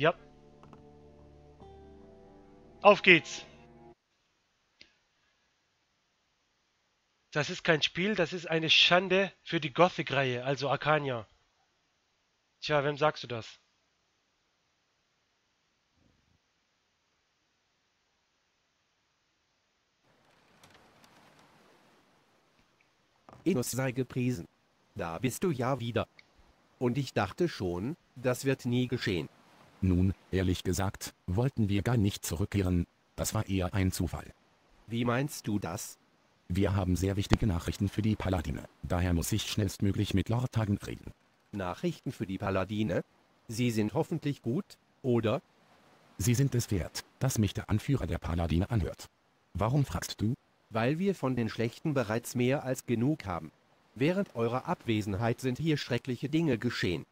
Ja. Auf geht's. Das ist kein Spiel, das ist eine Schande für die Gothic-Reihe, also Arcania. Tja, wem sagst du das? Enos sei gepriesen. Da bist du ja wieder. Und ich dachte schon, das wird nie geschehen. Nun, ehrlich gesagt, wollten wir gar nicht zurückkehren, das war eher ein Zufall. Wie meinst du das? Wir haben sehr wichtige Nachrichten für die Paladine, daher muss ich schnellstmöglich mit Lord Hagen reden. Nachrichten für die Paladine? Sie sind hoffentlich gut, oder? Sie sind es wert, dass mich der Anführer der Paladine anhört. Warum fragst du? Weil wir von den Schlechten bereits mehr als genug haben. Während eurer Abwesenheit sind hier schreckliche Dinge geschehen.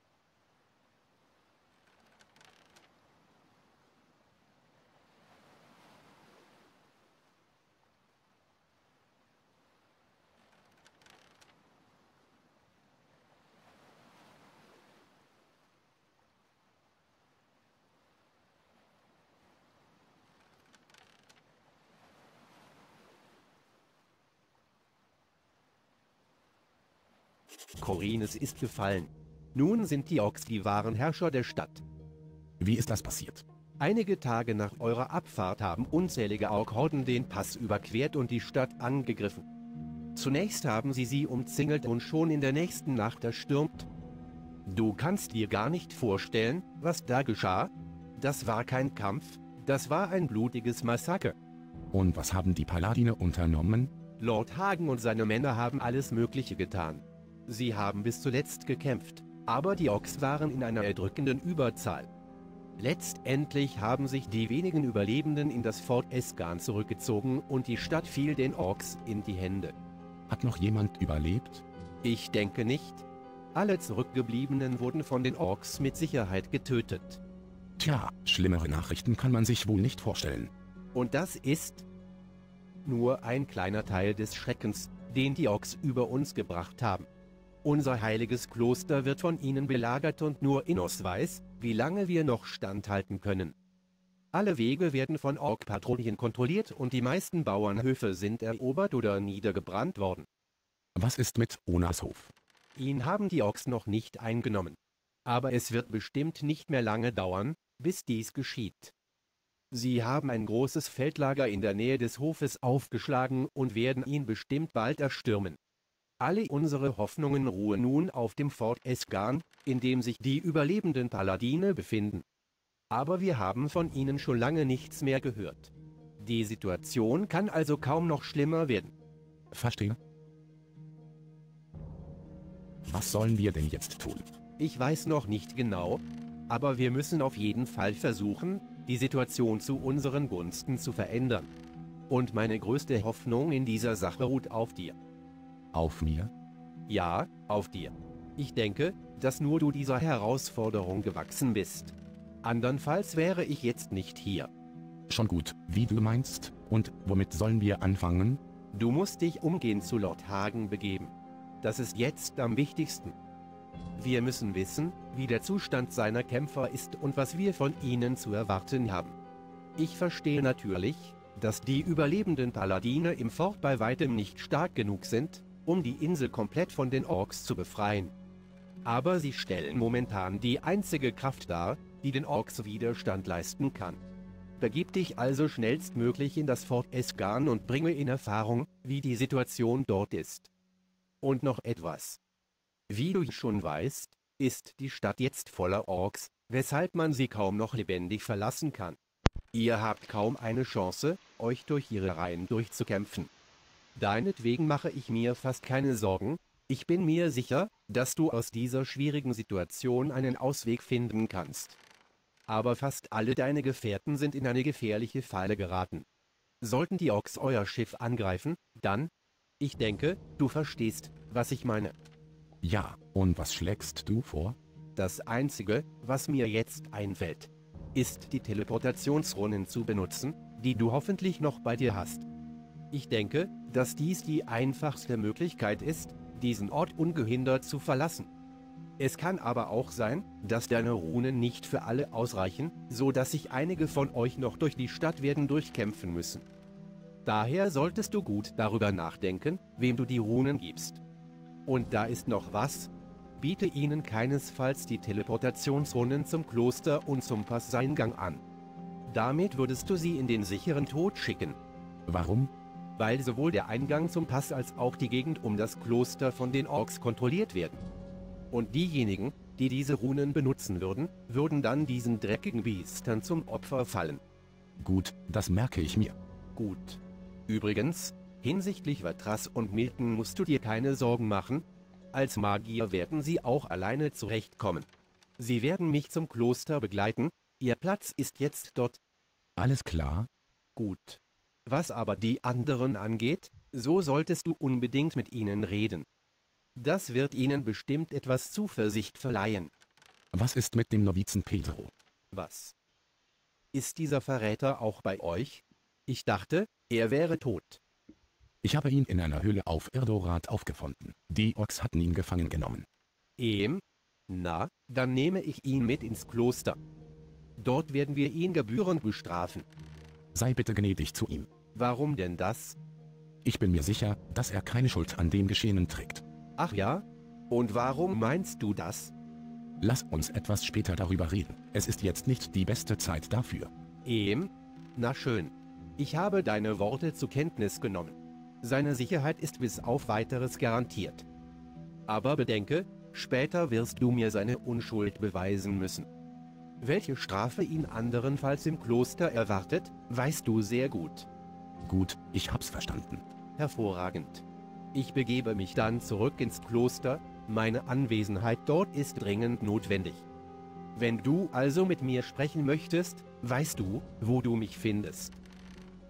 Corines ist gefallen. Nun sind die Orks die wahren Herrscher der Stadt. Wie ist das passiert? Einige Tage nach eurer Abfahrt haben unzählige Ork-Horden den Pass überquert und die Stadt angegriffen. Zunächst haben sie sie umzingelt und schon in der nächsten Nacht erstürmt. Du kannst dir gar nicht vorstellen, was da geschah. Das war kein Kampf, das war ein blutiges Massaker. Und was haben die Paladine unternommen? Lord Hagen und seine Männer haben alles Mögliche getan. Sie haben bis zuletzt gekämpft, aber die Orks waren in einer erdrückenden Überzahl. Letztendlich haben sich die wenigen Überlebenden in das Fort Esgan zurückgezogen und die Stadt fiel den Orks in die Hände. Hat noch jemand überlebt? Ich denke nicht. Alle Zurückgebliebenen wurden von den Orks mit Sicherheit getötet. Tja, schlimmere Nachrichten kann man sich wohl nicht vorstellen. Und das ist nur ein kleiner Teil des Schreckens, den die Orks über uns gebracht haben. Unser heiliges Kloster wird von ihnen belagert und nur Innos weiß, wie lange wir noch standhalten können. Alle Wege werden von Ork-Patrouillen kontrolliert und die meisten Bauernhöfe sind erobert oder niedergebrannt worden. Was ist mit Onashof? Ihn haben die Orks noch nicht eingenommen. Aber es wird bestimmt nicht mehr lange dauern, bis dies geschieht. Sie haben ein großes Feldlager in der Nähe des Hofes aufgeschlagen und werden ihn bestimmt bald erstürmen. Alle unsere Hoffnungen ruhen nun auf dem Fort Esgan, in dem sich die überlebenden Paladine befinden. Aber wir haben von ihnen schon lange nichts mehr gehört. Die Situation kann also kaum noch schlimmer werden. Verstehe. Was sollen wir denn jetzt tun? Ich weiß noch nicht genau, aber wir müssen auf jeden Fall versuchen, die Situation zu unseren Gunsten zu verändern. Und meine größte Hoffnung in dieser Sache ruht auf dir. Auf mir? Ja, auf dir. Ich denke, dass nur du dieser Herausforderung gewachsen bist. Andernfalls wäre ich jetzt nicht hier. Schon gut, wie du meinst. Und womit sollen wir anfangen? Du musst dich umgehend zu Lord Hagen begeben. Das ist jetzt am wichtigsten. Wir müssen wissen, wie der Zustand seiner Kämpfer ist und was wir von ihnen zu erwarten haben. Ich verstehe natürlich, dass die überlebenden Paladine im Fort bei weitem nicht stark genug sind, um die Insel komplett von den Orks zu befreien. Aber sie stellen momentan die einzige Kraft dar, die den Orks Widerstand leisten kann. Begib dich also schnellstmöglich in das Fort Esgan und bringe in Erfahrung, wie die Situation dort ist. Und noch etwas. Wie du schon weißt, ist die Stadt jetzt voller Orks, weshalb man sie kaum noch lebendig verlassen kann. Ihr habt kaum eine Chance, euch durch ihre Reihen durchzukämpfen. Deinetwegen mache ich mir fast keine Sorgen, ich bin mir sicher, dass du aus dieser schwierigen Situation einen Ausweg finden kannst. Aber fast alle deine Gefährten sind in eine gefährliche Falle geraten. Sollten die Orks euer Schiff angreifen, dann, ich denke, du verstehst, was ich meine. Ja, und was schlägst du vor? Das Einzige, was mir jetzt einfällt, ist die Teleportationsrunen zu benutzen, die du hoffentlich noch bei dir hast. Ich denke, dass dies die einfachste Möglichkeit ist, diesen Ort ungehindert zu verlassen. Es kann aber auch sein, dass deine Runen nicht für alle ausreichen, so dass sich einige von euch noch durch die Stadt werden durchkämpfen müssen. Daher solltest du gut darüber nachdenken, wem du die Runen gibst. Und da ist noch was. Biete ihnen keinesfalls die Teleportationsrunen zum Kloster und zum Passeingang an. Damit würdest du sie in den sicheren Tod schicken. Warum? Weil sowohl der Eingang zum Pass als auch die Gegend um das Kloster von den Orks kontrolliert werden. Und diejenigen, die diese Runen benutzen würden, würden dann diesen dreckigen Biestern zum Opfer fallen. Gut, das merke ich mir. Gut. Übrigens, hinsichtlich Vatras und Milton musst du dir keine Sorgen machen. Als Magier werden sie auch alleine zurechtkommen. Sie werden mich zum Kloster begleiten, ihr Platz ist jetzt dort. Alles klar? Gut. Was aber die anderen angeht, so solltest du unbedingt mit ihnen reden. Das wird ihnen bestimmt etwas Zuversicht verleihen. Was ist mit dem Novizen Pedro? Was? Ist dieser Verräter auch bei euch? Ich dachte, er wäre tot. Ich habe ihn in einer Höhle auf Irdorat aufgefunden. Die Orks hatten ihn gefangen genommen. Ehm? Na, dann nehme ich ihn mit ins Kloster. Dort werden wir ihn gebührend bestrafen. Sei bitte gnädig zu ihm. Warum denn das? Ich bin mir sicher, dass er keine Schuld an dem Geschehenen trägt. Ach ja? Und warum meinst du das? Lass uns etwas später darüber reden. Es ist jetzt nicht die beste Zeit dafür. Ehm? Na schön. Ich habe deine Worte zur Kenntnis genommen. Seine Sicherheit ist bis auf weiteres garantiert. Aber bedenke, später wirst du mir seine Unschuld beweisen müssen. Welche Strafe ihn anderenfalls im Kloster erwartet, weißt du sehr gut. Gut, ich hab's verstanden. Hervorragend. Ich begebe mich dann zurück ins Kloster, meine Anwesenheit dort ist dringend notwendig. Wenn du also mit mir sprechen möchtest, weißt du, wo du mich findest.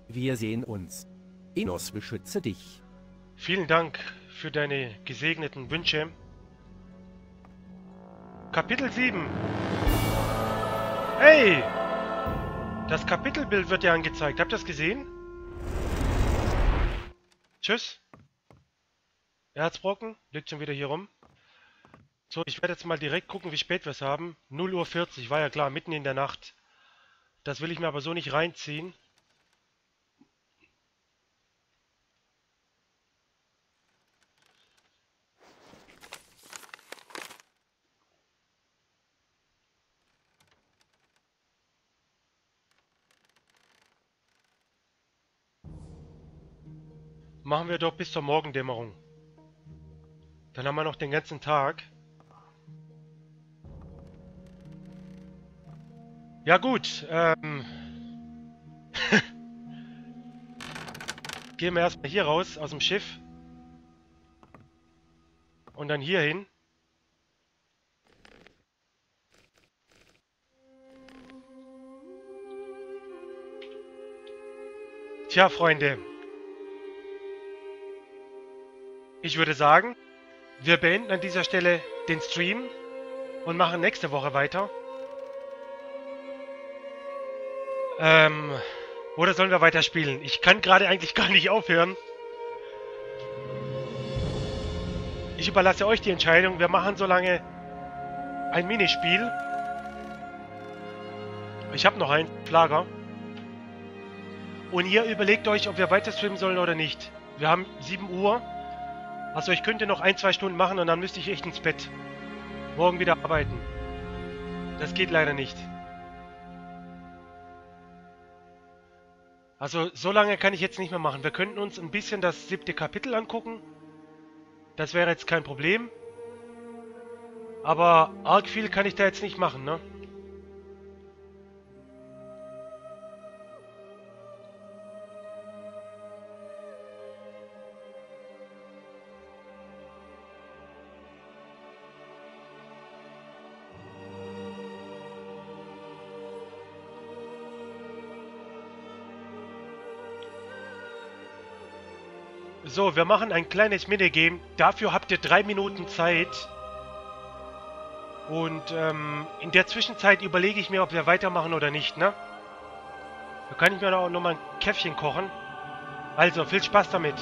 Wir sehen uns. Enos beschütze dich. Vielen Dank für deine gesegneten Wünsche. Kapitel 7. Hey! Das Kapitelbild wird ja angezeigt. Habt ihr das gesehen? Tschüss. Erzbrocken, liegt schon wieder hier rum. So, ich werde jetzt mal direkt gucken, wie spät wir es haben. 0 Uhr 40, war ja klar, mitten in der Nacht. Das will ich mir aber so nicht reinziehen. Machen wir doch bis zur Morgendämmerung. Dann haben wir noch den ganzen Tag. Ja gut, ähm... Gehen wir erstmal hier raus, aus dem Schiff. Und dann hier hin. Tja, Freunde. Ich würde sagen, wir beenden an dieser Stelle den Stream und machen nächste Woche weiter. Ähm, oder sollen wir weiterspielen? Ich kann gerade eigentlich gar nicht aufhören. Ich überlasse euch die Entscheidung. Wir machen so lange ein Minispiel. Ich habe noch ein Lager. Und ihr überlegt euch, ob wir weiter streamen sollen oder nicht. Wir haben 7 Uhr. Also ich könnte noch ein, zwei Stunden machen und dann müsste ich echt ins Bett. Morgen wieder arbeiten. Das geht leider nicht. Also so lange kann ich jetzt nicht mehr machen. Wir könnten uns ein bisschen das siebte Kapitel angucken. Das wäre jetzt kein Problem. Aber arg viel kann ich da jetzt nicht machen, ne? So, wir machen ein kleines Minigame. Dafür habt ihr drei Minuten Zeit. Und ähm, in der Zwischenzeit überlege ich mir, ob wir weitermachen oder nicht, ne? Da kann ich mir auch nochmal ein Käffchen kochen. Also, viel Spaß damit.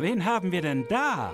Wen haben wir denn da?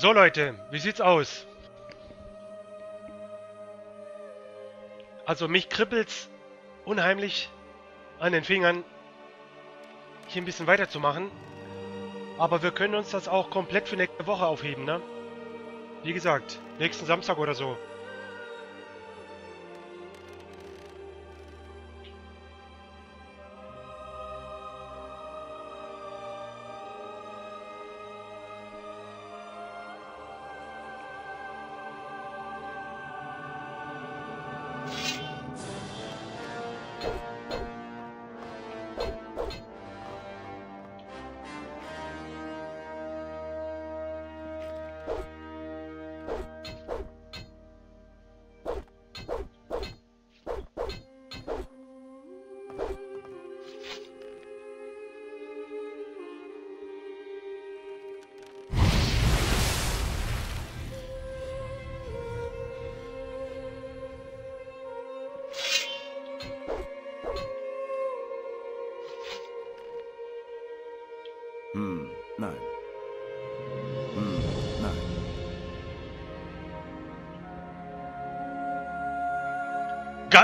So Leute, wie sieht's aus? Also mich kribbelt's unheimlich an den Fingern, hier ein bisschen weiterzumachen. Aber wir können uns das auch komplett für nächste Woche aufheben, ne? Wie gesagt, nächsten Samstag oder so.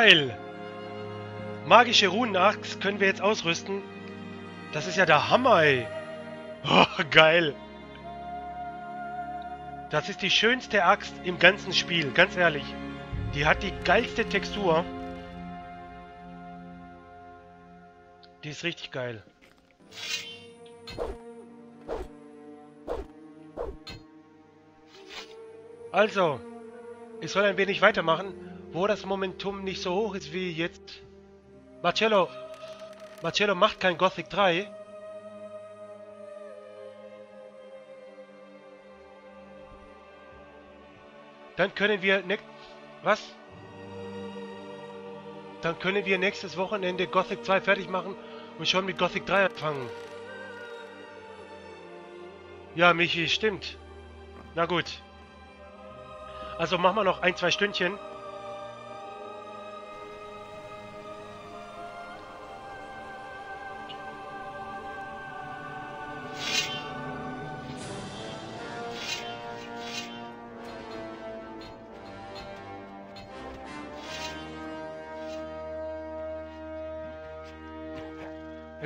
Geil! Magische Runenaxt können wir jetzt ausrüsten. Das ist ja der Hammer, ey. Oh, geil. Das ist die schönste Axt im ganzen Spiel, ganz ehrlich. Die hat die geilste Textur. Die ist richtig geil. Also, ich soll ein wenig weitermachen, wo das Momentum nicht so hoch ist wie jetzt. Marcello, Marcello macht kein Gothic 3. Dann können wir ne was? Dann können wir nächstes Wochenende Gothic 2 fertig machen und schon mit Gothic 3 anfangen. Ja, Michi, stimmt. Na gut. Also machen wir noch ein, zwei Stündchen.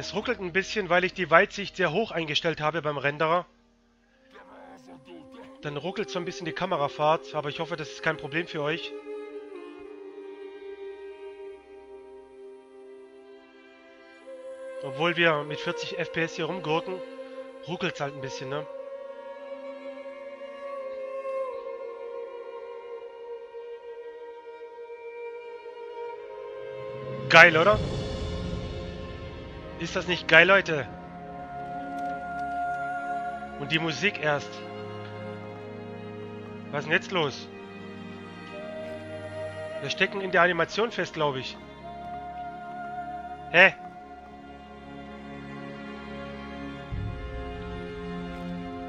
Es ruckelt ein bisschen, weil ich die Weitsicht sehr hoch eingestellt habe beim Renderer. Dann ruckelt so ein bisschen die Kamerafahrt, aber ich hoffe, das ist kein Problem für euch. Obwohl wir mit 40 FPS hier rumgurken, ruckelt es halt ein bisschen, ne? Geil, oder? Ist das nicht geil, Leute? Und die Musik erst. Was ist denn jetzt los? Wir stecken in der Animation fest, glaube ich. Hä?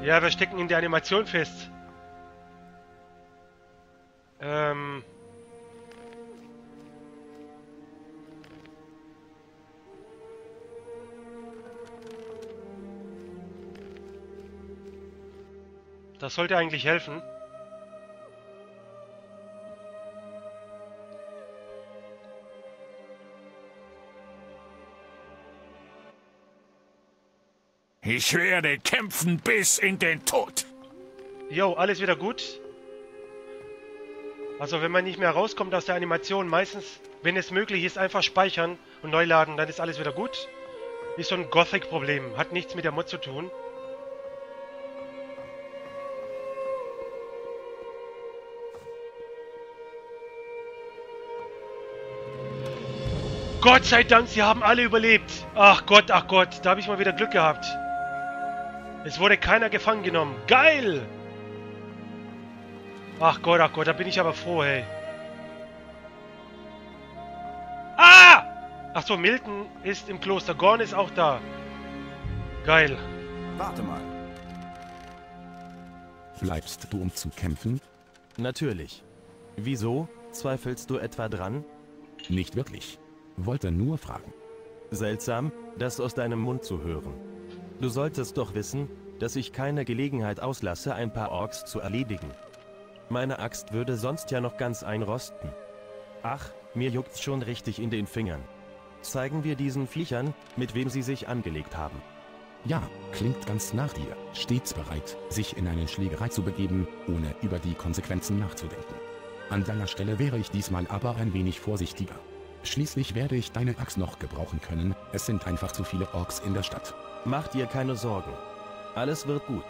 Ja, wir stecken in der Animation fest. Ähm... Das sollte eigentlich helfen. Ich werde kämpfen bis in den Tod. Jo, alles wieder gut. Also wenn man nicht mehr rauskommt aus der Animation, meistens, wenn es möglich ist, einfach speichern und neu laden, dann ist alles wieder gut. Ist so ein Gothic-Problem, hat nichts mit der Mod zu tun. Gott sei Dank, sie haben alle überlebt. Ach Gott, ach Gott, da habe ich mal wieder Glück gehabt. Es wurde keiner gefangen genommen. Geil! Ach Gott, ach Gott, da bin ich aber froh, hey. Ah! Ach so, Milton ist im Kloster. Gorn ist auch da. Geil. Warte mal. Bleibst du, um zu kämpfen? Natürlich. Wieso? Zweifelst du etwa dran? Nicht wirklich. Wollte nur fragen. Seltsam, das aus deinem Mund zu hören. Du solltest doch wissen, dass ich keine Gelegenheit auslasse, ein paar Orks zu erledigen. Meine Axt würde sonst ja noch ganz einrosten. Ach, mir juckt's schon richtig in den Fingern. Zeigen wir diesen Viechern, mit wem sie sich angelegt haben. Ja, klingt ganz nach dir. Stets bereit, sich in eine Schlägerei zu begeben, ohne über die Konsequenzen nachzudenken. An deiner Stelle wäre ich diesmal aber ein wenig vorsichtiger. Schließlich werde ich deine Axt noch gebrauchen können. Es sind einfach zu viele Orks in der Stadt. Mach dir keine Sorgen. Alles wird gut.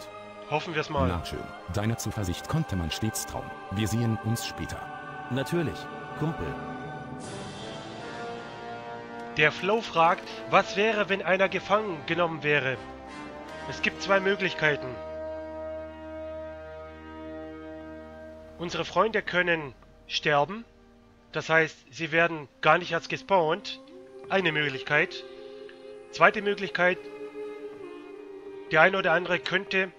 Hoffen wir es mal. Na schön. Deiner Zuversicht konnte man stets trauen. Wir sehen uns später. Natürlich, Kumpel. Der Flow fragt, was wäre, wenn einer gefangen genommen wäre? Es gibt zwei Möglichkeiten. Unsere Freunde können sterben, das heißt, sie werden gar nicht erst gespawnt. Eine Möglichkeit. Zweite Möglichkeit, der eine oder andere könnte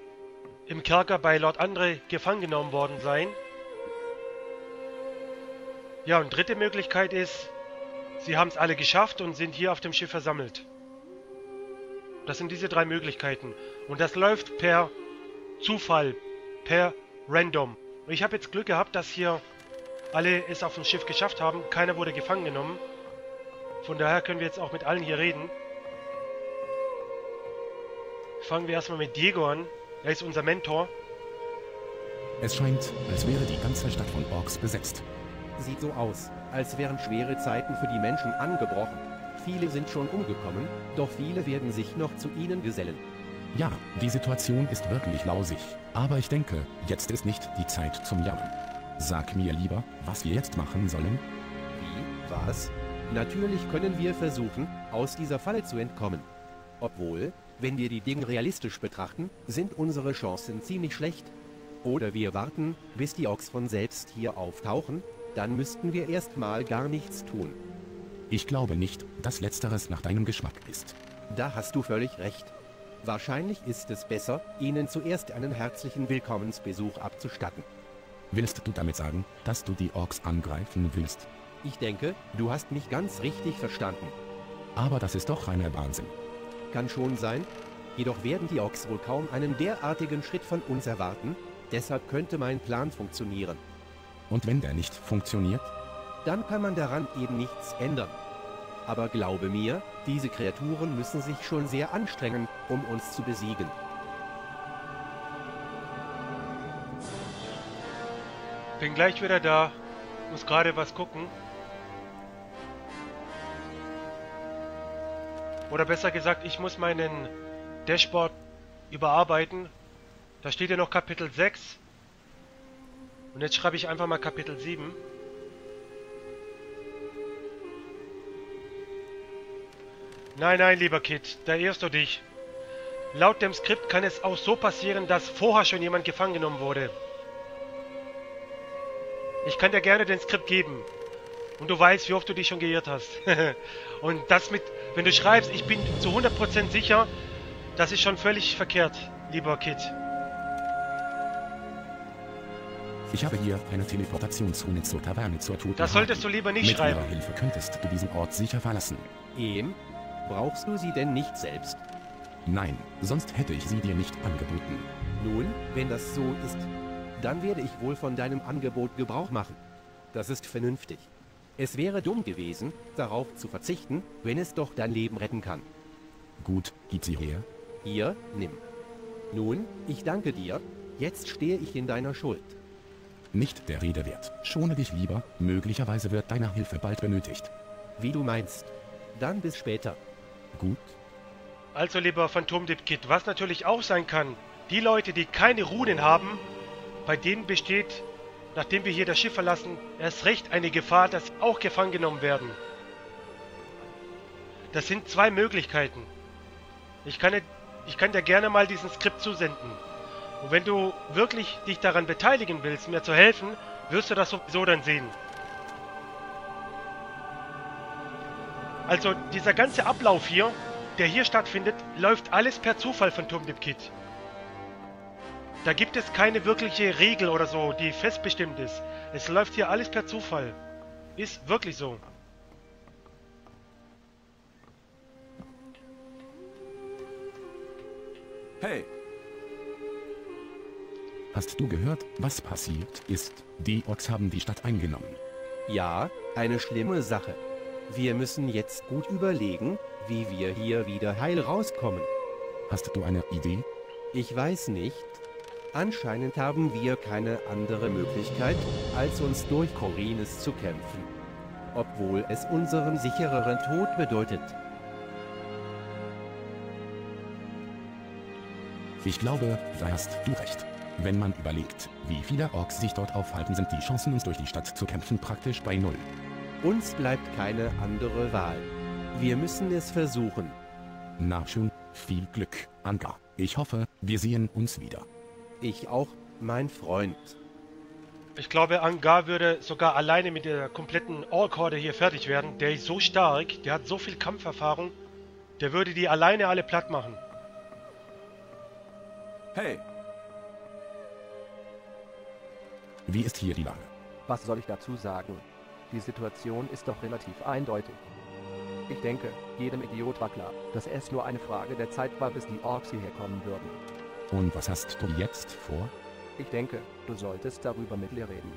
im Kerker bei Lord Andre gefangen genommen worden sein. Ja, und dritte Möglichkeit ist, sie haben es alle geschafft und sind hier auf dem Schiff versammelt. Das sind diese drei Möglichkeiten. Und das läuft per Zufall, per Random. Ich habe jetzt Glück gehabt, dass hier alle es auf dem Schiff geschafft haben. Keiner wurde gefangen genommen. Von daher können wir jetzt auch mit allen hier reden. Fangen wir erstmal mit Diego an. Er ist unser Mentor. Es scheint, als wäre die ganze Stadt von Orks besetzt. Sieht so aus, als wären schwere Zeiten für die Menschen angebrochen. Viele sind schon umgekommen, doch viele werden sich noch zu ihnen gesellen. Ja, die Situation ist wirklich lausig. Aber ich denke, jetzt ist nicht die Zeit zum Jammern. Sag mir lieber, was wir jetzt machen sollen. Wie? Was? Natürlich können wir versuchen, aus dieser Falle zu entkommen. Obwohl, wenn wir die Dinge realistisch betrachten, sind unsere Chancen ziemlich schlecht. Oder wir warten, bis die Orks von selbst hier auftauchen, dann müssten wir erstmal gar nichts tun. Ich glaube nicht, dass letzteres nach deinem Geschmack ist. Da hast du völlig recht. Wahrscheinlich ist es besser, ihnen zuerst einen herzlichen Willkommensbesuch abzustatten. Willst du damit sagen, dass du die Orks angreifen willst? Ich denke, du hast mich ganz richtig verstanden. Aber das ist doch reiner Wahnsinn. Kann schon sein. Jedoch werden die Orks wohl kaum einen derartigen Schritt von uns erwarten. Deshalb könnte mein Plan funktionieren. Und wenn der nicht funktioniert? Dann kann man daran eben nichts ändern. Aber glaube mir, diese Kreaturen müssen sich schon sehr anstrengen, um uns zu besiegen. Bin gleich wieder da. Muss gerade was gucken. Oder besser gesagt, ich muss meinen Dashboard überarbeiten. Da steht ja noch Kapitel 6. Und jetzt schreibe ich einfach mal Kapitel 7. Nein, nein, lieber Kid, da irrst du dich. Laut dem Skript kann es auch so passieren, dass vorher schon jemand gefangen genommen wurde. Ich kann dir gerne den Skript geben. Und du weißt, wie oft du dich schon geirrt hast. und das mit, wenn du schreibst, ich bin zu 100% sicher, das ist schon völlig verkehrt, lieber Kid. Ich habe hier eine Teleportationsrune zur Taverne zur Toten Das solltest du lieber nicht Mit schreiben. ihrer Hilfe könntest du diesen Ort sicher verlassen. Em, brauchst du sie denn nicht selbst? Nein, sonst hätte ich sie dir nicht angeboten. Nun, wenn das so ist, dann werde ich wohl von deinem Angebot Gebrauch machen. Das ist vernünftig. Es wäre dumm gewesen, darauf zu verzichten, wenn es doch dein Leben retten kann. Gut, gib sie her. Hier, nimm. Nun, ich danke dir. Jetzt stehe ich in deiner Schuld. Nicht der Rede wert. Schone dich lieber, möglicherweise wird deine Hilfe bald benötigt. Wie du meinst. Dann bis später. Gut, Also, lieber Phantomdip Kid, was natürlich auch sein kann, die Leute, die keine Runen haben, bei denen besteht, nachdem wir hier das Schiff verlassen, erst recht eine Gefahr, dass sie auch gefangen genommen werden. Das sind zwei Möglichkeiten. Ich kann, dir- ich kann dir gerne mal diesen Skript zusenden. Und wenn du wirklich dich daran beteiligen willst, mir zu helfen, wirst du das sowieso dann sehen. Also dieser ganze Ablauf hier, der hier stattfindet, läuft alles per Zufall von Tom Dip Kid. Da gibt es keine wirkliche Regel oder so, die festbestimmt ist. Es läuft hier alles per Zufall. Ist wirklich so. Hey, hast du gehört, was passiert ist? Die Orks haben die Stadt eingenommen. Ja, eine schlimme Sache. Wir müssen jetzt gut überlegen, wie wir hier wieder heil rauskommen. Hast du eine Idee? Ich weiß nicht. Anscheinend haben wir keine andere Möglichkeit, als uns durch Corines zu kämpfen. Obwohl es unseren sichereren Tod bedeutet. Ich glaube, da hast du recht. Wenn man überlegt, wie viele Orks sich dort aufhalten, sind die Chancen, uns durch die Stadt zu kämpfen, praktisch bei Null. Uns bleibt keine andere Wahl. Wir müssen es versuchen. Na schön, viel Glück, Anga. Ich hoffe, wir sehen uns wieder. Ich auch, mein Freund. Ich glaube, Angar würde sogar alleine mit der kompletten Ork-Horde hier fertig werden. Der ist so stark, der hat so viel Kampferfahrung, der würde die alleine alle platt machen. hey, Wie ist hier die Lage? Was soll ich dazu sagen? Die Situation ist doch relativ eindeutig. Ich denke, jedem Idiot war klar, dass es nur eine Frage der Zeit war, bis die Orks hierher kommen würden. Und was hast du jetzt vor? Ich denke, du solltest darüber mit ihr reden.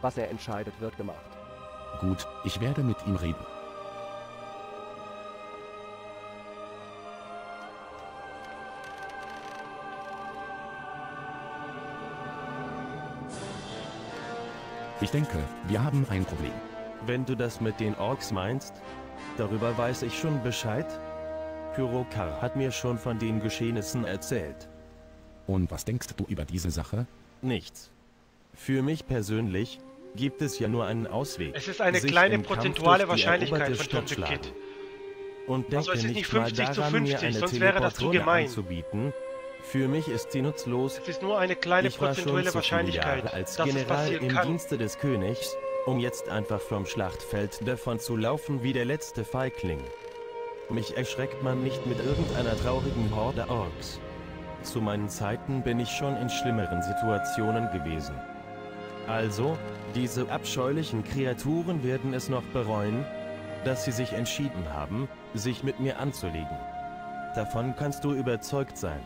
Was er entscheidet, wird gemacht. Gut, ich werde mit ihm reden. Ich denke, wir haben ein Problem. Wenn du das mit den Orks meinst, darüber weiß ich schon Bescheid. Pyrokar hat mir schon von den Geschehnissen erzählt. Und was denkst du über diese Sache? Nichts. Für mich persönlich gibt es ja nur einen Ausweg. Es ist eine sich kleine im prozentuale Wahrscheinlichkeit von Tom. Kid. Und denke Also es ist nicht, nicht 50 mal zu daran, mir 50, eine sonst wäre das zu gemein. anzubieten. Für mich ist sie nutzlos. Es ist nur eine kleine ich prozentuelle Wahrscheinlichkeit, Jahre als dass es General passieren im kann. Dienste des Königs, um jetzt einfach vom Schlachtfeld davon zu laufen wie der letzte Feigling. Mich erschreckt man nicht mit irgendeiner traurigen Horde Orks. Zu meinen Zeiten bin ich schon in schlimmeren Situationen gewesen. Also, diese abscheulichen Kreaturen werden es noch bereuen, dass sie sich entschieden haben, sich mit mir anzulegen. Davon kannst du überzeugt sein.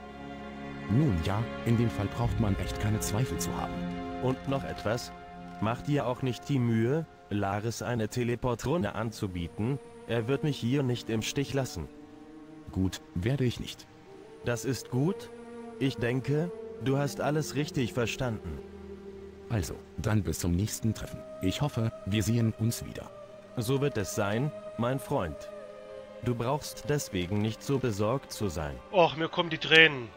Nun ja, in dem Fall braucht man echt keine Zweifel zu haben. Und noch etwas. Mach dir auch nicht die Mühe, Laris eine Teleportrone anzubieten, Er wird mich hier nicht im Stich lassen. Gut, werde ich nicht. Das ist gut? Ich denke, du hast alles richtig verstanden. Also, dann bis zum nächsten Treffen. Ich hoffe, wir sehen uns wieder. So wird es sein, mein Freund. Du brauchst deswegen nicht so besorgt zu sein. Och, mir kommen die Tränen.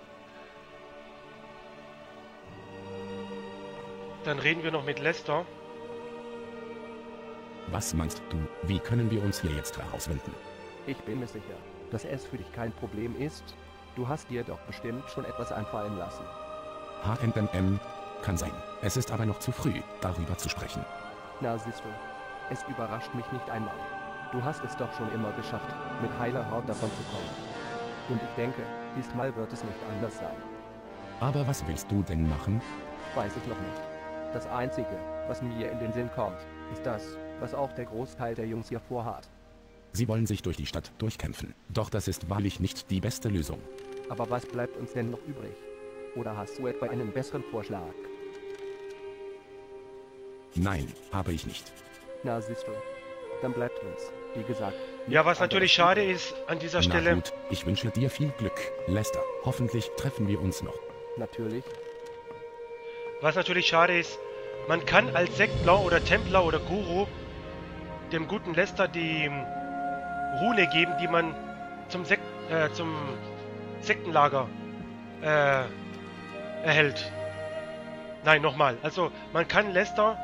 Dann reden wir noch mit Lester. Was meinst du, wie können wir uns hier jetzt herauswinden? Ich bin mir sicher, dass es für dich kein Problem ist. Du hast dir doch bestimmt schon etwas einfallen lassen. HMMM kann sein. Es ist aber noch zu früh, darüber zu sprechen. Na siehst du, es überrascht mich nicht einmal. Du hast es doch schon immer geschafft, mit heiler Haut davon zu kommen. Und ich denke, diesmal wird es nicht anders sein. Aber was willst du denn machen? Weiß ich noch nicht. Das Einzige, was mir in den Sinn kommt, ist das, was auch der Großteil der Jungs hier vorhat. Sie wollen sich durch die Stadt durchkämpfen. Doch das ist wahrlich nicht die beste Lösung. Aber was bleibt uns denn noch übrig? Oder hast du etwa einen besseren Vorschlag? Nein, habe ich nicht. Na siehst du, dann bleibt uns, wie gesagt. Ja, was natürlich schade ist an dieser Na Stelle. gut, ich wünsche dir viel Glück, Lester. Hoffentlich treffen wir uns noch. Natürlich, Was natürlich schade ist, man kann als Sektler oder Templer oder Guru dem guten Lester die ähm, Rune geben, die man zum, Sek äh, zum Sektenlager äh, erhält. Nein, nochmal. Also man kann Lester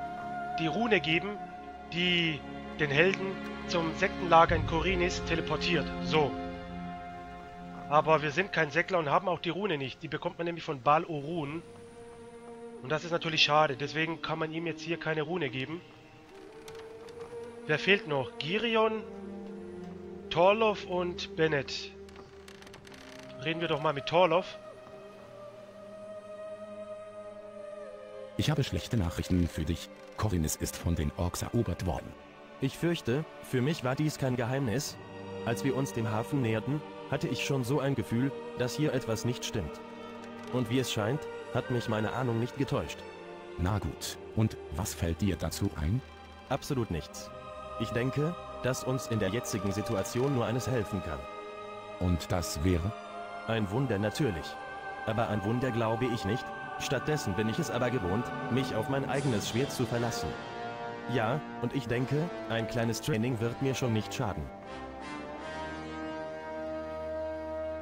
die Rune geben, die den Helden zum Sektenlager in Korinis teleportiert. So. Aber wir sind kein Sektler und haben auch die Rune nicht. Die bekommt man nämlich von Bal Orun. Und das ist natürlich schade. Deswegen kann man ihm jetzt hier keine Rune geben. Wer fehlt noch? Girion, Torlov und Bennett. Reden wir doch mal mit Torlov. Ich habe schlechte Nachrichten für dich. Korinis ist von den Orks erobert worden. Ich fürchte, für mich war dies kein Geheimnis. Als wir uns dem Hafen näherten, hatte ich schon so ein Gefühl, dass hier etwas nicht stimmt. Und wie es scheint, hat mich meine Ahnung nicht getäuscht. Na gut, und was fällt dir dazu ein? Absolut nichts. Ich denke, dass uns in der jetzigen Situation nur eines helfen kann. Und das wäre? Ein Wunder natürlich. Aber an Wunder glaube ich nicht. Stattdessen bin ich es aber gewohnt, mich auf mein eigenes Schwert zu verlassen. Ja, und ich denke, ein kleines Training wird mir schon nicht schaden.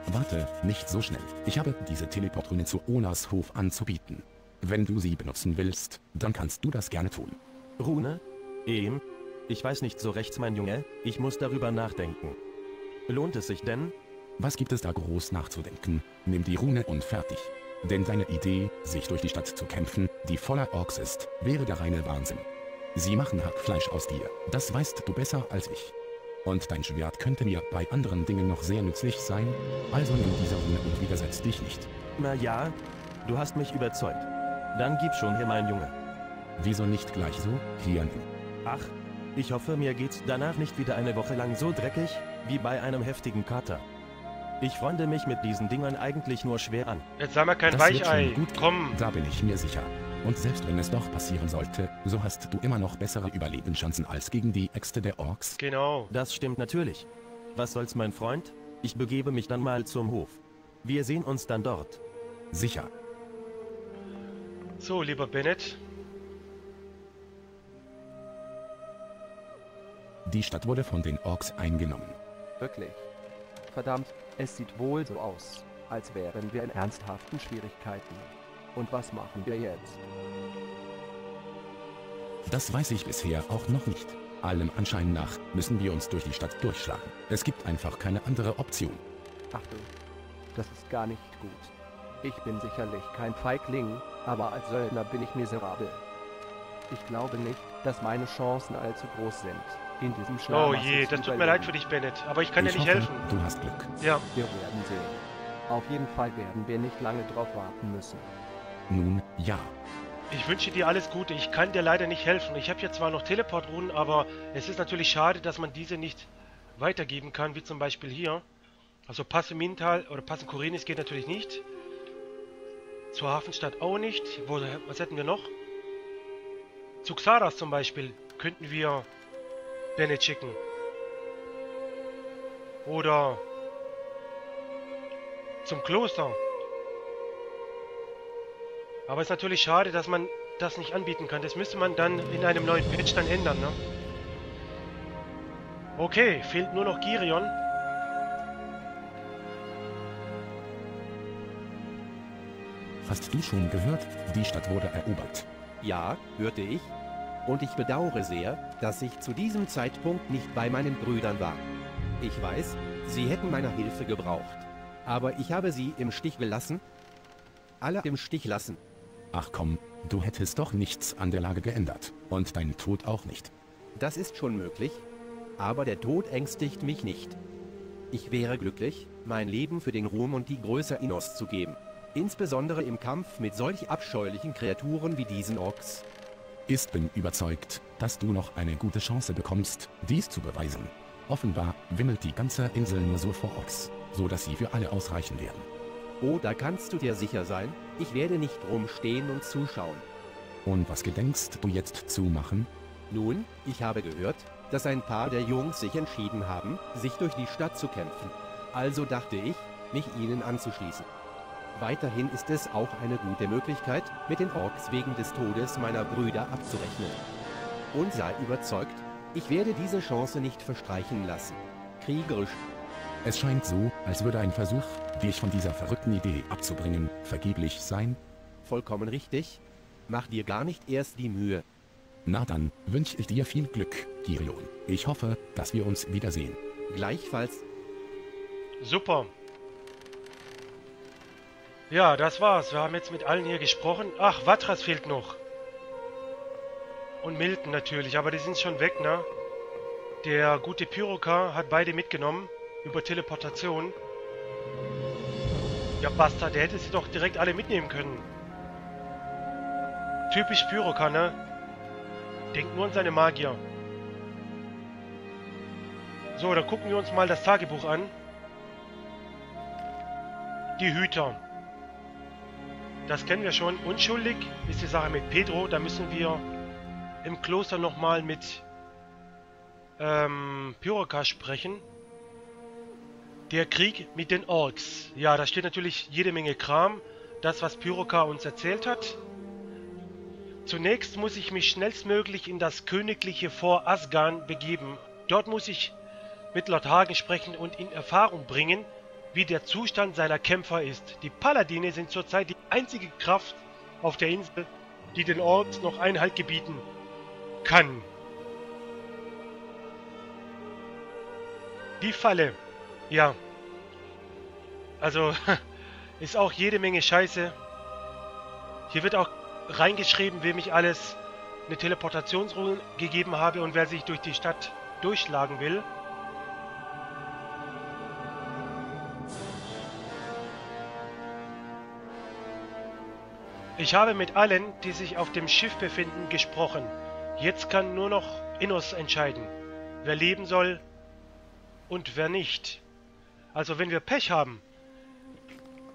Warte, nicht so schnell. Ich habe diese Teleportrune zu Onas Hof anzubieten. Wenn du sie benutzen willst, dann kannst du das gerne tun. Rune? Ehm? Ich weiß nicht so recht, mein Junge. Ich muss darüber nachdenken. Lohnt es sich denn? Was gibt es da groß nachzudenken? Nimm die Rune und fertig. Denn deine Idee, sich durch die Stadt zu kämpfen, die voller Orks ist, wäre der reine Wahnsinn. Sie machen Hackfleisch aus dir. Das weißt du besser als ich. Und dein Schwert könnte mir bei anderen Dingen noch sehr nützlich sein. Also nimm diese Rune und widersetz dich nicht. Na ja, du hast mich überzeugt. Dann gib schon her, mein Junge. Wieso nicht gleich so? Hier nimm. Ach, ich hoffe, mir geht's danach nicht wieder eine Woche lang so dreckig, wie bei einem heftigen Kater. Ich freunde mich mit diesen Dingern eigentlich nur schwer an. Jetzt sei mal kein Das Weichei. gut. Komm. Da bin ich mir sicher. Und selbst wenn es doch passieren sollte, so hast du immer noch bessere Überlebenschancen als gegen die Äxte der Orks. Genau. Das stimmt natürlich. Was soll's, mein Freund? Ich begebe mich dann mal zum Hof. Wir sehen uns dann dort. Sicher. So, lieber Bennett. Die Stadt wurde von den Orks eingenommen. wirklich. Verdammt, es sieht wohl so aus, als wären wir in ernsthaften Schwierigkeiten. Und was machen wir jetzt? Das weiß ich bisher auch noch nicht. Allem Anschein nach müssen wir uns durch die Stadt durchschlagen. Es gibt einfach keine andere Option. Ach du, das ist gar nicht gut. Ich bin sicherlich kein Feigling, aber als Söldner bin ich miserabel. Ich glaube nicht, dass meine Chancen allzu groß sind, in diesem Oh je, das tut mir leid für dich, Bennett. Aber ich kann ich dir nicht hoffe, helfen. du hast Glück. Ja, Wir werden sehen. Auf jeden Fall werden wir nicht lange drauf warten müssen. Nun, ja. ich wünsche dir alles Gute. Ich kann dir leider nicht helfen. Ich habe hier zwar noch Teleportruhen, aber es ist natürlich schade, dass man diese nicht weitergeben kann, wie zum Beispiel hier. Also Passe Mintal oder Passe Korinis geht natürlich nicht. Zur Hafenstadt auch nicht. Wo, was hätten wir noch? Zu Xaras zum Beispiel könnten wir Bennett schicken. Oder zum Kloster. Aber es ist natürlich schade, dass man das nicht anbieten kann. Das müsste man dann in einem neuen Patch dann ändern, ne? Okay, fehlt nur noch Girion. Hast du schon gehört? Die Stadt wurde erobert. Ja, hörte ich. Und ich bedauere sehr, dass ich zu diesem Zeitpunkt nicht bei meinen Brüdern war. Ich weiß, sie hätten meine Hilfe gebraucht. Aber ich habe sie im Stich gelassen. Alle im Stich lassen. Ach komm, du hättest doch nichts an der Lage geändert. Und dein Tod auch nicht. Das ist schon möglich. Aber der Tod ängstigt mich nicht. Ich wäre glücklich, mein Leben für den Ruhm und die Größe Innos zu geben. Insbesondere im Kampf mit solch abscheulichen Kreaturen wie diesen Orks. Ist bin überzeugt, dass du noch eine gute Chance bekommst, dies zu beweisen. Offenbar wimmelt die ganze Insel nur so vor Orks, so dass sie für alle ausreichen werden. Oh, da kannst du dir sicher sein, ich werde nicht rumstehen und zuschauen. Und was gedenkst du jetzt zu machen? Nun, ich habe gehört, dass ein paar der Jungs sich entschieden haben, sich durch die Stadt zu kämpfen. Also dachte ich, mich ihnen anzuschließen. Weiterhin ist es auch eine gute Möglichkeit, mit den Orks wegen des Todes meiner Brüder abzurechnen. Und sei überzeugt, ich werde diese Chance nicht verstreichen lassen. Kriegerisch. Es scheint so, als würde ein Versuch, dich von dieser verrückten Idee abzubringen, vergeblich sein. Vollkommen richtig. Mach dir gar nicht erst die Mühe. Na dann, wünsche ich dir viel Glück, Girion. Ich hoffe, dass wir uns wiedersehen. Gleichfalls. Super. Ja, das war's. Wir haben jetzt mit allen hier gesprochen. Ach, Watras fehlt noch. Und Milton natürlich, aber die sind schon weg, ne? Der gute Pyroka hat beide mitgenommen. Über Teleportation. Ja, Bastard, der hätte sie doch direkt alle mitnehmen können. Typisch Pyroka, ne? Denkt nur an seine Magier. So, dann gucken wir uns mal das Tagebuch an. Die Hüter. Das kennen wir schon. Unschuldig ist die Sache mit Pedro. Da müssen wir im Kloster nochmal mit ähm, Pyroka sprechen. Der Krieg mit den Orks. Ja, da steht natürlich jede Menge Kram. Das, was Pyroka uns erzählt hat. Zunächst muss ich mich schnellstmöglich in das königliche Fort Asgan begeben. Dort muss ich mit Lord Hagen sprechen und in Erfahrung bringen, wie der Zustand seiner Kämpfer ist. Die Paladine sind zurzeit die einzige Kraft auf der Insel, die den Orks noch Einhalt gebieten kann. Die Falle. Ja. Also, ist auch jede Menge Scheiße. Hier wird auch reingeschrieben, wem ich alles eine Teleportationsruhe gegeben habe und wer sich durch die Stadt durchschlagen will. Ich habe mit allen, die sich auf dem Schiff befinden, gesprochen. Jetzt kann nur noch Innos entscheiden, wer leben soll und wer nicht. Also wenn wir Pech haben,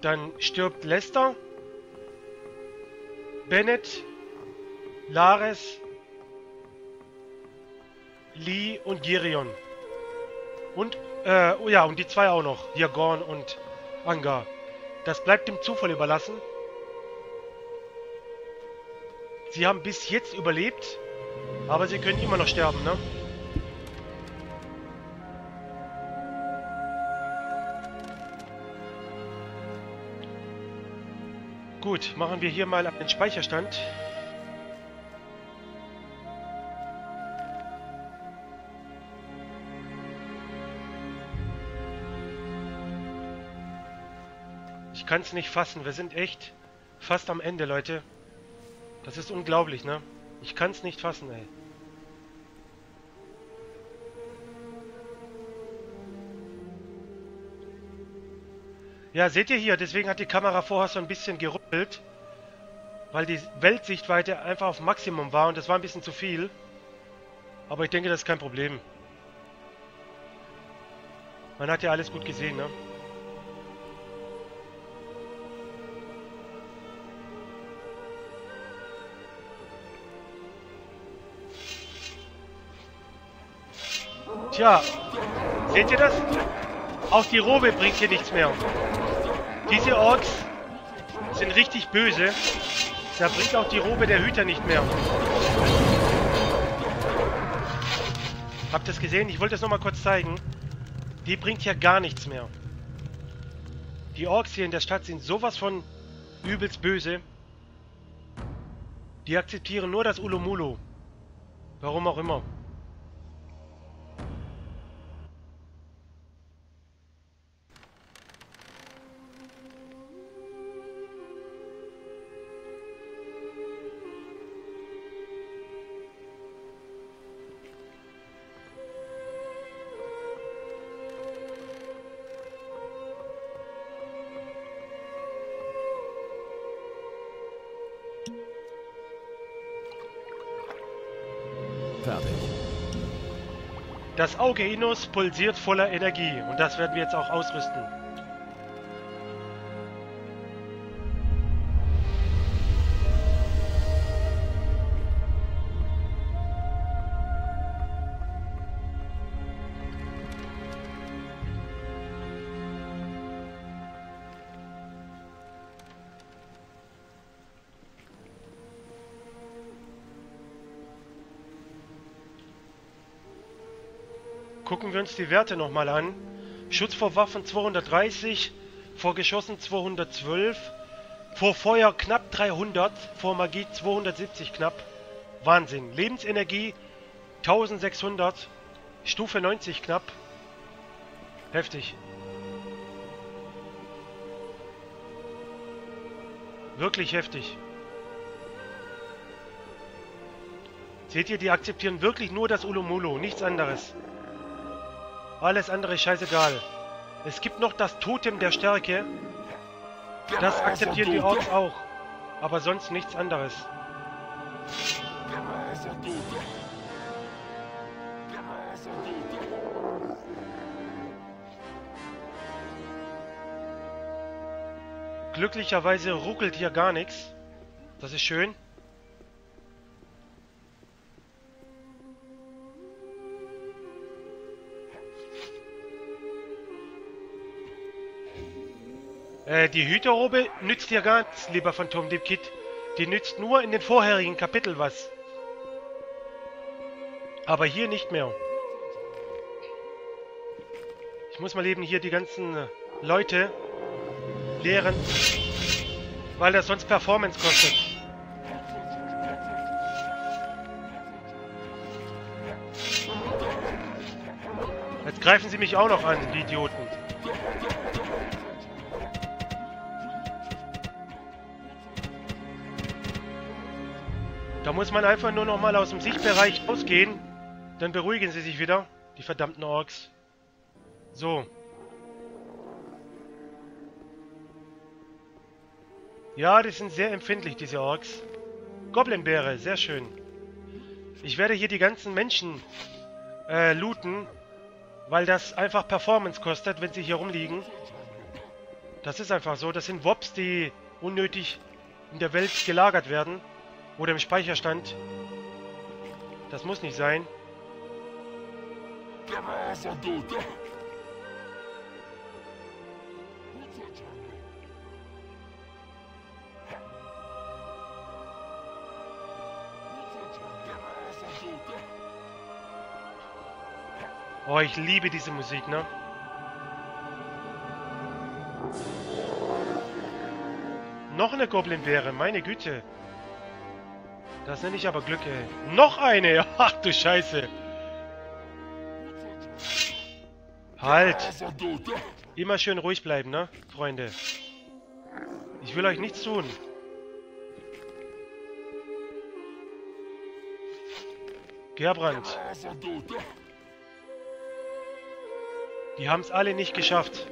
dann stirbt Lester, Bennett, Lares, Lee und Girion. Und, äh, oh ja, und die zwei auch noch. Hier und Angar. Das bleibt dem Zufall überlassen. Sie haben bis jetzt überlebt, aber sie können immer noch sterben, ne? Gut, machen wir hier mal einen Speicherstand. Ich kann es nicht fassen. Wir sind echt fast am Ende, Leute. Das ist unglaublich, ne? Ich kann es nicht fassen, ey. Ja, seht ihr hier, deswegen hat die Kamera vorher so ein bisschen geruppelt. Weil die Weltsichtweite einfach auf Maximum war und das war ein bisschen zu viel. Aber ich denke, das ist kein Problem. Man hat ja alles gut gesehen, ne? Tja, seht ihr das? Auch die Robe bringt hier nichts mehr. Diese Orks sind richtig böse. Da bringt auch die Robe der Hüter nicht mehr. Habt ihr es gesehen? Ich wollte es nochmal kurz zeigen. Die bringt hier gar nichts mehr. Die Orks hier in der Stadt sind sowas von übelst böse. Die akzeptieren nur das Ulumulo. Warum auch immer. Das Auge Inus pulsiert voller Energie und das werden wir jetzt auch ausrüsten. Gucken wir uns die Werte nochmal an. Schutz vor Waffen 230, vor Geschossen 212, vor Feuer knapp 300, vor Magie 270 knapp. Wahnsinn. Lebensenergie 1600, Stufe 90 knapp. Heftig. Wirklich heftig. Seht ihr, die akzeptieren wirklich nur das Ulumulo, nichts anderes. Alles andere ist scheißegal. Es gibt noch das Totem der Stärke. Das akzeptieren die Orks auch. Aber sonst nichts anderes. Glücklicherweise ruckelt hier gar nichts. Das ist schön. Äh, die Hüterrobe nützt ja gar nichts, lieber Phantom Deep Kid. Die nützt nur in den vorherigen Kapitel was. Aber hier nicht mehr. Ich muss mal eben hier die ganzen äh, Leute leeren, weil das sonst Performance kostet. Jetzt greifen sie mich auch noch an, die Idioten. Da muss man einfach nur noch mal aus dem Sichtbereich ausgehen. Dann beruhigen sie sich wieder, die verdammten Orks. So. Ja, die sind sehr empfindlich, diese Orks. Goblinbeere, sehr schön. Ich werde hier die ganzen Menschen äh, looten, weil das einfach Performance kostet, wenn sie hier rumliegen. Das ist einfach so. Das sind Wops, die unnötig in der Welt gelagert werden. Oder im Speicherstand. Das muss nicht sein. Oh, ich liebe diese Musik, ne? Noch eine Goblin-Beere, meine Güte. Das nenne ich aber Glück, ey. Noch eine! Ach du Scheiße! Halt! Immer schön ruhig bleiben, ne, Freunde? Ich will euch nichts tun. Gerbrand. Die haben es alle nicht geschafft.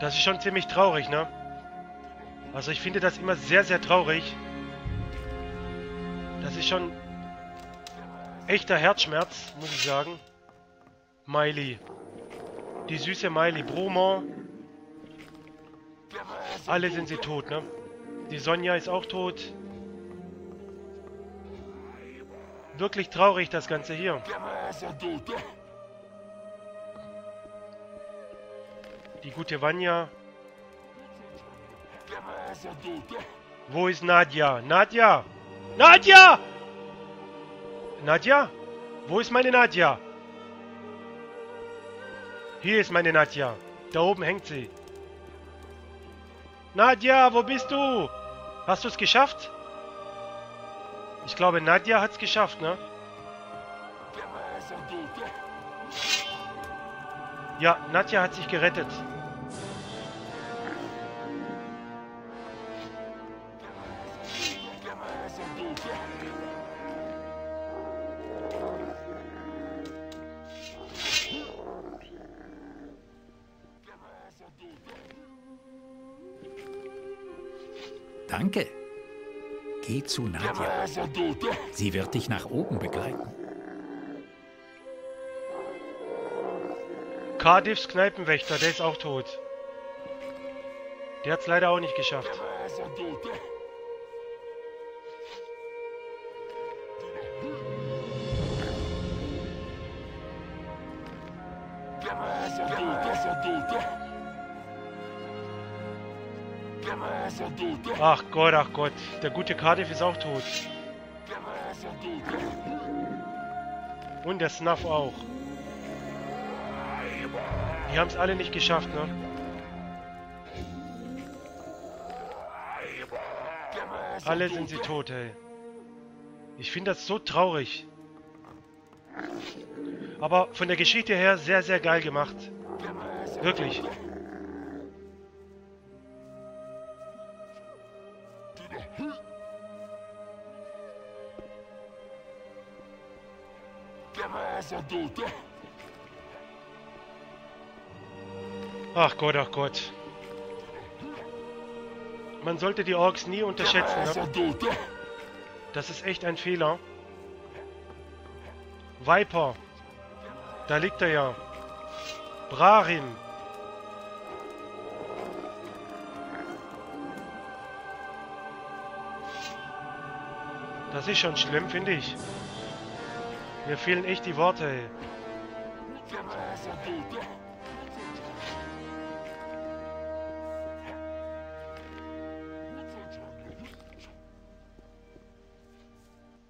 Das ist schon ziemlich traurig, ne? Also ich finde das immer sehr, sehr traurig, Das ist schon echter Herzschmerz, muss ich sagen. Miley. Die süße Miley. Bromont. Alle sind sie tot, ne? Die Sonja ist auch tot. Wirklich traurig, das Ganze hier. Die gute Vanya. Wo ist Nadja? Nadja! Nadja! Nadja? Wo ist meine Nadja? Hier ist meine Nadja. Da oben hängt sie. Nadja, wo bist du? Hast du es geschafft? Ich glaube, Nadja hat es geschafft, ne? Ja, Nadja hat sich gerettet. Zu Nadja. Sie wird dich nach oben begleiten. Cardiffs Kneipenwächter, der ist auch tot. Der hat es leider auch nicht geschafft. Ach Gott, ach Gott. Der gute Cardiff ist auch tot. Und der Snuff auch. Die haben es alle nicht geschafft, ne? Alle sind sie tot, ey. Ich finde das so traurig. Aber von der Geschichte her sehr, sehr geil gemacht. Wirklich. Ach Gott, ach Gott. Man sollte die Orks nie unterschätzen. Ne? Das ist echt ein Fehler. Viper. Da liegt er ja. Brahim. Das ist schon schlimm, finde ich. Mir fehlen echt die Worte, ey.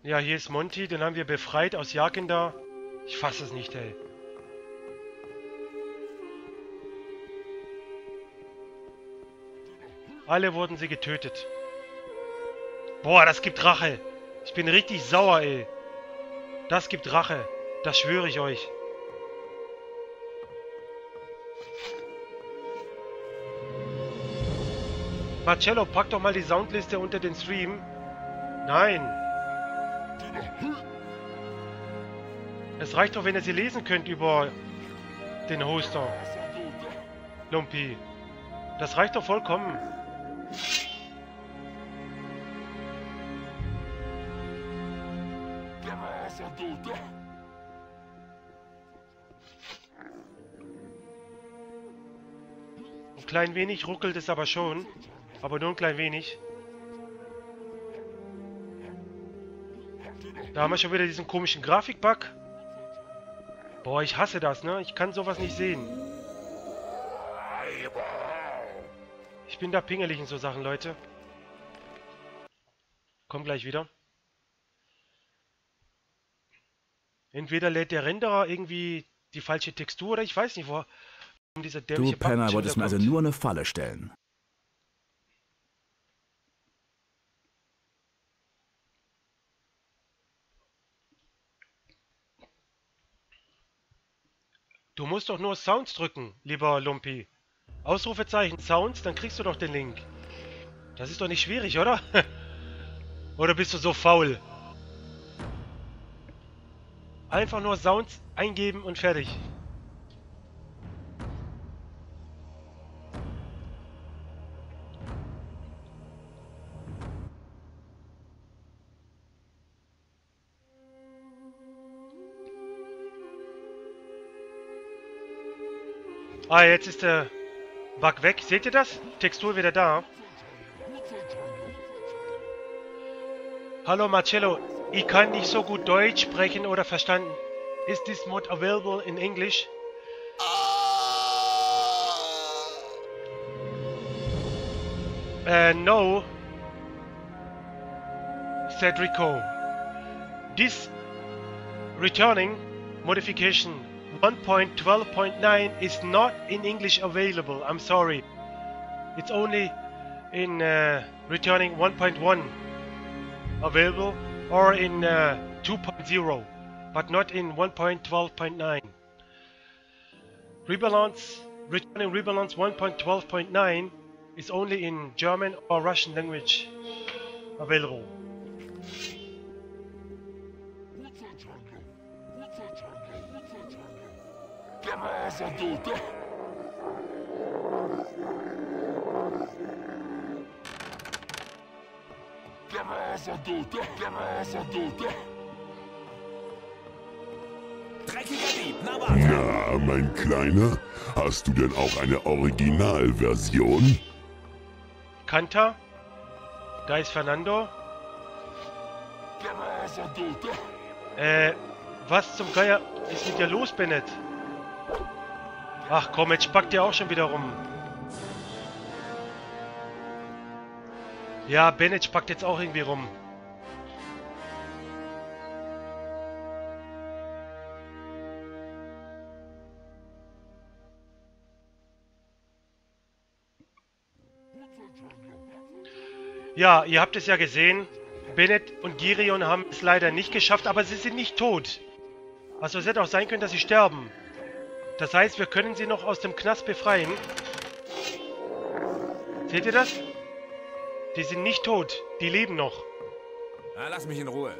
Ja, hier ist Monty, den haben wir befreit aus Jagenda. Ich fasse es nicht, ey. Alle wurden sie getötet. Boah, das gibt Rache. Ich bin richtig sauer, ey. Das gibt Rache. Das schwöre ich euch. Marcello, pack doch mal die Soundliste unter den Stream. Nein. Es reicht doch, wenn ihr sie lesen könnt über den Hoster. Lumpi. Das reicht doch vollkommen. Klein wenig ruckelt es aber schon. Aber nur ein klein wenig. Da haben wir schon wieder diesen komischen Grafikbug. Boah, ich hasse das, ne? Ich kann sowas nicht sehen. Ich bin da pingelig in so Sachen, Leute. Komm gleich wieder. Entweder lädt der Renderer irgendwie die falsche Textur oder ich weiß nicht, wo Du Penner wolltest mir also nur eine Falle stellen. Du musst doch nur Sounds drücken, lieber Lumpi. Ausrufezeichen Sounds, dann kriegst du doch den Link. Das ist doch nicht schwierig, oder? oder bist du so faul? Einfach nur Sounds eingeben und fertig. Ah, jetzt ist der Bug weg. Seht ihr das? Textur wieder da. Hallo Marcello, ich kann nicht so gut Deutsch sprechen oder verstanden. Is this mod available in English? Uh, no, said Rico. This returning modification 1.12.9 is not in English available. I'm sorry. It's only in uh, returning 1.1 available or in uh, 2.0 but not in 1.12.9. Rebalance returning rebalance 1.12.9 is only in German or Russian language available. Dreckiger Dieb, na mein Kleiner, hast du denn auch eine Originalversion? Kanta? Da ist Fernando. Äh, was zum Geier ist mit dir los, Bennett? Ach komm, jetzt spackt ihr auch schon wieder rum. Ja, Bennett spackt jetzt auch irgendwie rum. Ja, ihr habt es ja gesehen. Bennett und Girion haben es leider nicht geschafft, aber sie sind nicht tot. Also es hätte auch sein können, dass sie sterben. Das heißt, wir können sie noch aus dem Knast befreien. Seht ihr das? Die sind nicht tot. Die leben noch. Na, lass mich in Ruhe.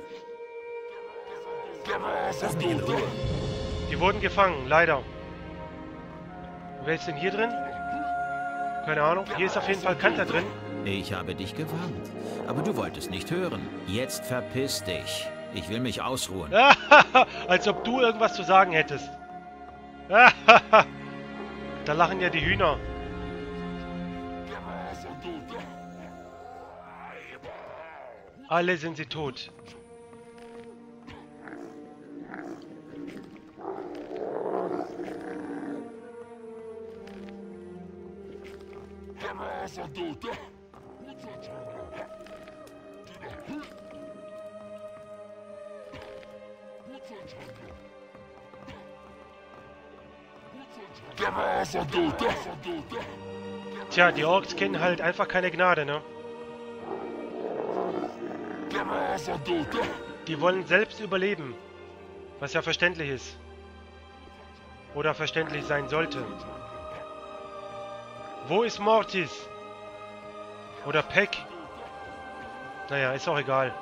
Lass mich in Ruhe. Die wurden gefangen, leider. Wer ist denn hier drin? Keine Ahnung. Hier ist auf jeden Fall Kanter drin. Ich habe dich gewarnt, aber du wolltest nicht hören. Jetzt verpiss dich. Ich will mich ausruhen. Als ob du irgendwas zu sagen hättest. da lachen ja die Hühner. Alle sind sie tot. Tja, die Orks kennen halt einfach keine Gnade, ne? Die wollen selbst überleben. Was ja verständlich ist. Oder verständlich sein sollte. Wo ist Mortis? Oder Peck? Naja, ist auch egal.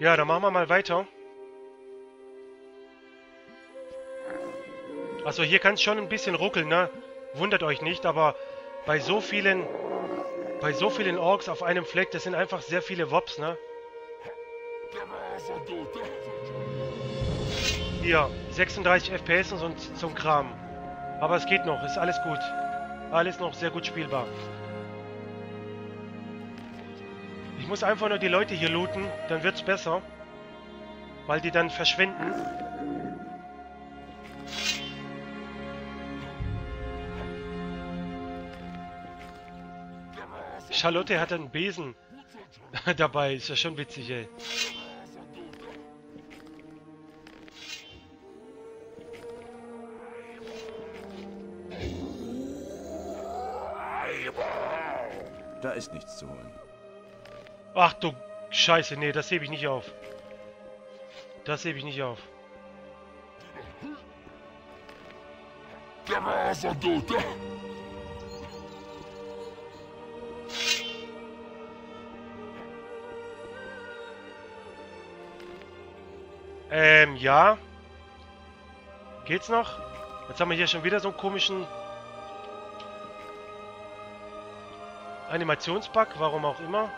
Ja, dann machen wir mal weiter. Also hier kann es schon ein bisschen ruckeln, ne? Wundert euch nicht, aber bei so vielen bei so vielen Orks auf einem Fleck, das sind einfach sehr viele Wops, ne? Hier, 36 FPS und so, ein Kram. Aber es geht noch, ist alles gut. Alles noch sehr gut spielbar. Muss einfach nur die Leute hier looten, dann wird's besser. Weil die dann verschwinden. Charlotte hat einen Besen dabei, ist ja schon witzig, ey. Da ist nichts zu holen. Ach du Scheiße, nee, das hebe ich nicht auf. Das hebe ich nicht auf. Ähm, ja. Geht's noch? Jetzt haben wir hier schon wieder so einen komischen Animationsbug, warum auch immer.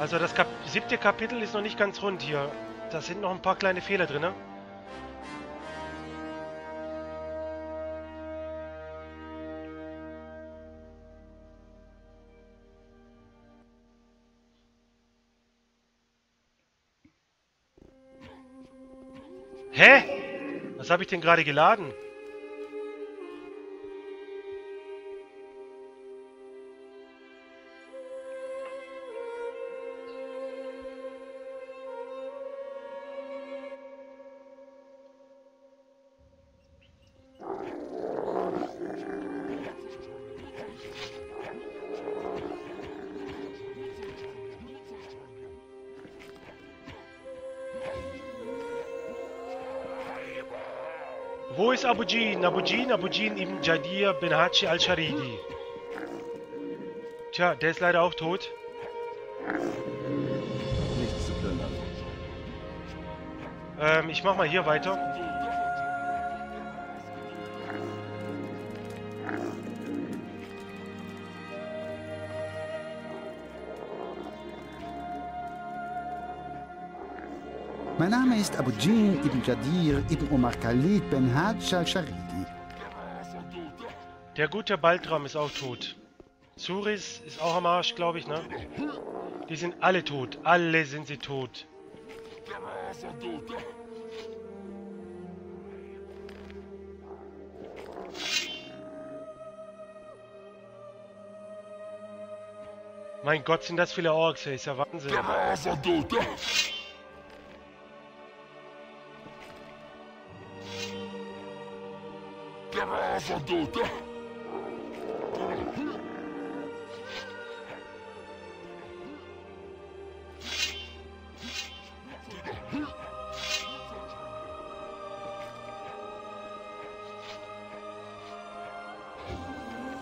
Also das Kap siebte Kapitel ist noch nicht ganz rund hier. Da sind noch ein paar kleine Fehler drin. Ne? Hä? Was habe ich denn gerade geladen? Wo ist Abujin? Abujin, Abujin ibn Jadir bin Hachi al-Sharidi. Tja, der ist leider auch tot. Nichts zu plündern. Ähm, ich mach mal hier weiter. Ist Abujin ibn Jadir ibn Omar Khalid ben Hajj al-Sharidi. Der gute Baltram ist auch tot. Suris ist auch am Arsch, glaube ich, ne? Die sind alle tot. Alle sind sie tot. Mein Gott, sind das viele Orks, ey. Ist ja Wahnsinn.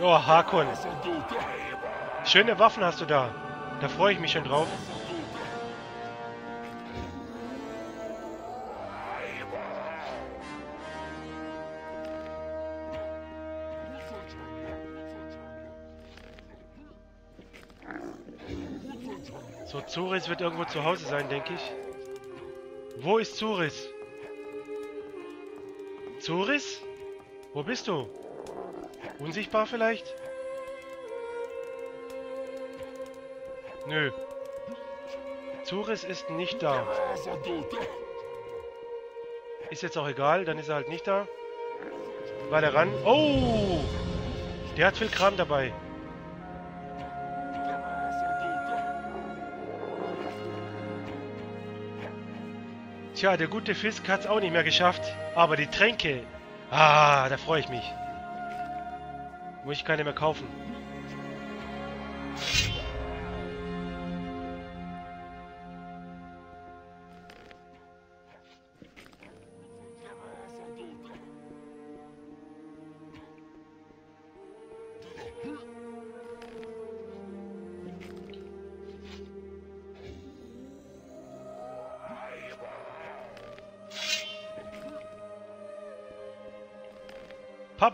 Oh, Hakon. Schöne Waffen hast du da. Da freue ich mich schon drauf. Zuris wird irgendwo zu Hause sein, denke ich. Wo ist Zuris? Zuris? Wo bist du? Unsichtbar vielleicht? Nö. Zuris ist nicht da. Ist jetzt auch egal, dann ist er halt nicht da. Weil er ran... Oh! Der hat viel Kram dabei. Tja, der gute Fisk hat es auch nicht mehr geschafft. Aber die Tränke... Ah, da freue ich mich. Muss ich keine mehr kaufen.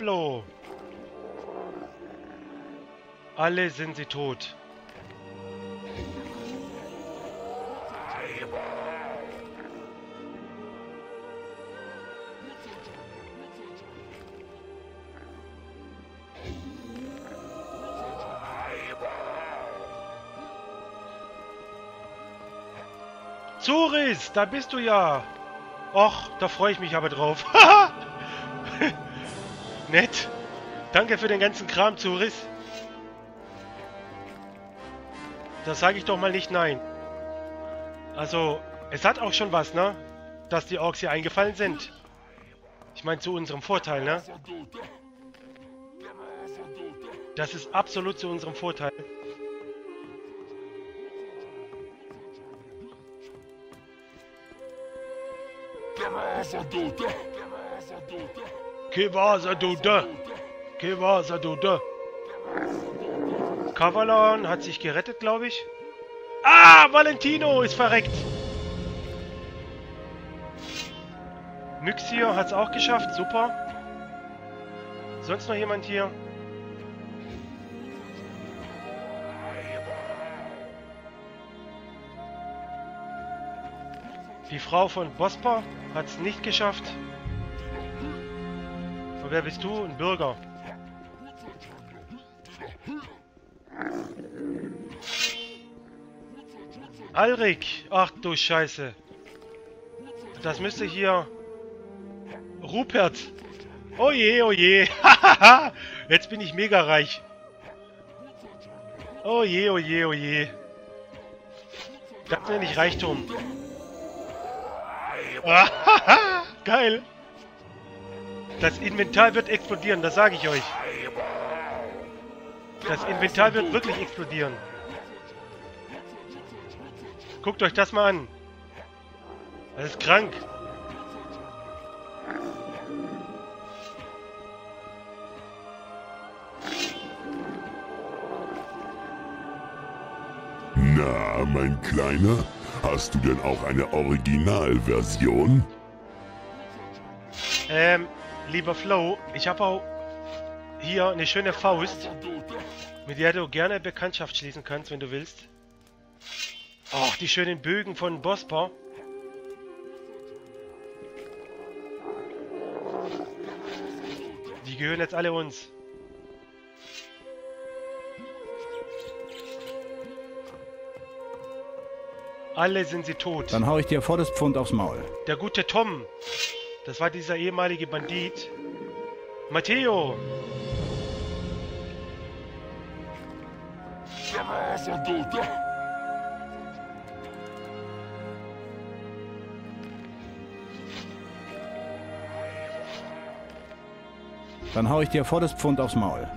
Pablo! Alle sind sie tot. Zuris, da bist du ja. Och, da freue ich mich aber drauf. Nett. Danke für den ganzen Kram, Zuris. Da sage ich doch mal nicht nein. Also, es hat auch schon was, ne? Dass die Orks hier eingefallen sind. Ich meine, zu unserem Vorteil, ne? Das ist absolut zu unserem Vorteil. Que was du da? Que was du da? Kavalon hat sich gerettet, glaube ich. Ah! Valentino ist verreckt. Hier hat es auch geschafft. Super. Sonst noch jemand hier? Die Frau von Bospa hat es nicht geschafft. Und wer bist du? Ein Bürger. Alrik! Ach du Scheiße. Das müsste hier... Rupert! Oh je, oh je! Jetzt bin ich mega reich. Oh je, oh je, oh je. Das nenne ich Reichtum. Geil! Das Inventar wird explodieren, das sage ich euch. Das Inventar wird wirklich explodieren. Guckt euch das mal an. Das ist krank. Na, mein Kleiner, hast du denn auch eine Originalversion? Ähm, lieber Flo, ich habe auch hier eine schöne Faust, mit der du gerne Bekanntschaft schließen kannst, wenn du willst. Ach, die schönen Bögen von Bospa. Die gehören jetzt alle uns. Alle sind sie tot. Dann hau ich dir volles Pfund aufs Maul. Der gute Tom. Das war dieser ehemalige Bandit. Matteo. Dann hau ich dir volles Pfund aufs Maul.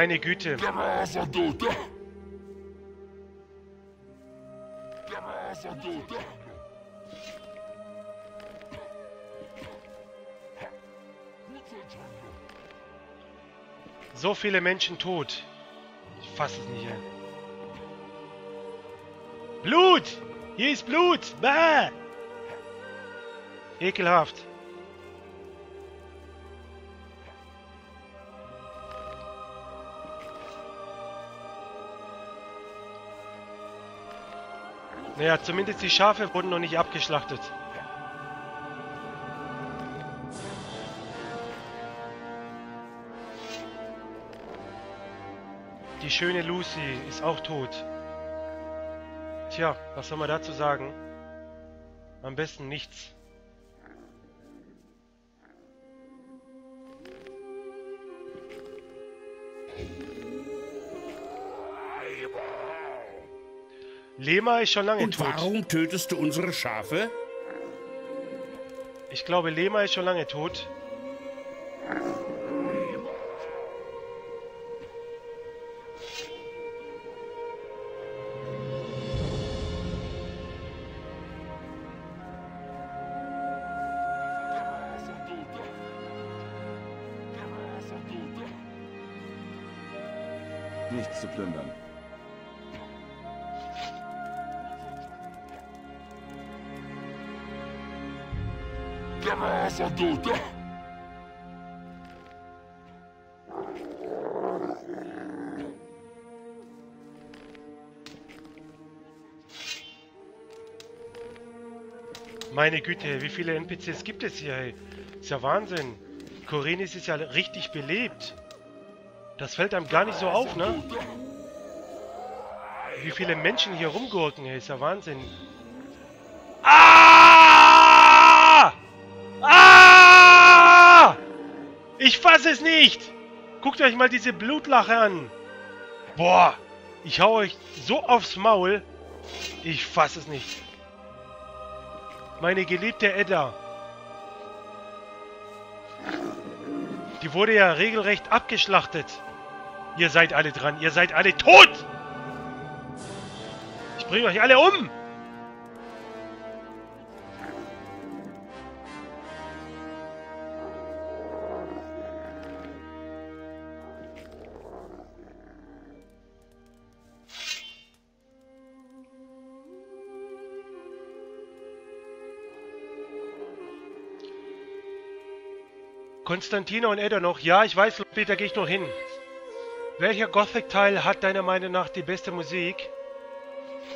Meine Güte. So viele Menschen tot. Ich fasse es nicht. Blut! Hier ist Blut! Bäh! Ekelhaft. Naja, zumindest die Schafe wurden noch nicht abgeschlachtet. Die schöne Lucy ist auch tot. Tja, was soll man dazu sagen? Am besten nichts. Lema ist schon lange Und tot. warum tötest du unsere Schafe? Ich glaube, Lema ist schon lange tot. Meine Güte, wie viele NPCs gibt es hier, hey? Ist ja Wahnsinn. Korenis ist ja richtig belebt. Das fällt einem gar nicht so auf, ne? Wie viele Menschen hier rumgurken, hey, ist ja Wahnsinn. Ah! Ah! Ich fasse es nicht! Guckt euch mal diese Blutlache an. Boah, ich hau euch so aufs Maul. Ich fasse es nicht meine geliebte Edda. Die wurde ja regelrecht abgeschlachtet. Ihr seid alle dran. Ihr seid alle tot! Ich bringe euch alle um! Konstantino und Edda noch. Ja, ich weiß, da gehe ich noch hin. Welcher Gothic-Teil hat deiner Meinung nach die beste Musik?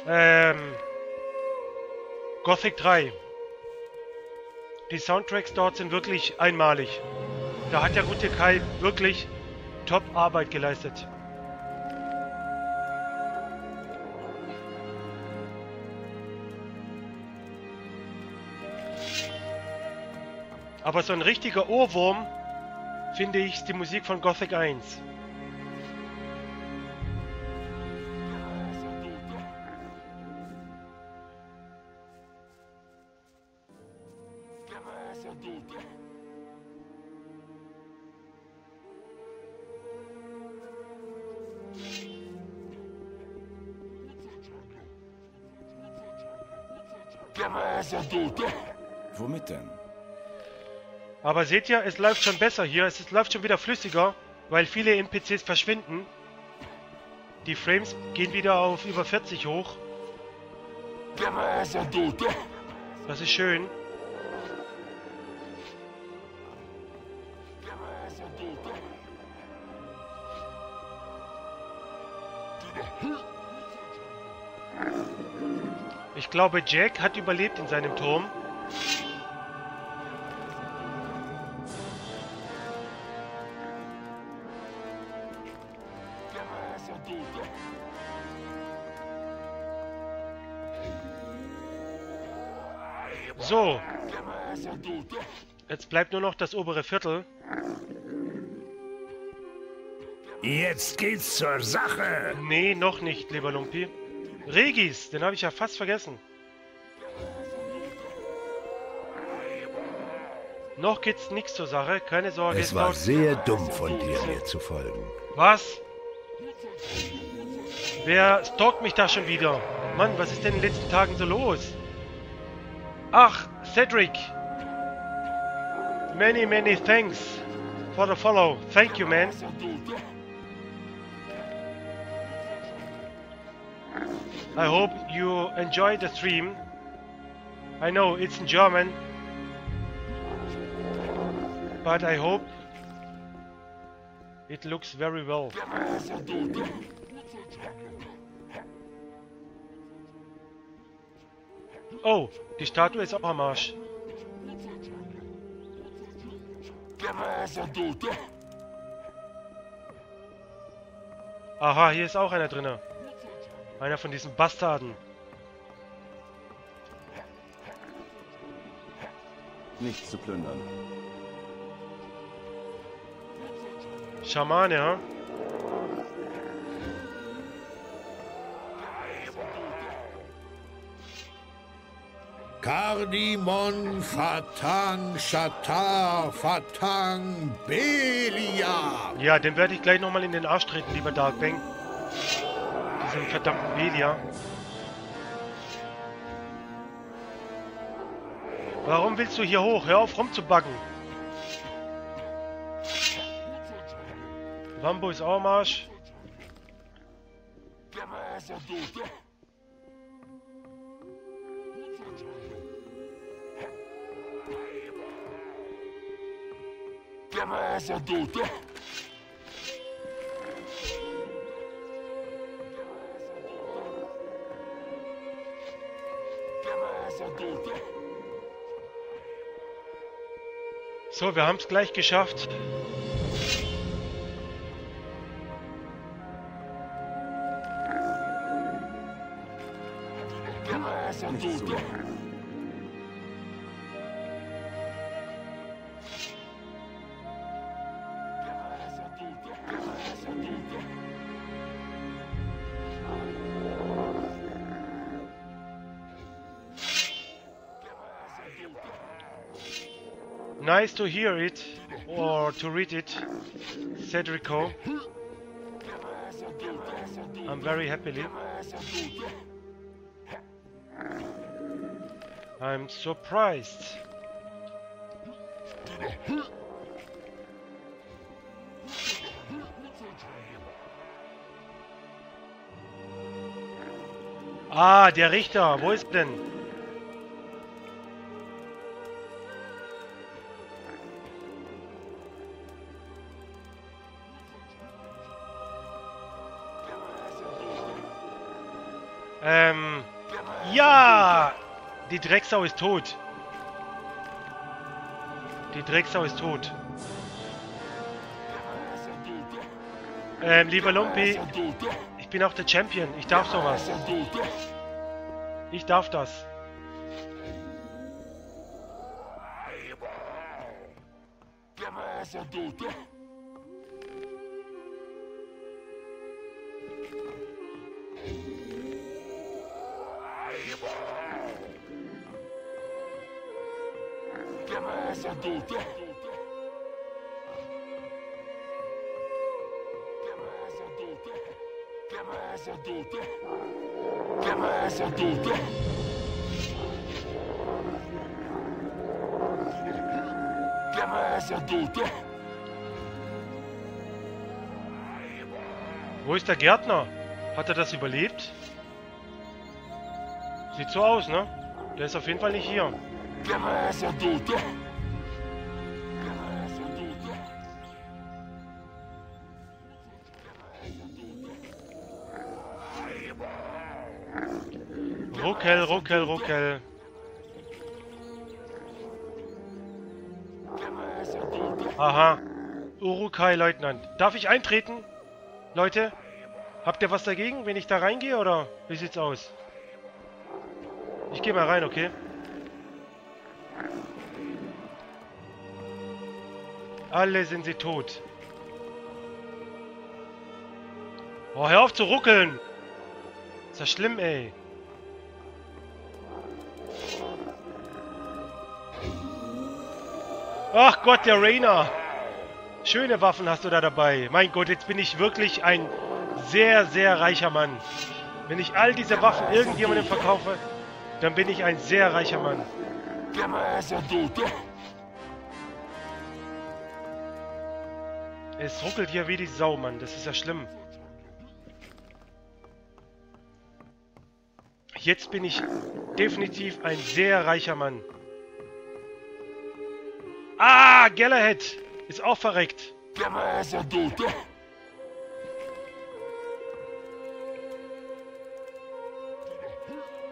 Ähm, Gothic 3. Die Soundtracks dort sind wirklich einmalig. Da hat der gute Kai wirklich Top-Arbeit geleistet. Aber so ein richtiger Ohrwurm finde ich die Musik von Gothic 1. Womit denn? Aber seht ihr, es läuft schon besser hier. Es läuft schon wieder flüssiger, weil viele NPCs verschwinden. Die Frames gehen wieder auf über 40 hoch. Das ist schön. Ich glaube, Jack hat überlebt in seinem Turm. Bleibt nur noch das obere Viertel. Jetzt geht's zur Sache. Nee, noch nicht, lieber Lumpi. Regis, den habe ich ja fast vergessen. Noch geht's nichts zur Sache, keine Sorge. Es war sehr dumm von dir, mir zu folgen. Was? Wer stalkt mich da schon wieder? Mann, was ist denn in den letzten Tagen so los? Ach, Cedric. Many, many thanks for the follow. Thank you, man. I hope you enjoy the stream. I know it's in German, but I hope it looks very well. Oh, die Statue ist auch am Aha, hier ist auch einer drinne. Einer von diesen Bastarden. Nichts zu plündern. Schamane, ja? Kardimon Fatang Shatar Fatang Belia. Ja, den werde ich gleich nochmal in den Arsch treten, lieber Darkbang. Diesen verdammten Belia. Warum willst du hier hoch? Hör auf rumzubuggen. Wambo ist auch am Arsch. So, wir haben es gleich geschafft. To hear it, or to read it, Cedrico. I'm very happily. I'm surprised. Ah, der Richter. Wo ist denn? Ähm, ja! Die Drecksau ist tot. Die Drecksau ist tot. Ähm, lieber Lumpi, ich bin auch der Champion. Ich darf sowas. Ich darf das. Der Gärtner? Hat er das überlebt? Sieht so aus, ne? Der ist auf jeden Fall nicht hier. Ruckel, ruckel, ruckel. Aha. Urukai Leutnant. Darf ich eintreten? Leute? Habt ihr was dagegen, wenn ich da reingehe, oder wie sieht's aus? Ich gehe mal rein, okay? Alle sind sie tot. Oh, hör auf zu ruckeln! Ist das schlimm, ey. Ach Gott, der Rainer. Schöne Waffen hast du da dabei. Mein Gott, jetzt bin ich wirklich ein sehr, sehr reicher Mann. Wenn ich all diese Waffen irgendjemandem verkaufe, dann bin ich ein sehr reicher Mann. Es ruckelt hier wie die Sau, Mann. Das ist ja schlimm. Jetzt bin ich definitiv ein sehr reicher Mann. Ah, Galahad ist auch verreckt.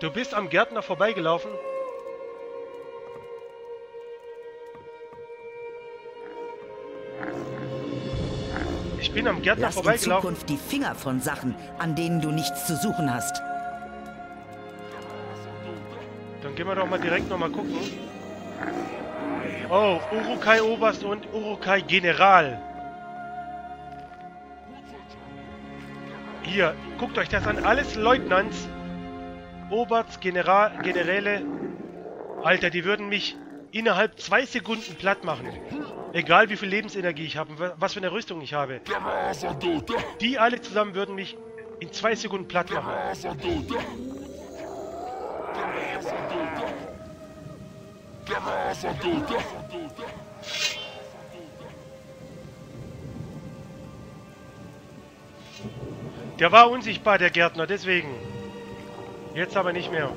Du bist am Gärtner vorbeigelaufen? Ich bin am Gärtner Lass vorbeigelaufen. in Zukunft die Finger von Sachen, an denen du nichts zu suchen hast. Dann gehen wir doch mal direkt noch mal gucken. Oh, Urukai Oberst und Urukai General. Hier, guckt euch das an. Alles Leutnants. Oberst, General, Generäle. Alter, die würden mich innerhalb zwei Sekunden platt machen. Egal wie viel Lebensenergie ich habe, was für eine Rüstung ich habe. Die alle zusammen würden mich in zwei Sekunden platt machen. Der war unsichtbar, der Gärtner, deswegen. Jetzt aber nicht mehr.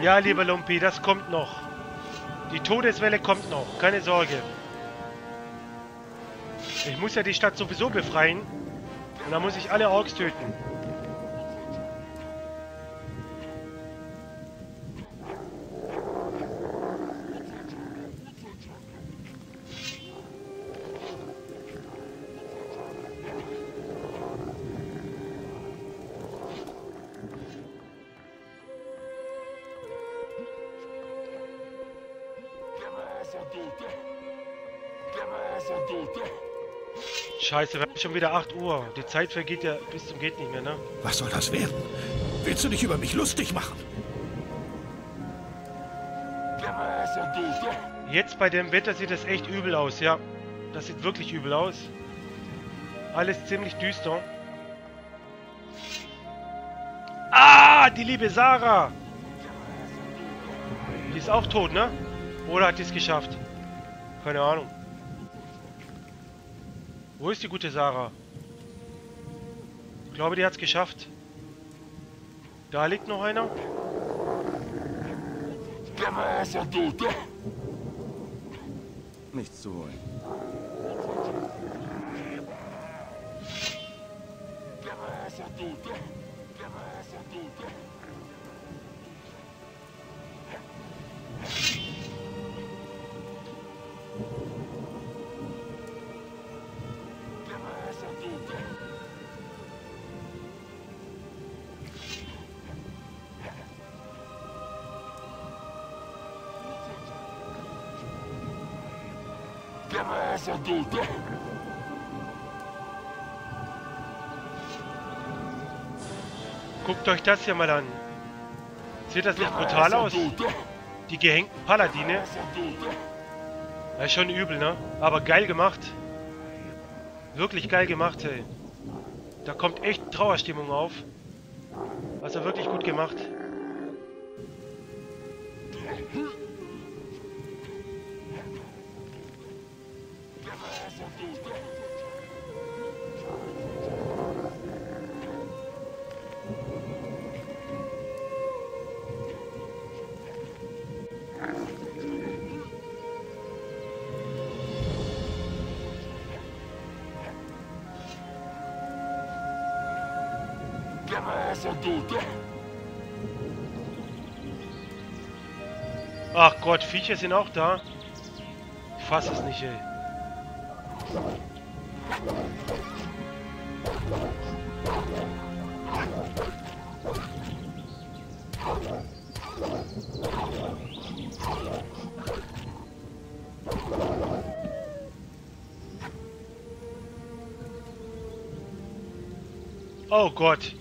Ja, lieber Lumpi, das kommt noch. Die Todeswelle kommt noch, keine Sorge. Ich muss ja die Stadt sowieso befreien. Und dann muss ich alle Orks töten. Scheiße, wir haben schon wieder 8 Uhr. Die Zeit vergeht ja bis zum geht nicht mehr, ne? Was soll das werden? Willst du dich über mich lustig machen? Jetzt bei dem Wetter sieht es echt übel aus, ja. Das sieht wirklich übel aus. Alles ziemlich düster. Ah, die liebe Sarah. Die ist auch tot, ne? Oder hat die es geschafft? Keine Ahnung. Wo ist die gute Sarah? Ich glaube, die hat es geschafft. Da liegt noch einer. Nichts zu holen. Guckt euch das hier mal an. Sieht das nicht brutal aus? Die gehängten Paladine. Ja, schon übel, ne? Aber geil gemacht. Wirklich geil gemacht, ey. Da kommt echt Trauerstimmung auf. Also wirklich gut gemacht. Viecher sind auch da. Ich fass es nicht, ey. Oh Gott.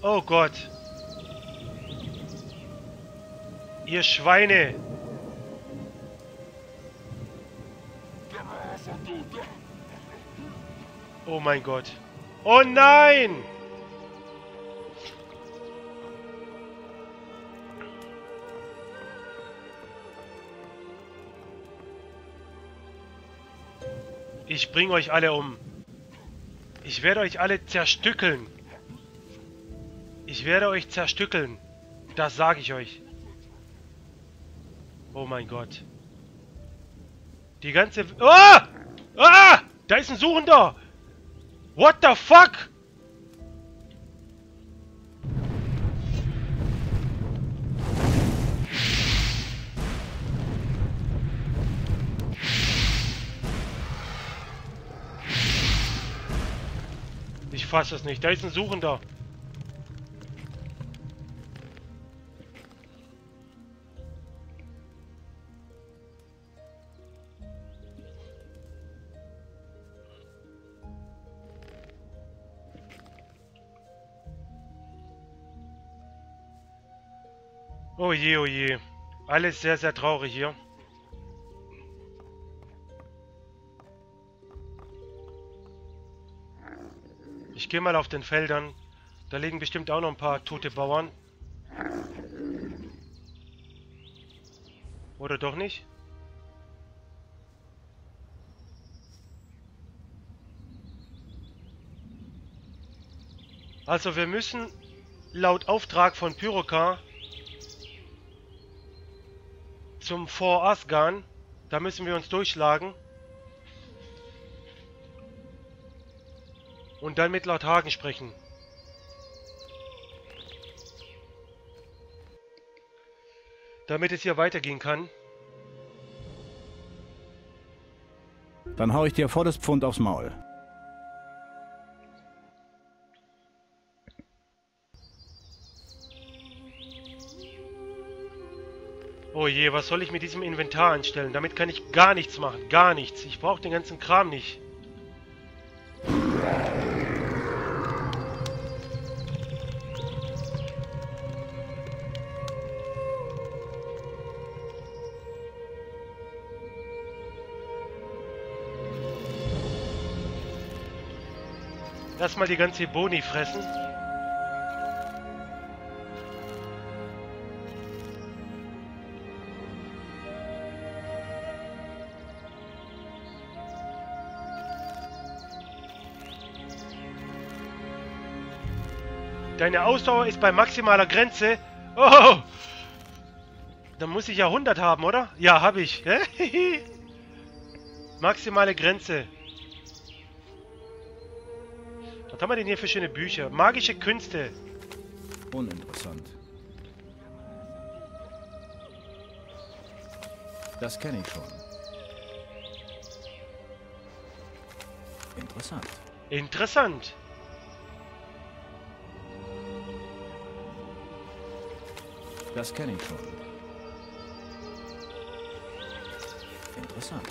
Oh Gott. Ihr Schweine. Oh mein Gott. Oh nein! Ich bring euch alle um. Ich werde euch alle zerstückeln. Ich werde euch zerstückeln. Das sage ich euch. Oh mein Gott. Die ganze... Ah! Ah! Da ist ein Suchender! What the fuck? Ich fasse es nicht. Da ist ein Suchender. Je, oh je. Alles sehr, sehr traurig hier. Ich gehe mal auf den Feldern. Da liegen bestimmt auch noch ein paar tote Bauern. Oder doch nicht? Also wir müssen laut Auftrag von Pyrokar zum Fort Asgan. Da müssen wir uns durchschlagen. Und dann mit Lord Hagen sprechen. Damit es hier weitergehen kann. Dann hau ich dir volles Pfund aufs Maul. je, was soll ich mit diesem Inventar anstellen? Damit kann ich gar nichts machen, gar nichts. Ich brauche den ganzen Kram nicht. Lass mal die ganze Boni fressen. Deine Ausdauer ist bei maximaler Grenze. Oh! Dann muss ich ja 100 haben, oder? Ja, habe ich. Maximale Grenze. Was haben wir denn hier für schöne Bücher? Magische Künste. Uninteressant. Das kenne ich schon. Interessant. Interessant. Das kenne ich schon. Interessant.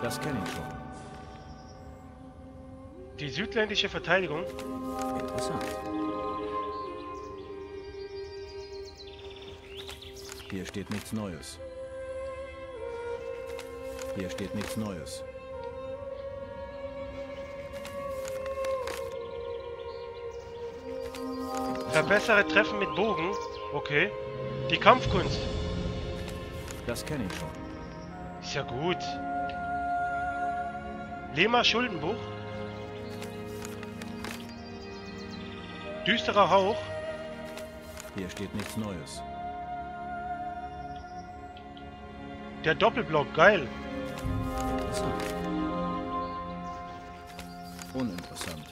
Das kenne ich schon. Die südländische Verteidigung. Interessant. Hier steht nichts Neues. Hier steht nichts Neues. Verbessere Treffen mit Bogen. Okay. Die Kampfkunst. Das kenne ich schon. Ist ja gut. Lema Schuldenbuch. Düsterer Hauch. Hier steht nichts Neues. Der Doppelblock, geil. Interessant. Uninteressant.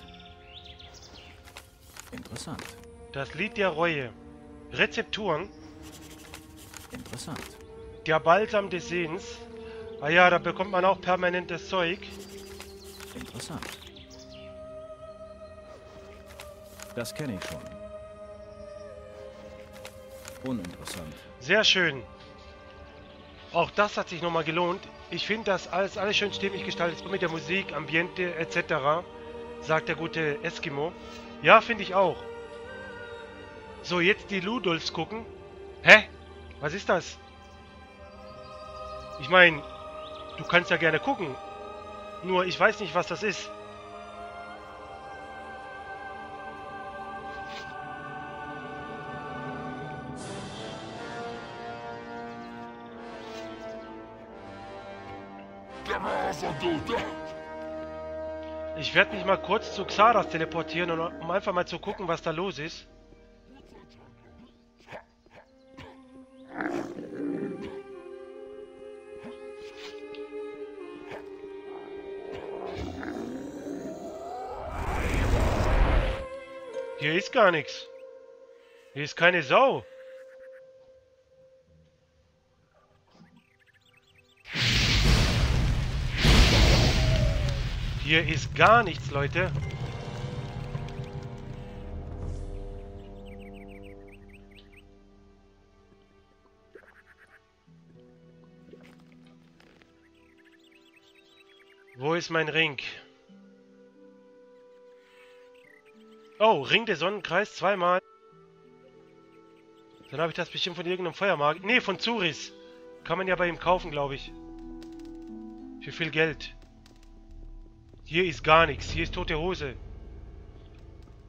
Interessant. Das Lied der Reue. Rezepturen. Interessant. Der Balsam des Sehens. Ah ja, da bekommt man auch permanentes Zeug. Interessant. Das kenne ich schon. Uninteressant. Sehr schön. Auch das hat sich nochmal gelohnt. Ich finde das alles, alles schön stimmig gestaltet. Mit der Musik, Ambiente etc. Sagt der gute Eskimo. Ja, finde ich auch. So, jetzt die Ludolfs gucken. Hä? Was ist das? Ich meine, du kannst ja gerne gucken. Nur, ich weiß nicht, was das ist. Ich werde mich mal kurz zu Xaras teleportieren, um einfach mal zu gucken, was da los ist. Hier ist gar nichts. Hier ist keine Sau. Hier ist gar nichts, Leute. Wo ist mein Ring? Oh, Ring der Sonnenkreis zweimal. Dann habe ich das bestimmt von irgendeinem Feuermarkt. Nee, von Zuris. Kann man ja bei ihm kaufen, glaube ich. Für viel Geld. Hier ist gar nichts. Hier ist tote Hose.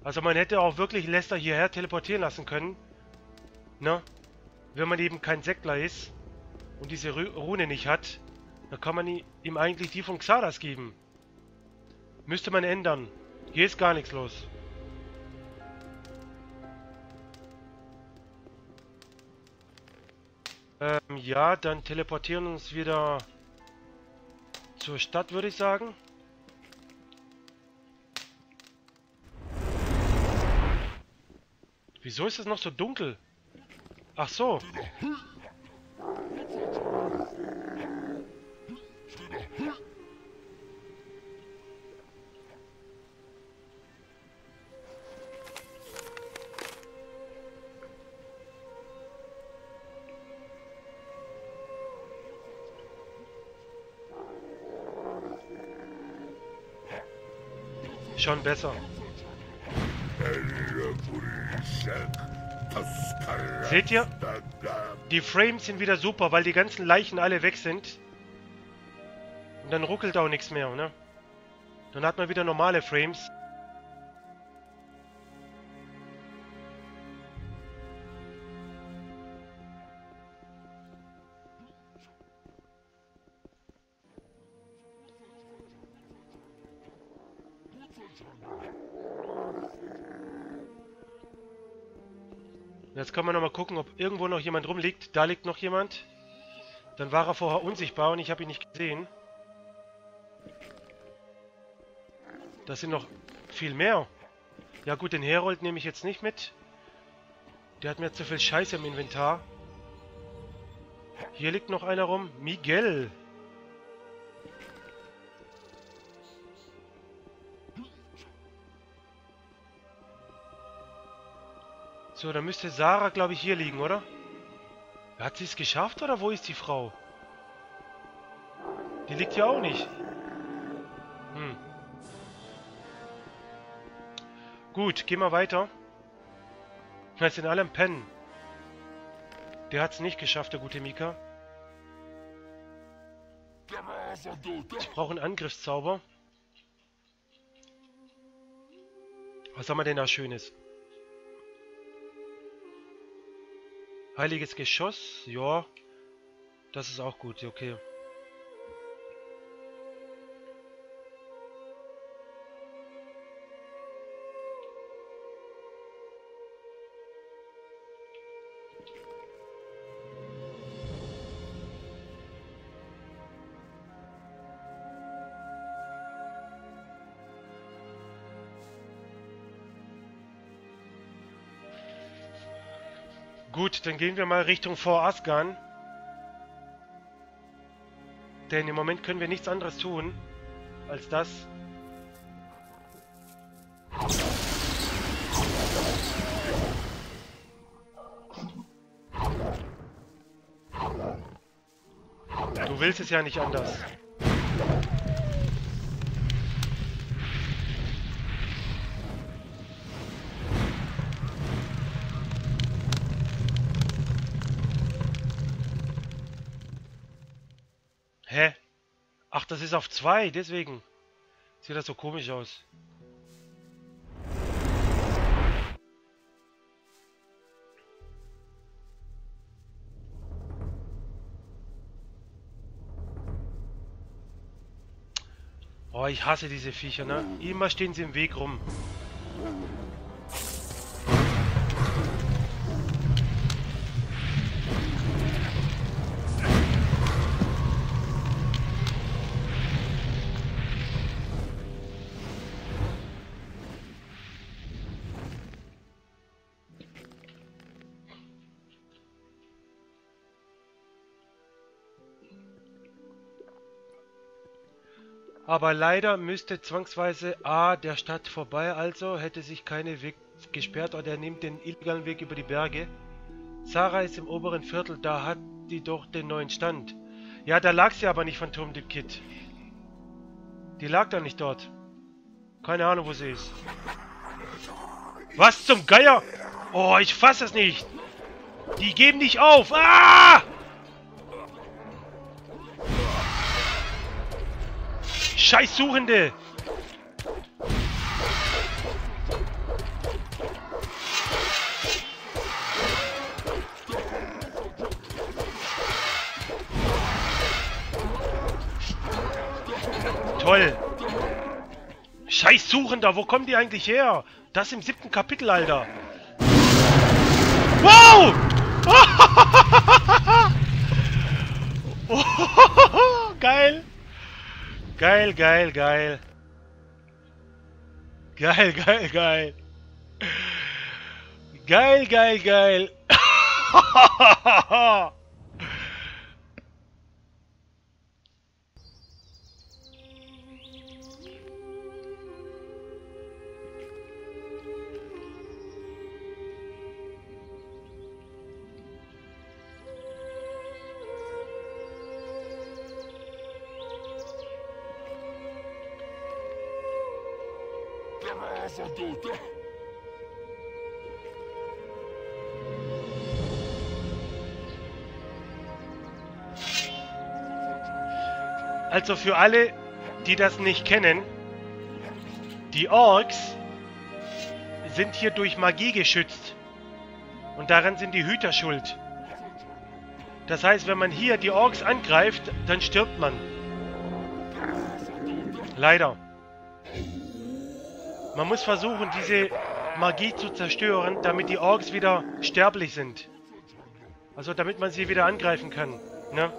Also man hätte auch wirklich Lester hierher teleportieren lassen können. Ne? Wenn man eben kein Sektler ist und diese Rune nicht hat, dann kann man ihm eigentlich die von Xaras geben. Müsste man ändern. Hier ist gar nichts los. Ähm, ja, dann teleportieren uns wieder zur Stadt, würde ich sagen. Wieso ist es noch so dunkel? Ach so. Schon besser. Seht ihr? Die Frames sind wieder super, weil die ganzen Leichen alle weg sind. Und dann ruckelt auch nichts mehr, ne? Dann hat man wieder normale Frames. Jetzt können wir noch mal gucken, ob irgendwo noch jemand rumliegt. Da liegt noch jemand. Dann war er vorher unsichtbar und ich habe ihn nicht gesehen. Das sind noch viel mehr. Ja gut, den Herold nehme ich jetzt nicht mit. Der hat mir zu viel Scheiße im Inventar. Hier liegt noch einer rum. Miguel. So, dann müsste Sarah, glaube ich, hier liegen, oder? Hat sie es geschafft oder wo ist die Frau? Die liegt hier auch nicht. Hm. Gut, gehen wir weiter. Wir sind alle im Pennen. Der hat es nicht geschafft, der gute Mika. Ich brauche einen Angriffszauber. Was haben wir denn da Schönes? Heiliges Geschoss, ja. Das ist auch gut, okay. Gut, dann gehen wir mal Richtung Vor Asgan. Denn im Moment können wir nichts anderes tun als das. Du willst es ja nicht anders. Hä? Ach, das ist auf 2, deswegen sieht das so komisch aus. Oh, ich hasse diese Viecher, ne? Immer stehen sie im Weg rum. Aber leider müsste zwangsweise A der Stadt vorbei, also hätte sich keine Weg gesperrt oder er nimmt den illegalen Weg über die Berge. Sarah ist im oberen Viertel, da hat die doch den neuen Stand. Ja, da lag sie aber nicht von Tom Dip Kid. Die lag da nicht dort. Keine Ahnung, wo sie ist. Was zum Geier? Oh, ich fasse es nicht. Die geben nicht auf. Ah! Scheiß Suchende! Toll! Scheiß Suchender, wo kommen die eigentlich her? Das im siebten Kapitel, Alter! Wow! Geil! Geil, geil, geil. Geil, geil, geil. Geil, geil, geil. Also für alle, die das nicht kennen, die Orks sind hier durch Magie geschützt. Und daran sind die Hüter schuld. Das heißt, wenn man hier die Orks angreift, dann stirbt man. Leider. Man muss versuchen, diese Magie zu zerstören, damit die Orks wieder sterblich sind. Also damit man sie wieder angreifen kann. Ne?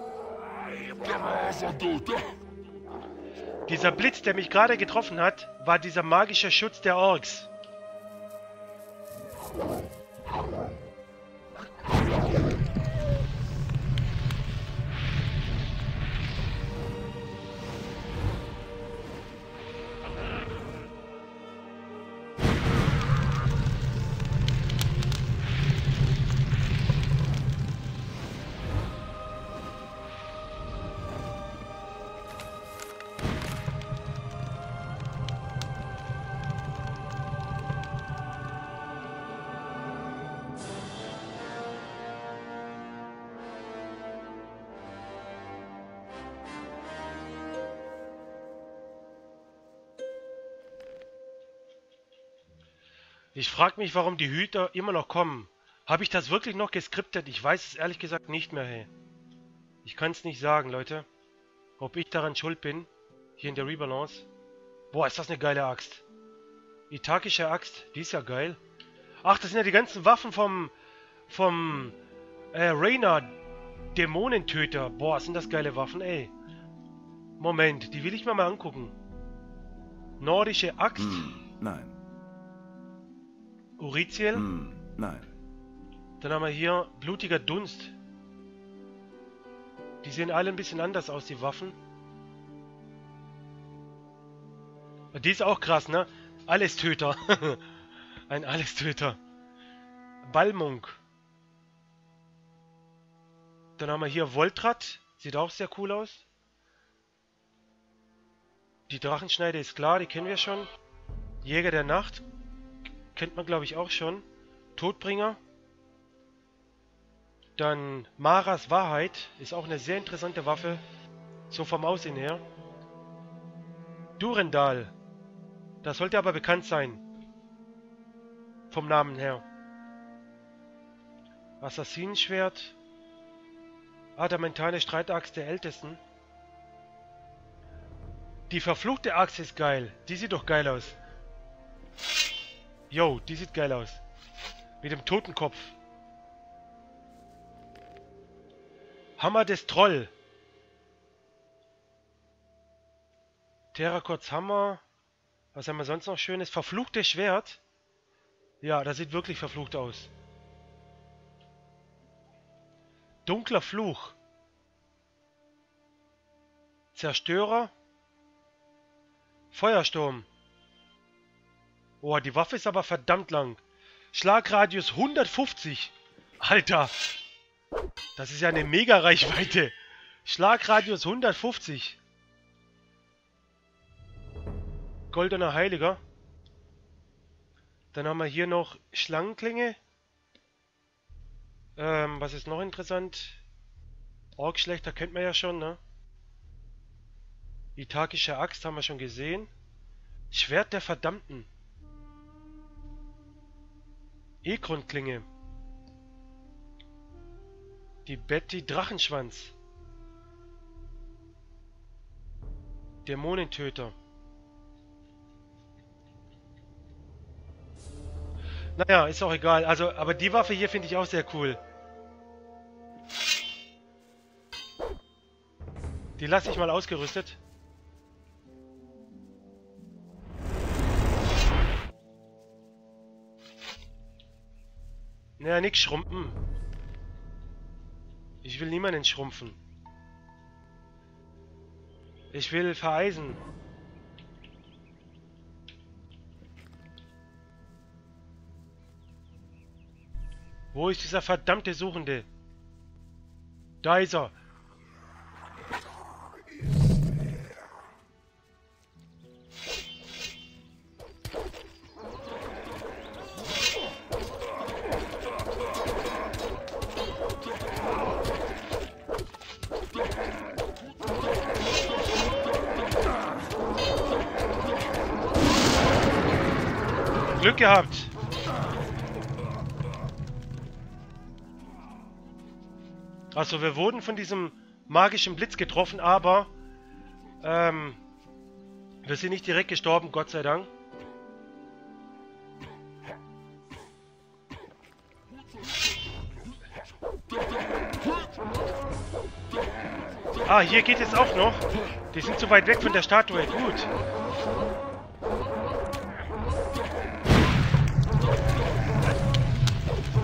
Dieser Blitz, der mich gerade getroffen hat, war dieser magische Schutz der Orks. Ich frage mich, warum die Hüter immer noch kommen. Habe ich das wirklich noch geskriptet? Ich weiß es ehrlich gesagt nicht mehr, hey. Ich kann es nicht sagen, Leute. Ob ich daran schuld bin. Hier in der Rebalance. Boah, ist das eine geile Axt. Itakische Axt. Die ist ja geil. Ach, das sind ja die ganzen Waffen vom... Vom... Äh, Rainer. Dämonentöter. Boah, sind das geile Waffen, ey. Moment, die will ich mir mal angucken. Nordische Axt. Hm, nein. Uriziel. Hm, nein. Dann haben wir hier blutiger Dunst. Die sehen alle ein bisschen anders aus, die Waffen. Die ist auch krass, ne? Allestöter. Ein Allestöter. Balmunk. Dann haben wir hier Voltrat. Sieht auch sehr cool aus. Die Drachenschneide ist klar, die kennen wir schon. Jäger der Nacht. Kennt man, glaube ich, auch schon. Todbringer. Dann Maras Wahrheit. Ist auch eine sehr interessante Waffe. So vom Aussehen her. Durendal. Das sollte aber bekannt sein. Vom Namen her. Assassinenschwert. Adamentale Streitaxt der Ältesten. Die verfluchte Axt ist geil. Die sieht doch geil aus. Yo, die sieht geil aus. Mit dem Totenkopf. Hammer des Troll. Terrakots Hammer. Was haben wir sonst noch Schönes? Verfluchtes Schwert. Ja, das sieht wirklich verflucht aus. Dunkler Fluch. Zerstörer. Feuersturm. Oh, die Waffe ist aber verdammt lang. Schlagradius 150. Alter. Das ist ja eine Mega-Reichweite. Schlagradius 150. Goldener Heiliger. Dann haben wir hier noch Schlangenklinge. Ähm, was ist noch interessant? Orkschlechter kennt man ja schon, ne? Itakische Axt haben wir schon gesehen. Schwert der Verdammten. Ekron-Klinge. Die Betty Drachenschwanz. Dämonentöter. Naja, ist auch egal. Also, aber die Waffe hier finde ich auch sehr cool. Die lasse ich mal ausgerüstet. Naja, nix schrumpfen. Ich will niemanden schrumpfen. Ich will vereisen. Wo ist dieser verdammte Suchende? Da ist er. Gehabt. Also wir wurden von diesem magischen Blitz getroffen, aber ähm, wir sind nicht direkt gestorben, Gott sei Dank. Ah, hier geht es auch noch. Die sind zu weit weg von der Statue. Gut.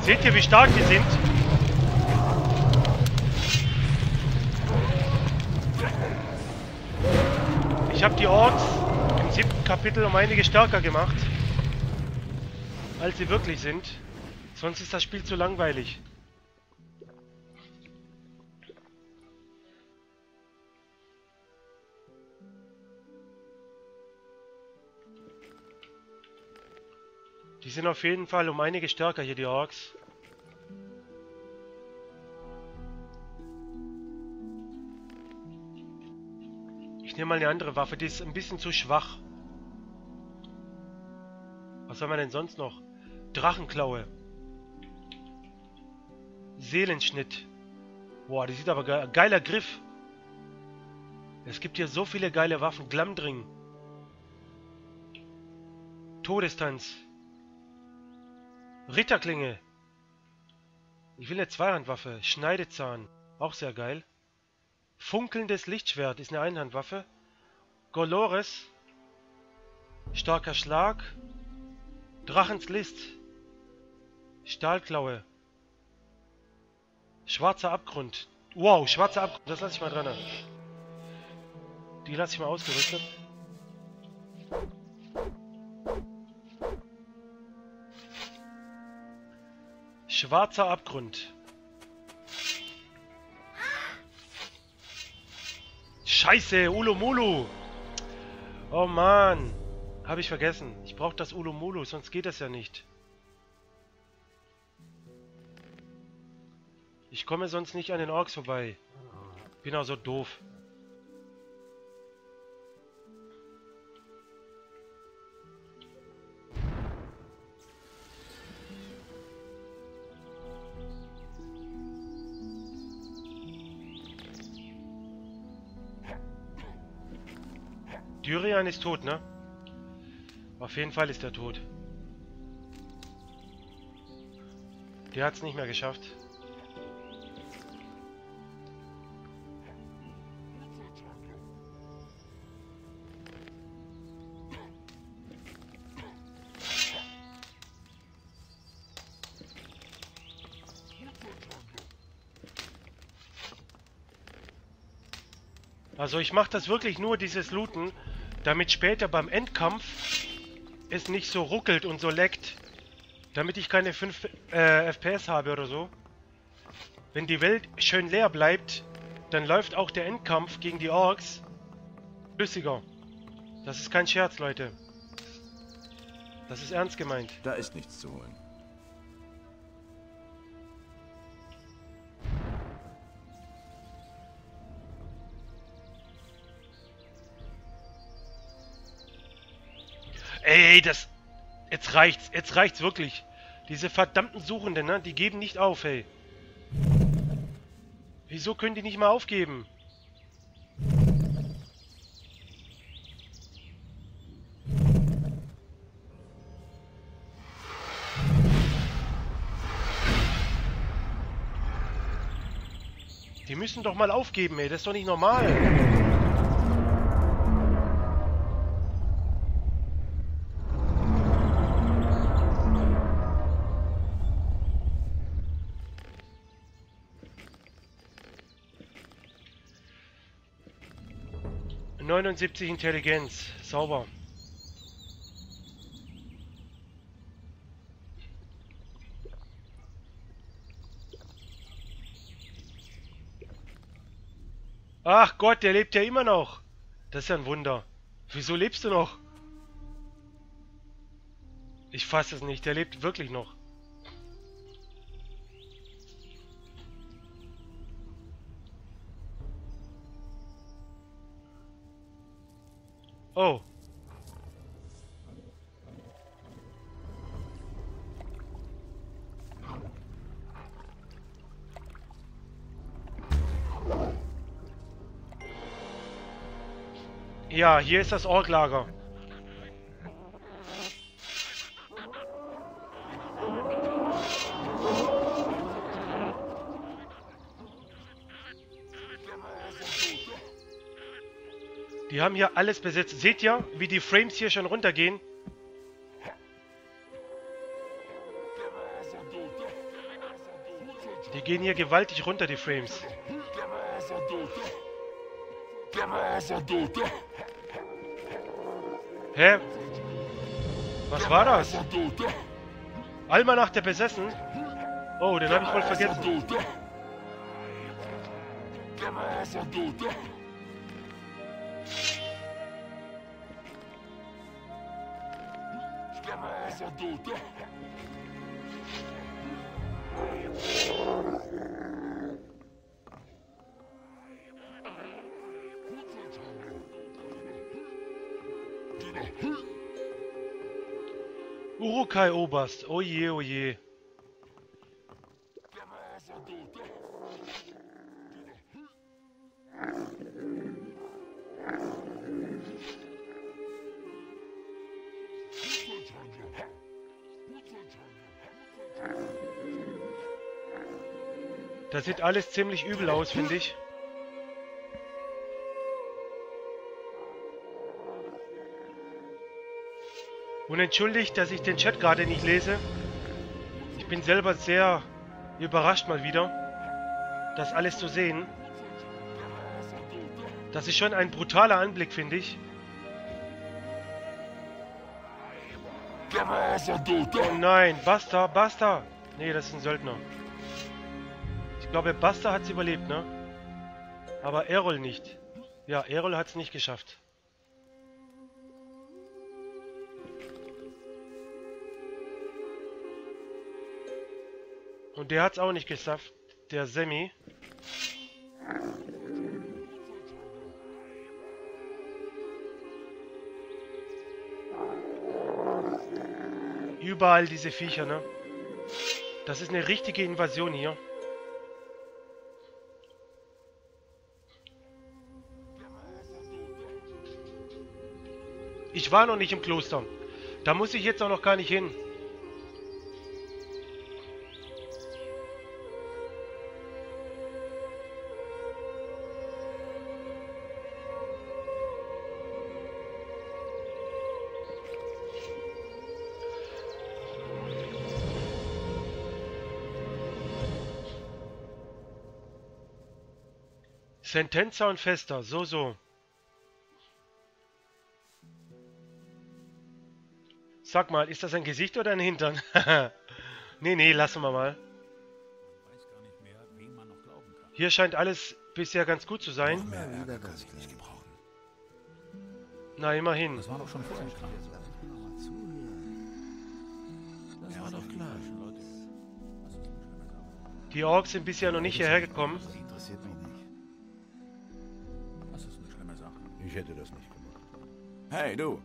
Seht ihr, wie stark die sind? Ich habe die Orks im siebten Kapitel um einige stärker gemacht, als sie wirklich sind. Sonst ist das Spiel zu langweilig. Die sind auf jeden Fall um einige stärker hier, die Orks. Ich nehme mal eine andere Waffe, die ist ein bisschen zu schwach. Was haben wir denn sonst noch? Drachenklaue. Seelenschnitt. Boah, die sieht aber ge geiler Griff. Es gibt hier so viele geile Waffen. Glamdring. Todestanz. Ritterklinge. Ich will eine Zweihandwaffe. Schneidezahn. Auch sehr geil. Funkelndes Lichtschwert ist eine Einhandwaffe. Golores. Starker Schlag. Drachens List. Stahlklaue. Schwarzer Abgrund. Wow, schwarzer Abgrund. Das lasse ich mal dran. Die lasse ich mal ausgerüstet. Schwarzer Abgrund. Scheiße, Ulumulu. Oh Mann. Habe ich vergessen. Ich brauche das Ulumulu, sonst geht das ja nicht. Ich komme sonst nicht an den Orks vorbei. Bin auch so doof. Dyrian ist tot, ne? Auf jeden Fall ist er tot. Der hat es nicht mehr geschafft. Also ich mache das wirklich nur, dieses Looten, damit später beim Endkampf es nicht so ruckelt und so leckt. Damit ich keine 5 äh, FPS habe oder so. Wenn die Welt schön leer bleibt, dann läuft auch der Endkampf gegen die Orks flüssiger. Das ist kein Scherz, Leute. Das ist ernst gemeint. Da ist nichts zu holen. Ey, das... Jetzt reicht's. Jetzt reicht's wirklich. Diese verdammten Suchenden, ne? Die geben nicht auf, ey. Wieso können die nicht mal aufgeben? Die müssen doch mal aufgeben, ey. Das ist doch nicht normal. Neunundsiebzig Intelligenz. Sauber. Ach Gott, der lebt ja immer noch. Das ist ja ein Wunder. Wieso lebst du noch? Ich fasse es nicht, der lebt wirklich noch. Oh. Ja, hier ist das Orglager. Die haben hier alles besetzt. Seht ihr, wie die Frames hier schon runtergehen? Die gehen hier gewaltig runter, die Frames. Hä? Was war das? Almanach der Besessen? Oh, den habe ich wohl vergessen. Urukai Oberst. Oje, oje. Sieht alles ziemlich übel aus, finde ich. Und entschuldigt, dass ich den Chat gerade nicht lese. Ich bin selber sehr überrascht mal wieder, das alles zu sehen. Das ist schon ein brutaler Anblick, finde ich. Oh nein, Basta, Basta! Nee, das ist ein Söldner. Ich glaube, Basta hat es überlebt, ne? Aber Errol nicht. Ja, Errol hat es nicht geschafft. Und der hat es auch nicht geschafft, der Semi. Überall diese Viecher, ne? Das ist eine richtige Invasion hier. Ich war noch nicht im Kloster. Da muss ich jetzt auch noch gar nicht hin. Sentenza und Fester, so, so. Sag mal, ist das ein Gesicht oder ein Hintern? nee, nee, lassen wir mal. Hier scheint alles bisher ganz gut zu sein. Na, immerhin. Das war doch schon vorher klar. Das war doch klar. Die Orks sind bisher noch nicht hierher gekommen. Interessiert mich nicht. Das ist eine schlimme Sache. Ich hätte das nicht gemacht. Hey, du.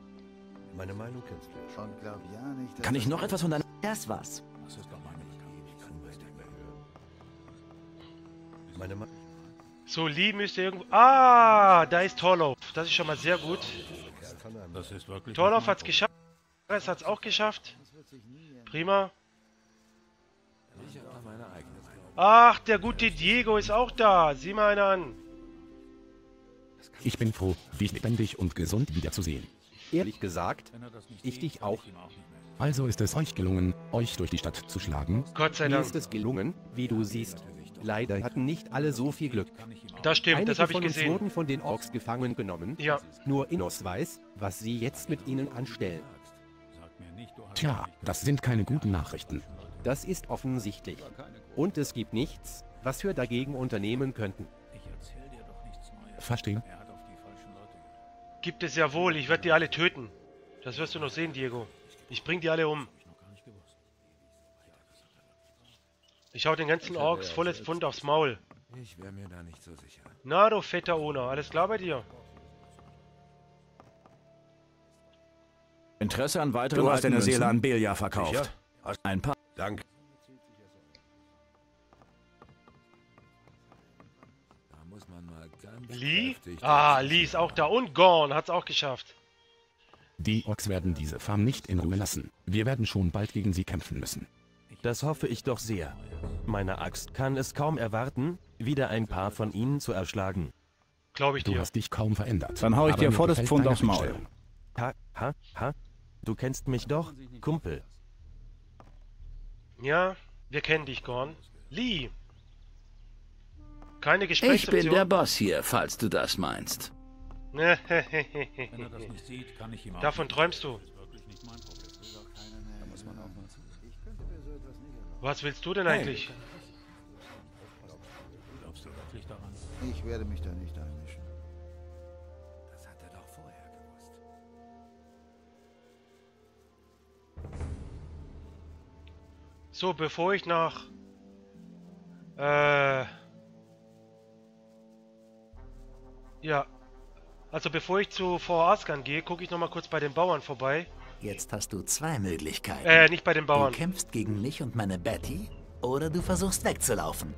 Meine Meinung kennst du ja schon. Und glaub ja nicht, dass Kann ich noch etwas von deiner... Das war's. Das ist doch meine. Meine Meinung... So, Lee müsste irgendwo... Ah, da ist Torloff. Das ist schon mal sehr gut. Das ist wirklich... Torloff hat es geschafft. Ares hat es auch geschafft. Prima. Ach, der gute Diego ist auch da. Sieh mal einer an. Ich bin froh, dich lebendig und gesund wiederzusehen. Ehrlich gesagt, ich dich auch. Also ist es euch gelungen, euch durch die Stadt zu schlagen? Gott sei Mir Dank. ist es gelungen, wie du siehst. Leider hatten nicht alle so viel Glück. Das stimmt, Einige das habe ich von uns gesehen. wurden von den Orks gefangen genommen. Ja. Nur Innos weiß, was sie jetzt mit ihnen anstellen. Tja, das sind keine guten Nachrichten. Das ist offensichtlich. Und es gibt nichts, was wir dagegen unternehmen könnten. Verstehen? Gibt es ja wohl. Ich werde die alle töten. Das wirst du noch sehen, Diego. Ich bring die alle um. Ich hau den ganzen Orks volles Pfund aufs Maul. Ich wäre mir da nicht so sicher. Na, du fetter Ona. Alles klar bei dir? Interesse an weiteren Du hast deine Seele an Belia verkauft. Sicher? Ein paar. Dank. Lee? Ah, Lee ist auch da. Und Gorn hat's auch geschafft. Die Orks werden diese Farm nicht in Ruhe lassen. Wir werden schon bald gegen sie kämpfen müssen. Das hoffe ich doch sehr. Meine Axt kann es kaum erwarten, wieder ein paar von ihnen zu erschlagen. Glaube ich Du dir. hast dich kaum verändert. Dann hau ich dir volles gefällt Pfund aufs Maul. Ha, ha, ha? Du kennst mich doch, Kumpel. Ja, wir kennen dich, Gorn. Lee. Keine Ich Gesprächsoption. bin der Boss hier, falls du das meinst. Davon träumst du. Was willst du denn eigentlich? Glaubst du wirklich daran? Ich werde mich da nicht einmischen. Das hat er doch vorher gewusst. So, bevor ich nach... Äh... Ja. Also bevor ich zu Vor Askan gehe, gucke ich nochmal kurz bei den Bauern vorbei. Jetzt hast du zwei Möglichkeiten. Äh, nicht bei den Bauern. Du kämpfst gegen mich und meine Betty oder du versuchst wegzulaufen.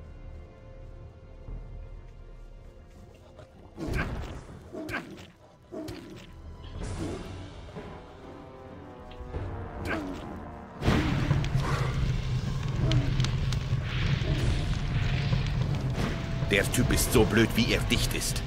Der Typ ist so blöd, wie er dicht ist.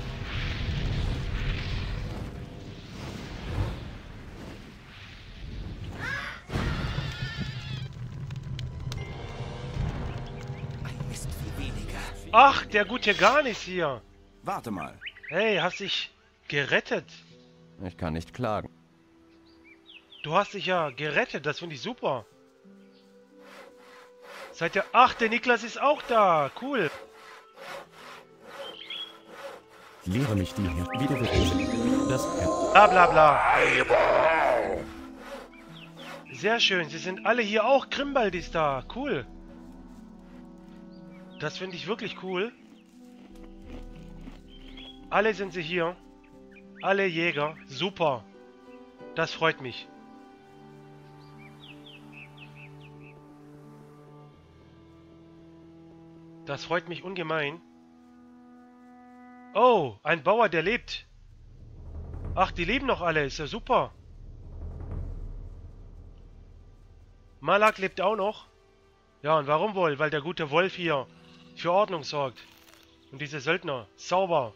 Ach, der gute Garnis hier. Warte mal. Hey, hast dich gerettet. Ich kann nicht klagen. Du hast dich ja gerettet, das finde ich super. Seid ihr... Ach, der Niklas ist auch da. Cool. Lehre mich dir hier, wie du willst. Das Bla bla bla. Sehr schön, sie sind alle hier auch. Grimbald ist da. Cool. Das finde ich wirklich cool. Alle sind sie hier. Alle Jäger. Super. Das freut mich. Das freut mich ungemein. Oh, ein Bauer, der lebt. Ach, die leben noch alle. Ist ja super. Malak lebt auch noch. Ja, und warum wohl? Weil der gute Wolf hier für Ordnung sorgt. Und diese Söldner. Sauber.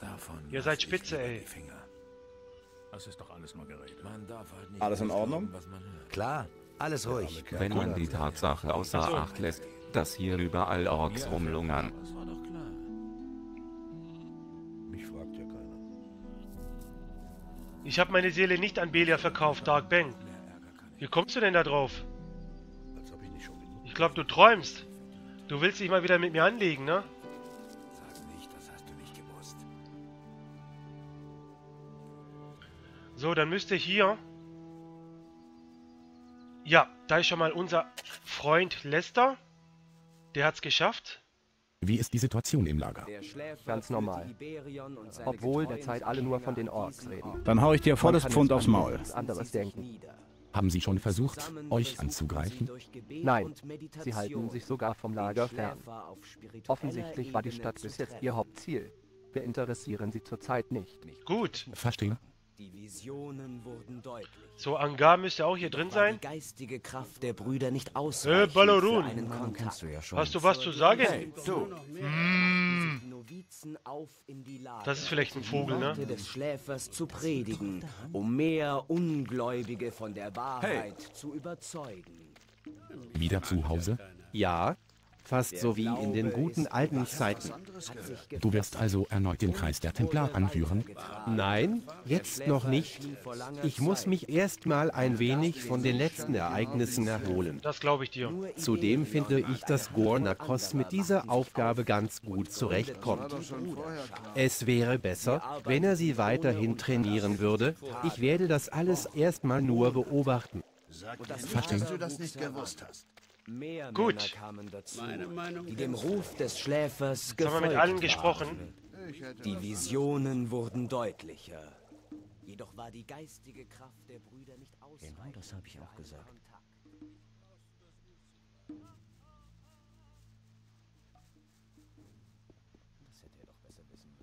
Davon Ihr seid spitze, ey. Das ist doch alles nur Gerede. Man darf halt nicht Alles in Ordnung? glauben, was man hört. Klar, alles ruhig. Wenn man die Tatsache außer so. Acht lässt, dass hier überall Orks rumlungern. Das war doch klar. Mich fragt ja keiner. Ich habe meine Seele nicht an Belia verkauft, Dark Bang. Wie kommst du denn da drauf? Ich glaube, du träumst. Du willst dich mal wieder mit mir anlegen, ne? Sag nicht, das hast du nicht gewusst. So, dann müsste hier... Ja, da ist schon mal unser Freund Lester. Der hat's geschafft. Wie ist die Situation im Lager? Ganz normal. Obwohl derzeit alle nur von den Orks reden. Dann hau ich dir volles Pfund aufs Maul. anderes denken. Haben sie schon versucht, euch anzugreifen? Nein, sie halten sich sogar vom Lager fern. Offensichtlich war die Stadt bis jetzt ihr Hauptziel. Wir interessieren sie zurzeit nicht. Gut. Verstehen? Die Visionen wurden deutlich. So, Angar müsste auch hier drin sein. die geistige Kraft der Brüder nicht Äh, ausreichend Ballerun. für einen Kontakt. Hast du was zu sagen? Hey, du. Mm. Die Lager, Das ist vielleicht ein Vogel, ne? Des Schläfers zu predigen, um mehr Ungläubige von der Wahrheit zu überzeugen. Wieder zu Hause? Ja, fast so wie in den guten alten Zeiten. Du wirst also erneut den Kreis der Templar anführen? Nein, jetzt noch nicht. Ich muss mich erstmal ein wenig von den letzten Ereignissen erholen. Das glaube ich dir. Zudem finde ich, dass Gornakos mit dieser Aufgabe ganz gut zurechtkommt. Es wäre besser, wenn er sie weiterhin trainieren würde. Ich werde das alles erstmal nur beobachten. Verstehen. Dass du das nicht gewusst hast. Mehr Gut. Männer kamen dazu, die dem Ruf des Schläfers Jetzt haben wir gefolgt mit allen gesprochen. Die Visionen wurden deutlicher. Jedoch war die geistige Kraft der Brüder nicht ausreichend. Genau, das habe ich auch gesagt. Das hätte er doch besser wissen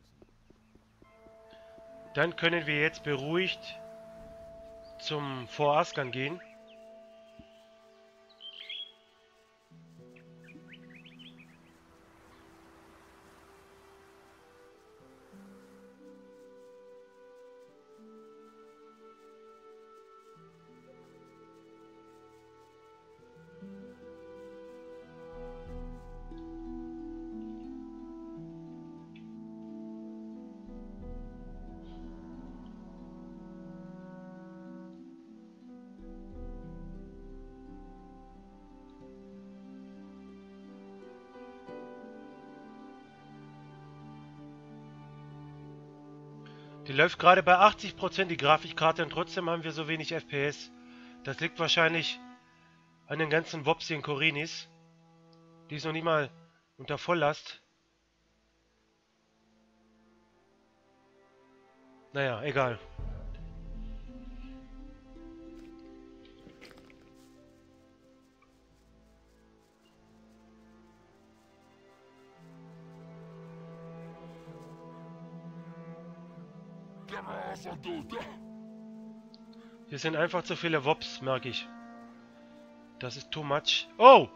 Dann können wir jetzt beruhigt zum Vorausgang gehen. Die läuft gerade bei 80% die Grafikkarte und trotzdem haben wir so wenig FPS. Das liegt wahrscheinlich an den ganzen Wopsi und Corinis. Die ist noch nicht mal unter Volllast. Naja, egal. Hier sind einfach zu viele Wops, merke ich. Das ist too much. Oh!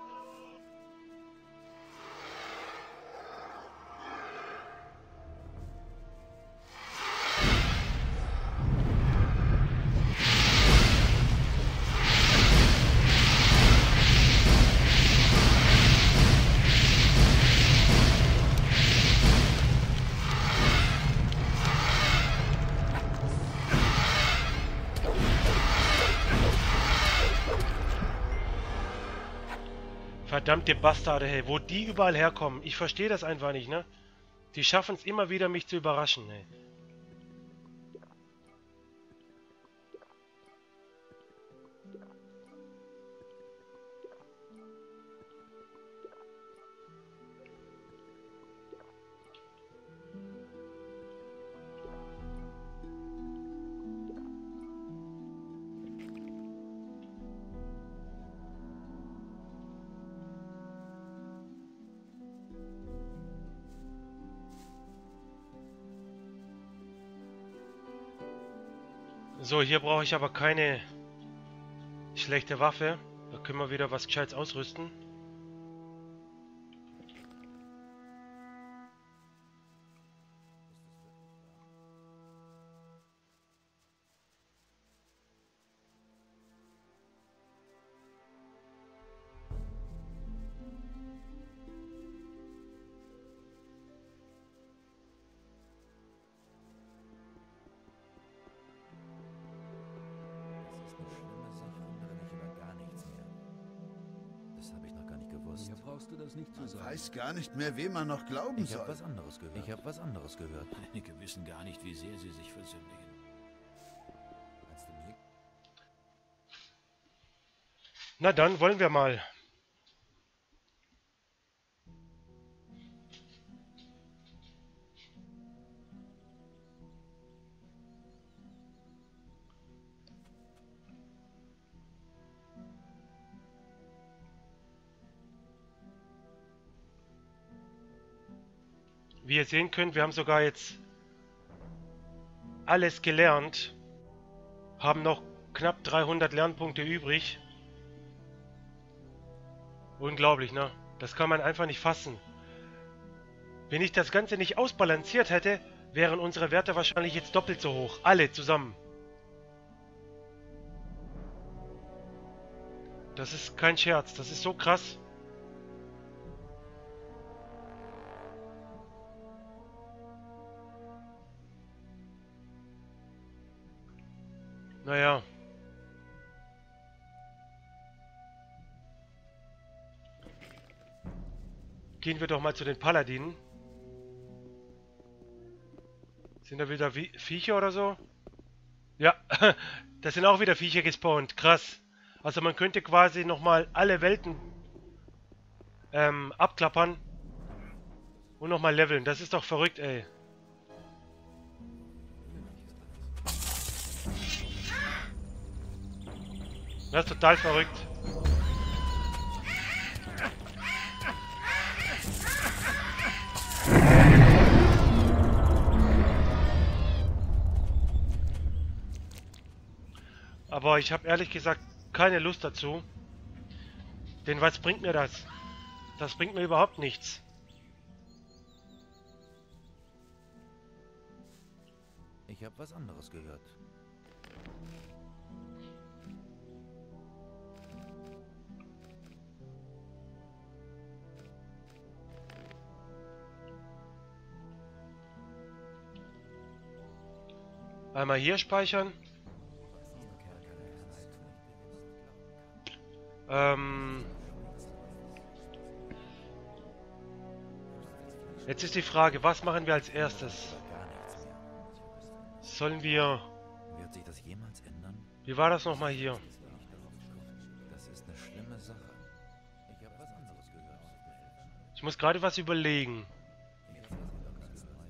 Verdammte Bastarde, hey, wo die überall herkommen. Ich verstehe das einfach nicht, ne? Die schaffen es immer wieder, mich zu überraschen, hey. So, hier brauche ich aber keine schlechte Waffe. Da können wir wieder was Gescheites ausrüsten. Gar nicht mehr, wem man noch glauben Ich soll. habe was anderes gehört. Ich habe was anderes gehört. Einige wissen gar nicht, wie sehr sie sich versündigen. Na dann, wollen wir mal. Ihr sehen könnt, wir haben sogar jetzt alles gelernt. Haben noch knapp 300 Lernpunkte übrig. Unglaublich, ne? Das kann man einfach nicht fassen. Wenn ich das Ganze nicht ausbalanciert hätte, wären unsere Werte wahrscheinlich jetzt doppelt so hoch. Alle zusammen. Das ist kein Scherz. Das ist so krass. Naja. Gehen wir doch mal zu den Paladinen. Sind da wieder Wie Viecher oder so? Ja, das sind auch wieder Viecher gespawnt. Krass. Also man könnte quasi nochmal alle Welten ähm, abklappern und nochmal leveln. Das ist doch verrückt, ey. Das ist total verrückt. Aber ich habe ehrlich gesagt keine Lust dazu. Denn was bringt mir das? Das bringt mir überhaupt nichts. Ich habe was anderes gehört. Einmal hier speichern. Ähm Jetzt ist die Frage, was machen wir als erstes? Sollen wir... Wird sich das jemals ändern? Wie war das nochmal hier? Ich muss gerade was überlegen.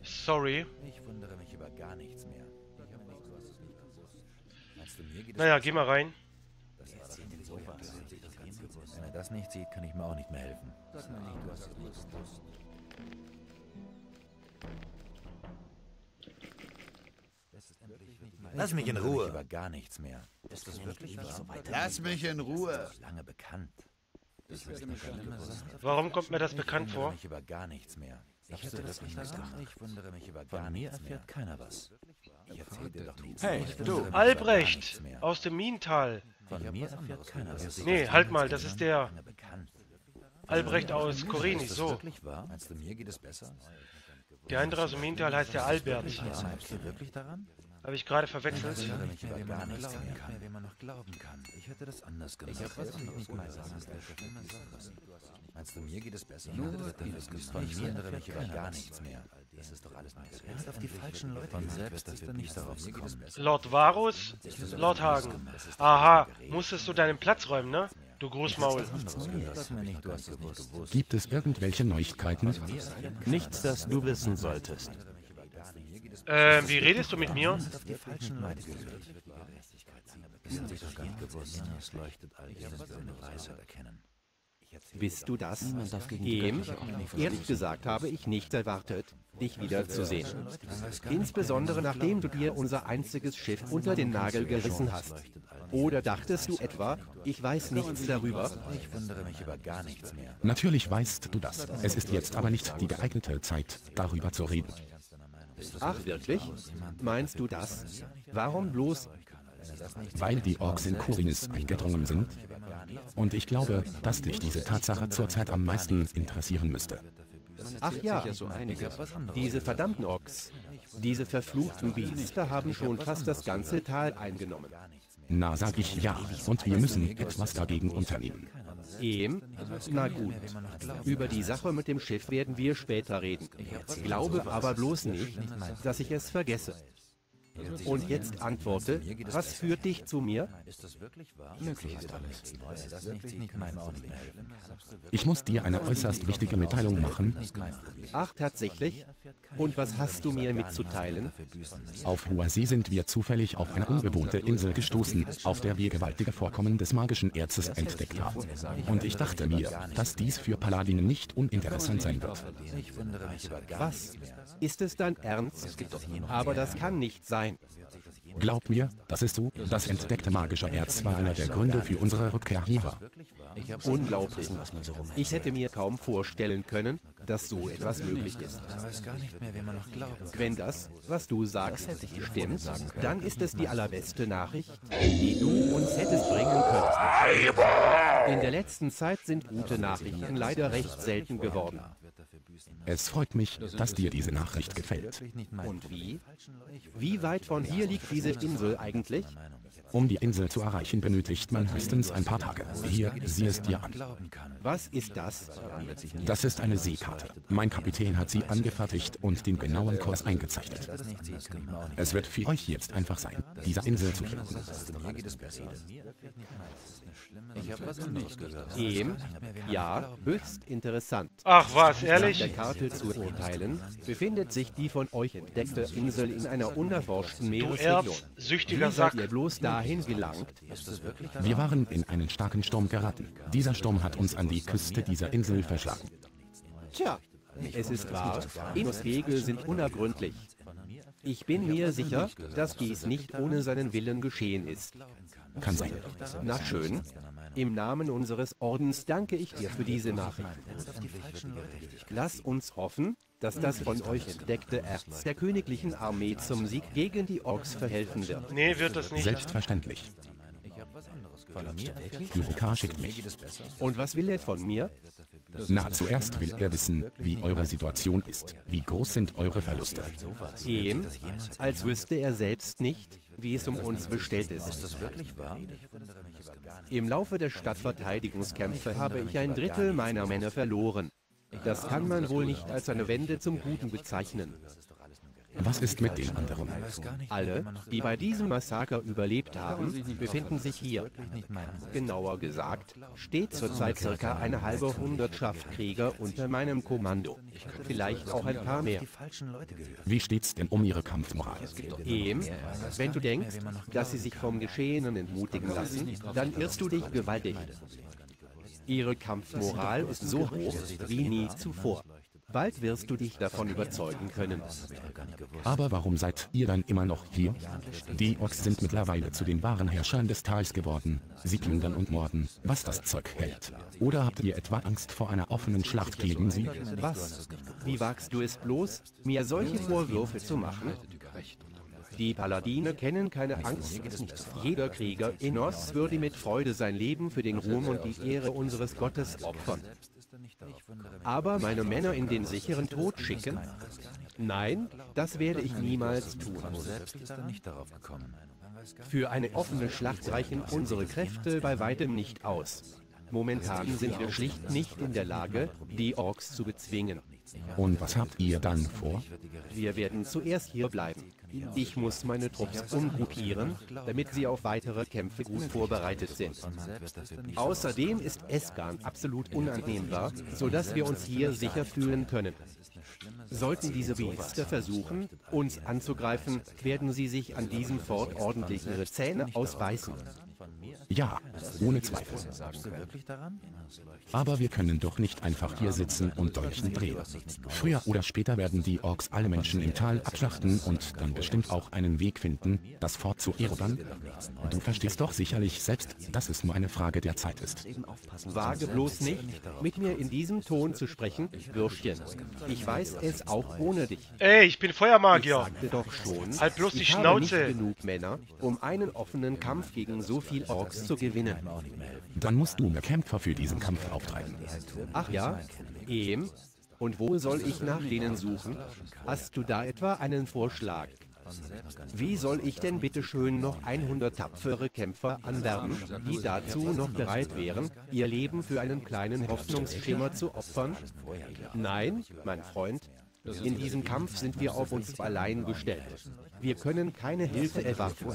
Sorry. Ich wundere mich über gar nichts mehr. Meinst du, mir geht es Naja, geh mal rein. Das war zieht den Sofa. Wenn er das nicht sieht, kann ich mir auch nicht mehr helfen. Sag mir nicht, du hast es nicht gewusst. Lass mich in Ruhe. Über gar nichts mehr. Ist das wirklich wahr? Lass mich in Ruhe. Das ist lange bekannt. Das. Warum kommt mir das bekannt Ich vor? mich über gar nichts mehr. Ich hätte das nicht gemacht. Ich wundere mich über gar nichts mehr. erfährt keiner was. Ich erzähle dir doch nichts. Hey, du, Albrecht, aus dem Miental. Von mir erfährt keiner was. Nee, halt mal, das ist der. Albrecht aus Korini, Ist das so. Meinst du, mir geht es besser? Der andere aus dem Miental heißt der Albert. Glaubst du wirklich daran? Habe ich gerade verwechselt? Ich wundere mich über gar nichts mehr, wie man noch glauben kann. Ich hätte das anders gemacht. Ich habe was anderes gehört. Das ist eine schlimme Sache. Meinst du, mir geht es besser? Nur gesagt. Von mir wundere mich über gar nichts mehr. Das ist doch alles nicht Er hat auf die falschen Leute Von selbst ist er nicht darauf gekommen. Lord Varus, Lord Hagen. Aha, musstest du deinen Platz räumen, ne? Du Großmaul. Gibt es irgendwelche Neuigkeiten? Nichts, das du wissen solltest. Ähm, wie redest du mit mir? auf die falschen Leute gehört. Wissen Sie doch gar nicht gewusst. Es leuchtet all das eine Weisheit erkennen. Bist du das? Niemand darf gegen die Em, Götter auch nicht ehrlich gesagt habe ich nicht erwartet, dich wiederzusehen. Insbesondere nachdem du dir unser einziges Schiff unter den Nagel gerissen hast. Oder dachtest du etwa, ich weiß nichts darüber? Ich wundere mich über gar nichts mehr. Natürlich weißt du das. Es ist jetzt aber nicht die geeignete Zeit, darüber zu reden. Ach wirklich? Meinst du das? Warum bloß? Weil die Orks in Korinis eingedrungen sind. Und ich glaube, dass dich diese Tatsache zurzeit am meisten interessieren müsste. Ach ja, diese verdammten Ochs, diese verfluchten Biester haben schon fast das ganze Tal eingenommen. Na, sag ich ja. Und wir müssen etwas dagegen unternehmen. Em? Na gut. Über die Sache mit dem Schiff werden wir später reden. Glaube aber bloß nicht, dass ich es vergesse. Und jetzt antworte, was führt dich zu mir? Ist das wirklich wahr? Möglich ist alles. Ich muss dir eine äußerst wichtige Mitteilung machen. Ach, tatsächlich? Und was hast du mir mitzuteilen? Auf hoher See sind wir zufällig auf eine unbewohnte Insel gestoßen, auf der wir gewaltige Vorkommen des magischen Erzes entdeckt haben. Und ich dachte mir, dass dies für Paladine nicht uninteressant sein wird. Ich wundere mich über gar Was? Ist es dein Ernst? Aber das kann nicht sein. Glaub mir, das ist so. Das entdeckte magische Erz war einer der Gründe für unsere Rückkehr hierher. Unglaublich. Ich hätte mir kaum vorstellen können, dass so etwas möglich ist. Wenn das, was du sagst, stimmt, dann ist es die allerbeste Nachricht, die du uns hättest bringen können. In der letzten Zeit sind gute Nachrichten leider recht selten geworden. Es freut mich, dass dir diese Nachricht gefällt. Und wie? Wie weit von hier liegt diese Insel eigentlich? Um die Insel zu erreichen, benötigt man höchstens ein paar Tage. Hier, sieh es dir an. Was ist das? Das ist eine Seekarte. Mein Kapitän hat sie angefertigt und den genauen Kurs eingezeichnet. Es wird für euch jetzt einfach sein, diese Insel zu finden. Ich habe was anderes gehört. Em? Ja, höchst interessant. Ach was, ehrlich? Nach der Karte zu urteilen, befindet sich die von euch entdeckte Insel in einer unerforschten Meeresregion. seid Sack. ihr bloß dahin gelangt? Wir waren in einen starken Sturm geraten. Dieser Sturm hat uns an die Küste dieser Insel verschlagen. Tja, es ist wahr, Inspegel sind unergründlich. Ich bin mir sicher, dass dies nicht ohne seinen Willen geschehen ist. Kann sein. Na schön. Im Namen unseres Ordens danke ich dir für diese Nachricht. Lass uns hoffen, dass das von euch entdeckte Erz der königlichen Armee zum Sieg gegen die Orks verhelfen wird. Nee, wird das nicht. Selbstverständlich. Jurika schickt mich. Und was will er von mir? Na, zuerst will er wissen, wie eure Situation ist. Wie groß sind eure Verluste? Ihm, als wüsste er selbst nicht, wie es um uns bestellt ist. Ist das wirklich wahr? Im Laufe der Stadtverteidigungskämpfe habe ich ein Drittel meiner Männer verloren. Das kann man wohl nicht als eine Wende zum Guten bezeichnen. Was ist mit den anderen? Alle, die bei diesem Massaker überlebt haben, befinden sich hier. Genauer gesagt, steht zurzeit circa eine halbe Hundertschaft Krieger unter meinem Kommando. Vielleicht auch ein paar mehr. Wie steht's denn um ihre Kampfmoral? Ehm, wenn du denkst, dass sie sich vom Geschehenen entmutigen lassen, dann irrst du dich gewaltig. Ihre Kampfmoral ist so hoch wie nie zuvor. Bald wirst du dich davon überzeugen können. Aber warum seid ihr dann immer noch hier? Die Orks sind mittlerweile zu den wahren Herrschern des Tals geworden. Sie plündern und morden, was das Zeug hält. Oder habt ihr etwa Angst vor einer offenen Schlacht gegen sie? Was? Wie wagst du es bloß, mir solche Vorwürfe zu machen? Die Paladine kennen keine Angst. Jeder Krieger in Oz würde mit Freude sein Leben für den Ruhm und die Ehre unseres Gottes opfern. Aber meine Männer in den sicheren Tod schicken? Nein, das werde ich niemals tun. Für eine offene Schlacht reichen unsere Kräfte bei weitem nicht aus. Momentan sind wir schlicht nicht in der Lage, die Orks zu bezwingen. Und was habt ihr dann vor? Wir werden zuerst hier bleiben. Ich muss meine Trupps umgruppieren, damit sie auf weitere Kämpfe gut vorbereitet sind. Außerdem ist Eskan absolut unannehmbar, sodass wir uns hier sicher fühlen können. Sollten diese Biester versuchen, uns anzugreifen, werden sie sich an diesem Fort ordentlich ihre Zähne ausbeißen. Ja, ohne Zweifel. Aber wir können doch nicht einfach hier sitzen und Dolchen drehen. Früher oder später werden die Orks alle Menschen im Tal abschlachten und dann bestimmt auch einen Weg finden, das Fort zu erobern. Du verstehst doch sicherlich selbst, dass es nur eine Frage der Zeit ist. Wage bloß nicht, mit mir in diesem Ton zu sprechen, Würstchen. Ich weiß es auch ohne dich. Ey, ich bin Feuermagier. Ich sagte doch schon, halt bloß die ich Schnauze. habe nicht genug Männer, um einen offenen Kampf gegen so viel Orks zu gewinnen. Dann musst du mehr Kämpfer für diesen Kampf auftreiben. Ach ja? Ehm? Und wo soll ich nach denen suchen? Hast du da etwa einen Vorschlag? Wie soll ich denn bitte schön noch 100 tapfere Kämpfer anwerben, die dazu noch bereit wären, ihr Leben für einen kleinen Hoffnungsschimmer zu opfern? Nein, mein Freund, in diesem Kampf sind wir auf uns allein gestellt. Wir können keine Hilfe erwarten.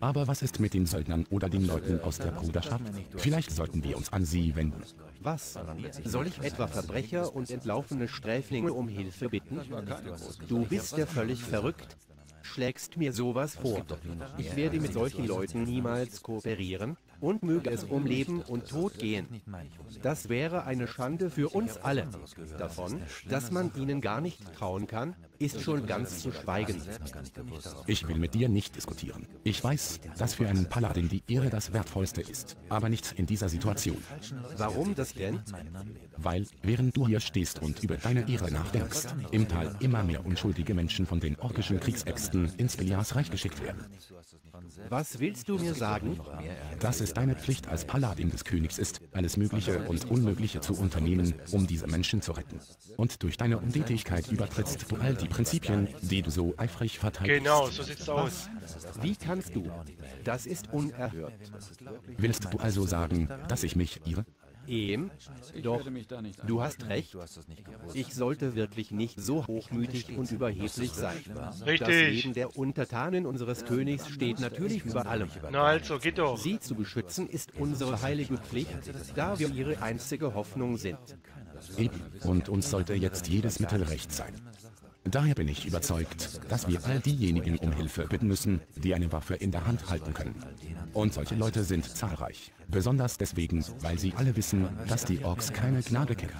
Aber was ist mit den Söldnern oder den Leuten aus der Bruderschaft? Vielleicht sollten wir uns an sie wenden. Was? Soll ich etwa Verbrecher und entlaufene Sträflinge um Hilfe bitten? Du bist ja völlig verrückt. Schlägst mir sowas vor. Ich werde mit solchen Leuten niemals kooperieren und möge es um Leben und Tod gehen. Das wäre eine Schande für uns alle. Davon, dass man ihnen gar nicht trauen kann, ist schon ganz zu schweigen. Ich will mit dir nicht diskutieren. Ich weiß, dass für einen Paladin die Ehre das Wertvollste ist, aber nicht in dieser Situation. Warum das denn? Weil, während du hier stehst und über deine Ehre nachdenkst, im Tal immer mehr unschuldige Menschen von den orkischen Kriegsäxten ins Belias Reich geschickt werden. Was willst du mir sagen? Dass es deine Pflicht als Paladin des Königs ist, alles Mögliche und Unmögliche zu unternehmen, um diese Menschen zu retten. Und durch deine Untätigkeit übertrittst du all die Prinzipien, die du so eifrig verteidigst. Genau, so sieht's aus. Wie kannst du? Das ist unerhört. Willst du also sagen, dass ich mich irre? Ehm, doch, du hast recht. Ich sollte wirklich nicht so hochmütig und überheblich sein. Richtig. Das Leben der Untertanen unseres Königs steht natürlich über allem. Na also, geht doch. Sie zu beschützen ist unsere heilige Pflicht, da wir ihre einzige Hoffnung sind. Eben. Und uns sollte jetzt jedes Mittel recht sein. Daher bin ich überzeugt, dass wir all diejenigen um Hilfe bitten müssen, die eine Waffe in der Hand halten können. Und solche Leute sind zahlreich. Besonders deswegen, weil sie alle wissen, dass die Orks keine Gnade kennen.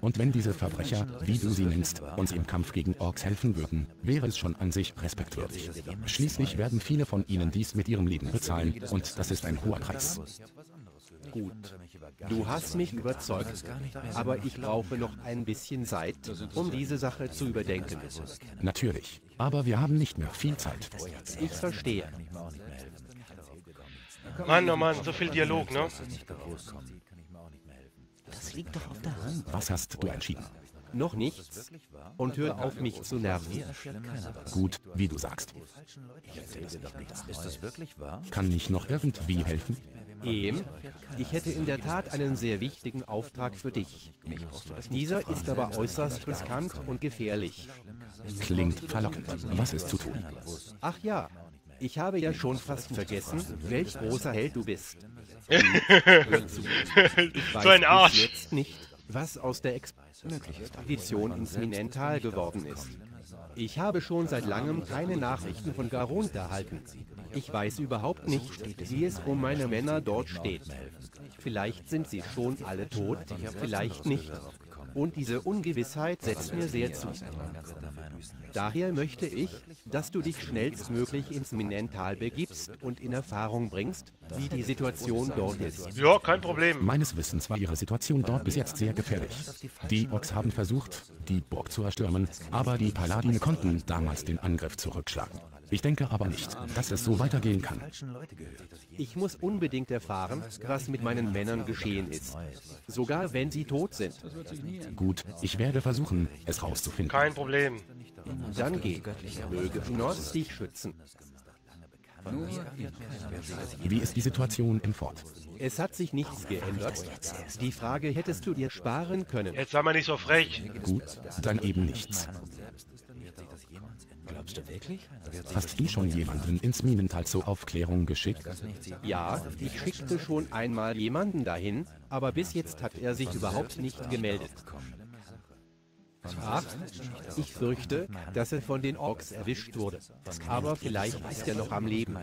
Und wenn diese Verbrecher, wie du sie nennst, uns im Kampf gegen Orks helfen würden, wäre es schon an sich respektwürdig. Schließlich werden viele von ihnen dies mit ihrem Leben bezahlen und das ist ein hoher Preis. Gut. Du hast mich überzeugt, aber ich brauche noch ein bisschen Zeit, um diese Sache zu überdenken. Natürlich, aber wir haben nicht mehr viel Zeit. Ich verstehe. Mann, oh Mann, so viel Dialog, ne? Das liegt doch auf der Hand. Was hast du entschieden? Noch nichts. Und hör auf mich zu nerven. Gut, wie du sagst. Ist das wirklich wahr? Kann ich noch irgendwie helfen? Em, ich hätte in der Tat einen sehr wichtigen Auftrag für dich. Dieser ist aber äußerst riskant und gefährlich. Klingt verlockend. Was ist zu tun? Ach ja, ich habe ja schon fast vergessen, welch großer Held du bist. Hör zu. Ich weiß So ein Arsch. jetzt nicht, was aus der Expedition ins Minental geworden ist. Ich habe schon seit langem keine Nachrichten von Garund erhalten. Ich weiß überhaupt nicht, wie es um meine Männer dort steht. Vielleicht sind sie schon alle tot, vielleicht nicht. Und diese Ungewissheit setzt mir sehr zu. Daher möchte ich, dass du dich schnellstmöglich ins Minental begibst und in Erfahrung bringst, wie die Situation dort ist. Ja, kein Problem. Meines Wissens war ihre Situation dort bis jetzt sehr gefährlich. Die Orks haben versucht, die Burg zu erstürmen, aber die Paladine konnten damals den Angriff zurückschlagen. Ich denke aber nicht, dass es so weitergehen kann. Ich muss unbedingt erfahren, was mit meinen Männern geschehen ist. Sogar wenn sie tot sind. Gut, ich werde versuchen, es rauszufinden. Kein Problem. Dann geh. Möge Fnos dich schützen. Wie ist die Situation im Fort? Es hat sich nichts geändert. Die Frage hättest du dir sparen können. Jetzt sei mal nicht so frech. Gut, dann eben nichts. Glaubst du wirklich? Hast du schon jemanden ins Minental zur Aufklärung geschickt? Ja, ich schickte schon einmal jemanden dahin, aber bis jetzt hat er sich überhaupt nicht gemeldet. Ach, ich fürchte, dass er von den Orks erwischt wurde. Aber vielleicht ist er noch am Leben.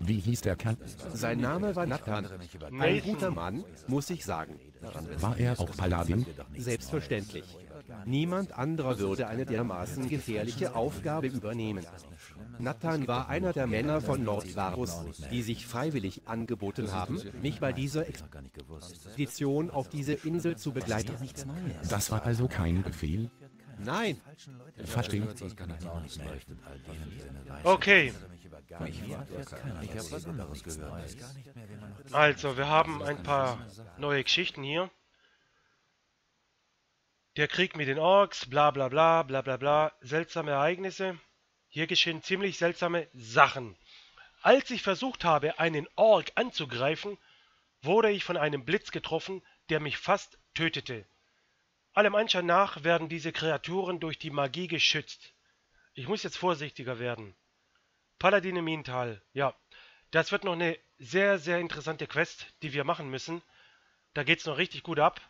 Wie hieß der Kerl? Sein Name war Nathan. Ein guter Mann, muss ich sagen. War er auch Paladin? Selbstverständlich. Niemand anderer würde eine dermaßen gefährliche Aufgabe übernehmen. Nathan war einer der Männer von Lord Varus, die sich freiwillig angeboten haben, mich bei dieser Expedition auf diese Insel zu begleiten. Das war also kein Befehl? Nein. Verstehe. Okay. Also, wir haben ein paar neue Geschichten hier. Der Krieg mit den Orks, bla bla bla, bla bla bla, seltsame Ereignisse. Hier geschehen ziemlich seltsame Sachen. Als ich versucht habe, einen Ork anzugreifen, wurde ich von einem Blitz getroffen, der mich fast tötete. Allem Anschein nach werden diese Kreaturen durch die Magie geschützt. Ich muss jetzt vorsichtiger werden. Paladin im ja. Das wird noch eine sehr, sehr interessante Quest, die wir machen müssen. Da geht's noch richtig gut ab.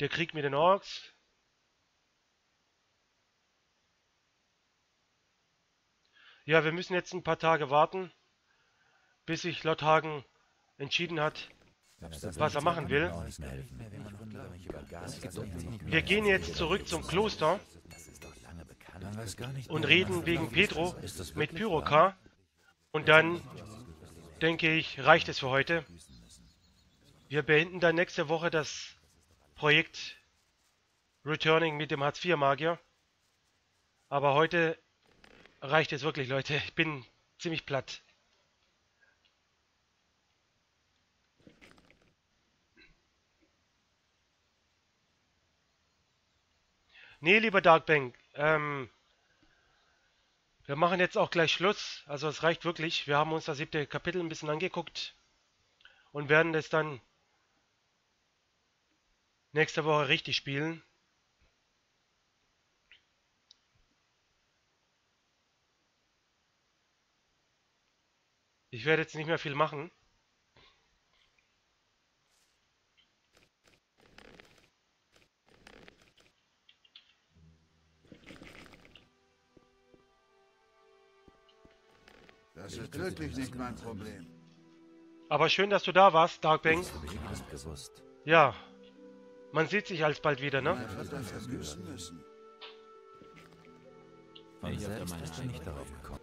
Der Krieg mit den Orks. Ja, wir müssen jetzt ein paar Tage warten, bis sich Lotthagen entschieden hat, was er machen will. Wir gehen jetzt zurück zum Kloster und reden wegen Pedro mit Pyroka. Und dann, denke ich, reicht es für heute. Wir beenden dann nächste Woche das Projekt Returning mit dem Hartz-IV-Magier. Aber heute reicht es wirklich, Leute. Ich bin ziemlich platt. Nee, lieber Darkbank, ähm, wir machen jetzt auch gleich Schluss. Also es reicht wirklich. Wir haben uns das siebte Kapitel ein bisschen angeguckt und werden es dann nächste Woche richtig spielen. Ich werde jetzt nicht mehr viel machen. Das ist wirklich nicht mein Problem. Aber schön, dass du da warst, Darkbank. Ja. Man sieht sich alsbald wieder, ne? Von Ich selbst hätte wäre ich nicht darauf gekommen.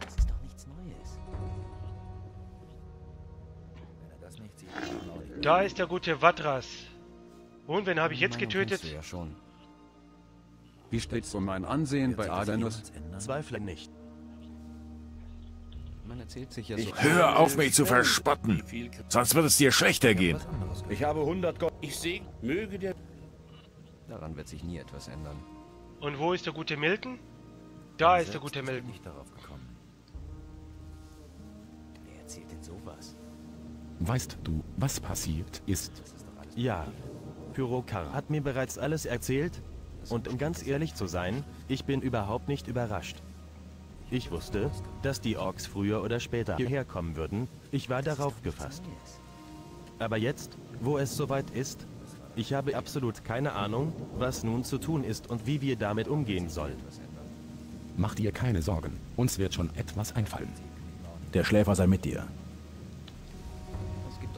Das ist doch nichts Neues. Wenn er das nicht er auch nicht Da ist der gute Vatras. Und wen habe ich jetzt getötet? ja schon. Wie steht's um mein Ansehen bei Adanus? Zweifle nicht. Man erzählt sich ja so... Hör auf, mich zu verspotten. Sonst wird es dir schlechter gehen. Ich habe 100 Gott. Ich segne, möge der... Daran wird sich nie etwas ändern. Und wo ist der gute Milton? Da ist der gute Milton. nicht darauf gekommen. Wer erzählt denn sowas? Weißt du, was passiert ist? Ja, Pyrokar hat mir bereits alles erzählt und um ganz ehrlich zu sein, ich bin überhaupt nicht überrascht. Ich wusste, dass die Orks früher oder später hierher kommen würden. Ich war darauf gefasst. Aber jetzt, wo es soweit ist, ich habe absolut keine Ahnung, was nun zu tun ist und wie wir damit umgehen sollen. Mach dir keine Sorgen, uns wird schon etwas einfallen. Der Schläfer sei mit dir.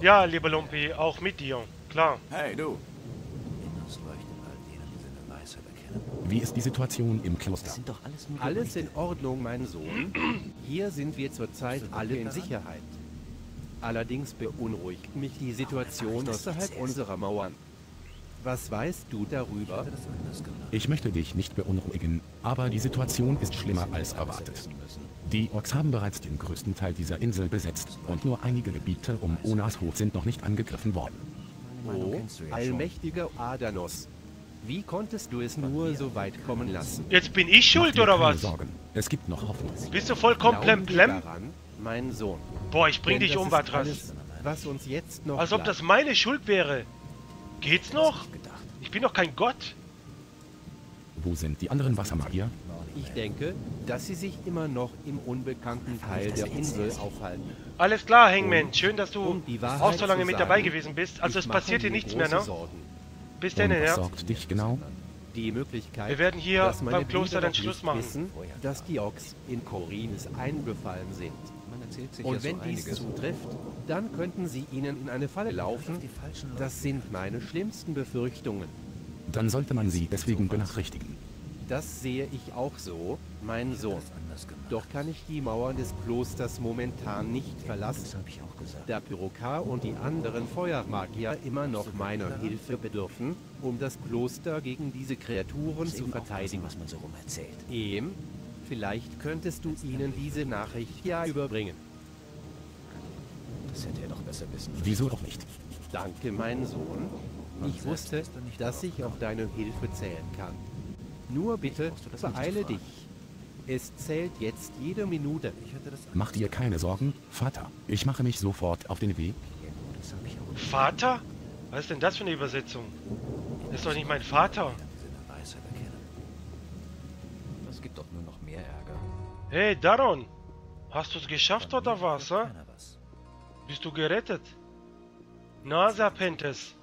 Ja, lieber Lumpi, auch mit dir. Klar. Hey, du. Wie ist die Situation im Kloster? Das sind doch alles nur Alles in Ordnung, mein Sohn. Hier sind wir zurzeit alle in Sicherheit. Allerdings beunruhigt mich die Situation außerhalb unserer Mauern. Was weißt du darüber? Ich möchte dich nicht beunruhigen, aber die Situation ist schlimmer als erwartet. Die Orks haben bereits den größten Teil dieser Insel besetzt und nur einige Gebiete um Onas Hof sind noch nicht angegriffen worden. Oh, allmächtiger Adanos. Wie konntest du es nur so weit kommen lassen? Jetzt bin ich schuld oder was? Sorgen. Es gibt noch Hoffnung. Bist du vollkommen plemplem? mein Sohn. Boah, ich bring Denn dich um, alles, Was uns jetzt noch Als ob das meine Schuld wäre. Geht's noch? Ich bin doch kein Gott. Wo sind die anderen Wassermagier? Ich denke, dass sie sich immer noch im unbekannten Teil der Insel aufhalten. Alles klar, Hangman. Schön, dass du Um auch so lange mit dabei gewesen bist. Also es passiert hier nichts mehr, ne? Sorgen. Bis was ja. sorgt dich genau? Die Möglichkeit, Wir werden hier beim Kloster dann Schluss machen. wissen, dass die Ochs in Korinis eingefallen sind. Man erzählt sich Und ja so wenn dies zutrifft, dann könnten sie ihnen in eine Falle laufen. Das sind meine schlimmsten Befürchtungen. Dann sollte man sie deswegen benachrichtigen. Das sehe ich auch so, mein Sohn. Doch kann ich die Mauern des Klosters momentan nicht verlassen, da Pyrokar und die anderen Feuermagier immer noch meiner Hilfe bedürfen, um das Kloster gegen diese Kreaturen zu verteidigen. was man so rum erzählt. Em, vielleicht könntest du ihnen diese Nachricht ja überbringen. Das hätte er doch besser wissen. Wieso auch nicht? Danke, mein Sohn. Ich wusste, dass ich auf deine Hilfe zählen kann. Nur bitte, beeile dich. Es zählt jetzt jede Minute. Mach dir keine Sorgen, Vater. Ich mache mich sofort auf den Weg. Vater? Was ist denn das für eine Übersetzung? Das ist doch nicht mein Vater. Das gibt doch nur noch mehr Ärger. Hey, Daron. Hast du es geschafft oder was, hä? Bist du gerettet? Na, Serpentes.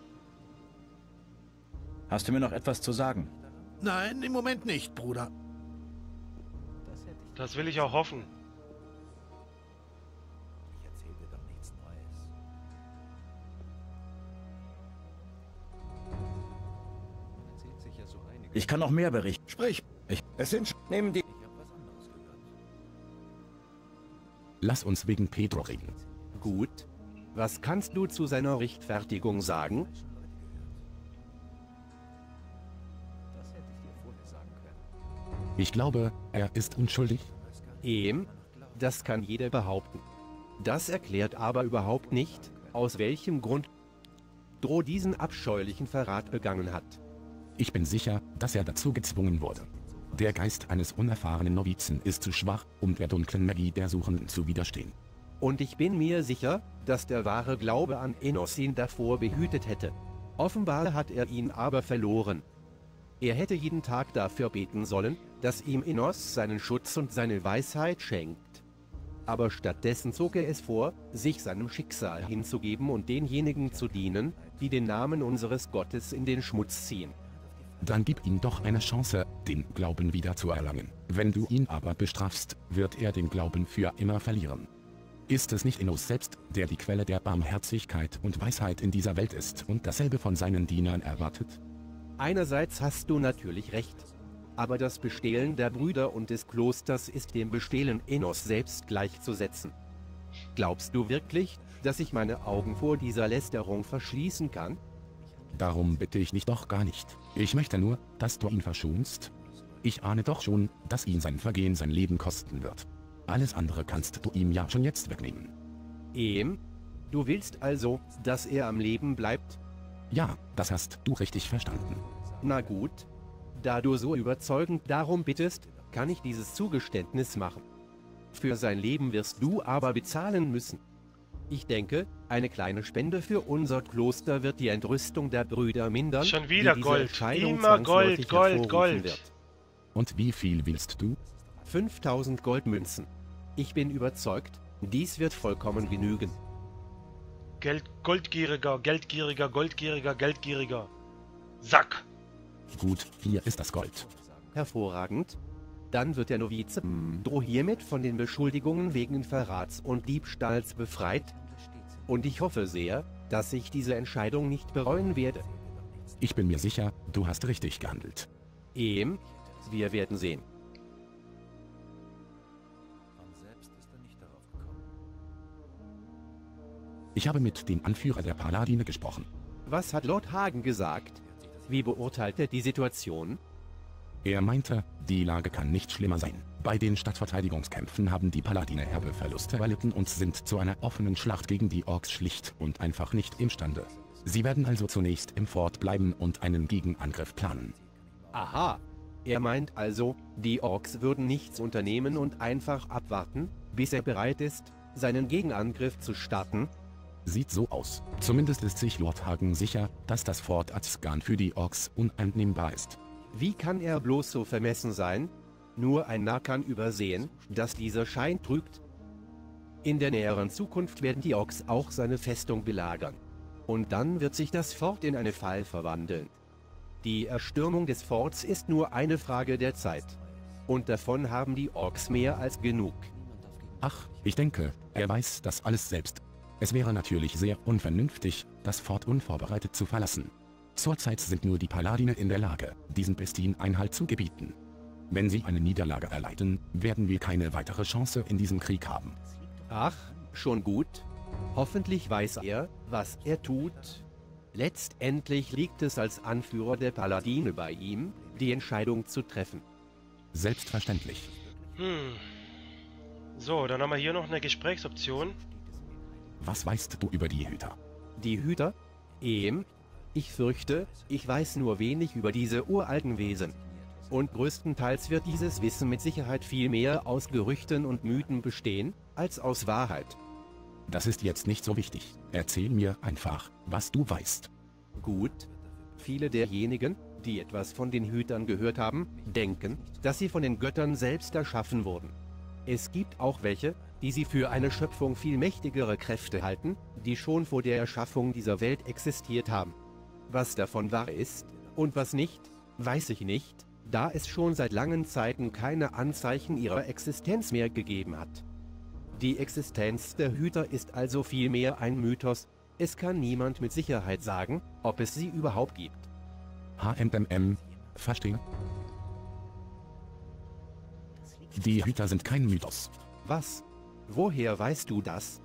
Hast du mir noch etwas zu sagen? Nein, im Moment nicht, Bruder. Das will ich auch hoffen. Ich erzähl dir doch nichts Neues. Man erzählt sich ja so einiges. Ich kann noch mehr berichten. Sprich. Ich, es sind... sch- Nehmen die... Ich hab was anderes gehört. Lass uns wegen Pedro reden. Gut. Was kannst du zu seiner Rechtfertigung sagen? Ich glaube, er ist unschuldig. Em, das kann jeder behaupten. Das erklärt aber überhaupt nicht, aus welchem Grund Dro diesen abscheulichen Verrat begangen hat. Ich bin sicher, dass er dazu gezwungen wurde. Der Geist eines unerfahrenen Novizen ist zu schwach, um der dunklen Magie der Suchenden zu widerstehen. Und ich bin mir sicher, dass der wahre Glaube an Enos ihn davor behütet hätte. Offenbar hat er ihn aber verloren. Er hätte jeden Tag dafür beten sollen, dass ihm Enos seinen Schutz und seine Weisheit schenkt. aber stattdessen zog er es vor, sich seinem Schicksal hinzugeben und denjenigen zu dienen, die den Namen unseres Gottes in den Schmutz ziehen. Dann gib ihm doch eine Chance, den Glauben wieder zu erlangen. Wenn du ihn aber bestrafst, wird er den Glauben für immer verlieren. Ist es nicht Enos selbst, der die Quelle der Barmherzigkeit und Weisheit in dieser Welt ist und dasselbe von seinen Dienern erwartet? Einerseits hast du natürlich recht, aber das Bestehlen der Brüder und des Klosters ist dem Bestehlen Enos selbst gleichzusetzen. Glaubst du wirklich, dass ich meine Augen vor dieser Lästerung verschließen kann? Darum bitte ich dich doch gar nicht. Ich möchte nur, dass du ihn verschonst. Ich ahne doch schon, dass ihn sein Vergehen sein Leben kosten wird. Alles andere kannst du ihm ja schon jetzt wegnehmen. Ehm? Du willst also, dass er am Leben bleibt? Ja, das hast du richtig verstanden. Na gut. Da du so überzeugend darum bittest, kann ich dieses Zugeständnis machen. Für sein Leben wirst du aber bezahlen müssen. Ich denke, eine kleine Spende für unser Kloster wird die Entrüstung der Brüder mindern. Schon wieder die diese Gold. Entscheidung Immer Gold, zwangsläufig Gold, Gold. Wird. Und wie viel willst du? 5000 Goldmünzen. Ich bin überzeugt, dies wird vollkommen genügen. Geld, Goldgieriger, Geldgieriger, Goldgieriger, Geldgieriger. Sack. Gut, hier ist das Gold. Hervorragend. Dann wird der Novize Dro hiermit von den Beschuldigungen wegen Verrats und Diebstahls befreit. Und ich hoffe sehr, dass ich diese Entscheidung nicht bereuen werde. Ich bin mir sicher, du hast richtig gehandelt. Ehm, wir werden sehen. Ich habe mit dem Anführer der Paladine gesprochen. Was hat Lord Hagen gesagt? Wie beurteilt er die Situation? Er meinte, die Lage kann nicht schlimmer sein. Bei den Stadtverteidigungskämpfen haben die Paladine herbe Verluste erlitten und sind zu einer offenen Schlacht gegen die Orks schlicht und einfach nicht imstande. Sie werden also zunächst im Fort bleiben und einen Gegenangriff planen. Aha. Er meint also, die Orks würden nichts unternehmen und einfach abwarten, bis er bereit ist, seinen Gegenangriff zu starten? Sieht so aus. Zumindest ist sich Lord Hagen sicher, dass das Fort Azsgan für die Orks uneinnehmbar ist. Wie kann er bloß so vermessen sein? Nur ein Narr kann übersehen, dass dieser Schein trügt. In der näheren Zukunft werden die Orks auch seine Festung belagern. Und dann wird sich das Fort in eine Fall verwandeln. Die Erstürmung des Forts ist nur eine Frage der Zeit. Und davon haben die Orks mehr als genug. Ach, ich denke, er weiß das alles selbst. Es wäre natürlich sehr unvernünftig, das Fort unvorbereitet zu verlassen. Zurzeit sind nur die Paladine in der Lage, diesen Bestien Einhalt zu gebieten. Wenn sie eine Niederlage erleiden, werden wir keine weitere Chance in diesem Krieg haben. Ach, schon gut. Hoffentlich weiß er, was er tut. Letztendlich liegt es als Anführer der Paladine bei ihm, die Entscheidung zu treffen. Selbstverständlich. Hm. So, dann haben wir hier noch eine Gesprächsoption. Was weißt du über die Hüter? Die Hüter? Ehm? Ich fürchte, ich weiß nur wenig über diese uralten Wesen. Und größtenteils wird dieses Wissen mit Sicherheit viel mehr aus Gerüchten und Mythen bestehen, als aus Wahrheit. Das ist jetzt nicht so wichtig. Erzähl mir einfach, was du weißt. Gut. Viele derjenigen, die etwas von den Hütern gehört haben, denken, dass sie von den Göttern selbst erschaffen wurden. Es gibt auch welche, die sie für eine Schöpfung viel mächtigere Kräfte halten, die schon vor der Erschaffung dieser Welt existiert haben. Was davon wahr ist und was nicht, weiß ich nicht, da es schon seit langen Zeiten keine Anzeichen ihrer Existenz mehr gegeben hat. Die Existenz der Hüter ist also vielmehr ein Mythos, es kann niemand mit Sicherheit sagen, ob es sie überhaupt gibt. HMMM, verstehe. Die Hüter sind kein Mythos. Was? Woher weißt du das?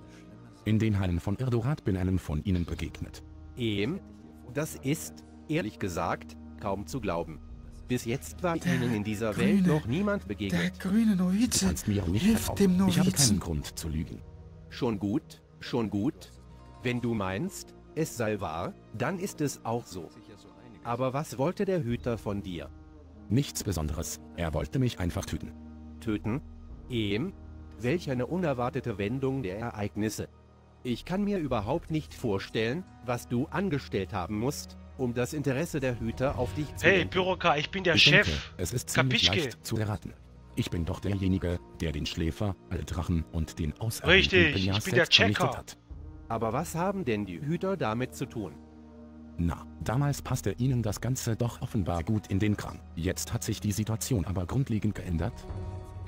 In den Hallen von Irdorat bin einem von ihnen begegnet. Ehm? Das ist, ehrlich gesagt, kaum zu glauben. Bis jetzt war ihnen in dieser grüne, Welt noch niemand begegnet. Der grüne Novize Du kannst mir nicht hilft vertrauen. dem Ich habe keinen Grund zu lügen. Schon gut, schon gut. Wenn du meinst, es sei wahr, dann ist es auch so. Aber was wollte der Hüter von dir? Nichts Besonderes. Er wollte mich einfach töten. Töten? Ehm? Welch eine unerwartete Wendung der Ereignisse. Ich kann mir überhaupt nicht vorstellen, was du angestellt haben musst, um das Interesse der Hüter auf dich zu Hey. Bürokrat, ich bin der ich Chef. Denke, es ist ziemlich Kapischke. leicht zu erraten. Ich bin doch derjenige, der den Schläfer, alle Drachen und den Auserwählten Richtig, ich bin der selbst vernichtet Checker. hat. Aber was haben denn die Hüter damit zu tun? Na, damals passte ihnen das Ganze doch offenbar gut in den Kram. Jetzt hat sich die Situation aber grundlegend geändert.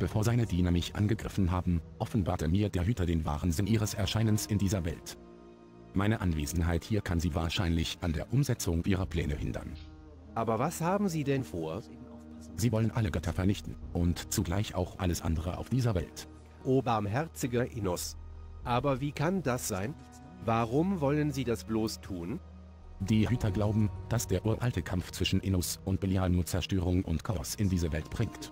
Bevor seine Diener mich angegriffen haben, offenbarte mir der Hüter den wahren Sinn ihres Erscheinens in dieser Welt. Meine Anwesenheit hier kann sie wahrscheinlich an der Umsetzung ihrer Pläne hindern. Aber was haben sie denn vor? Sie wollen alle Götter vernichten und zugleich auch alles andere auf dieser Welt. O barmherziger Innos. Aber wie kann das sein? Warum wollen sie das bloß tun? Die Hüter glauben, dass der uralte Kampf zwischen Innos und Belial nur Zerstörung und Chaos in diese Welt bringt.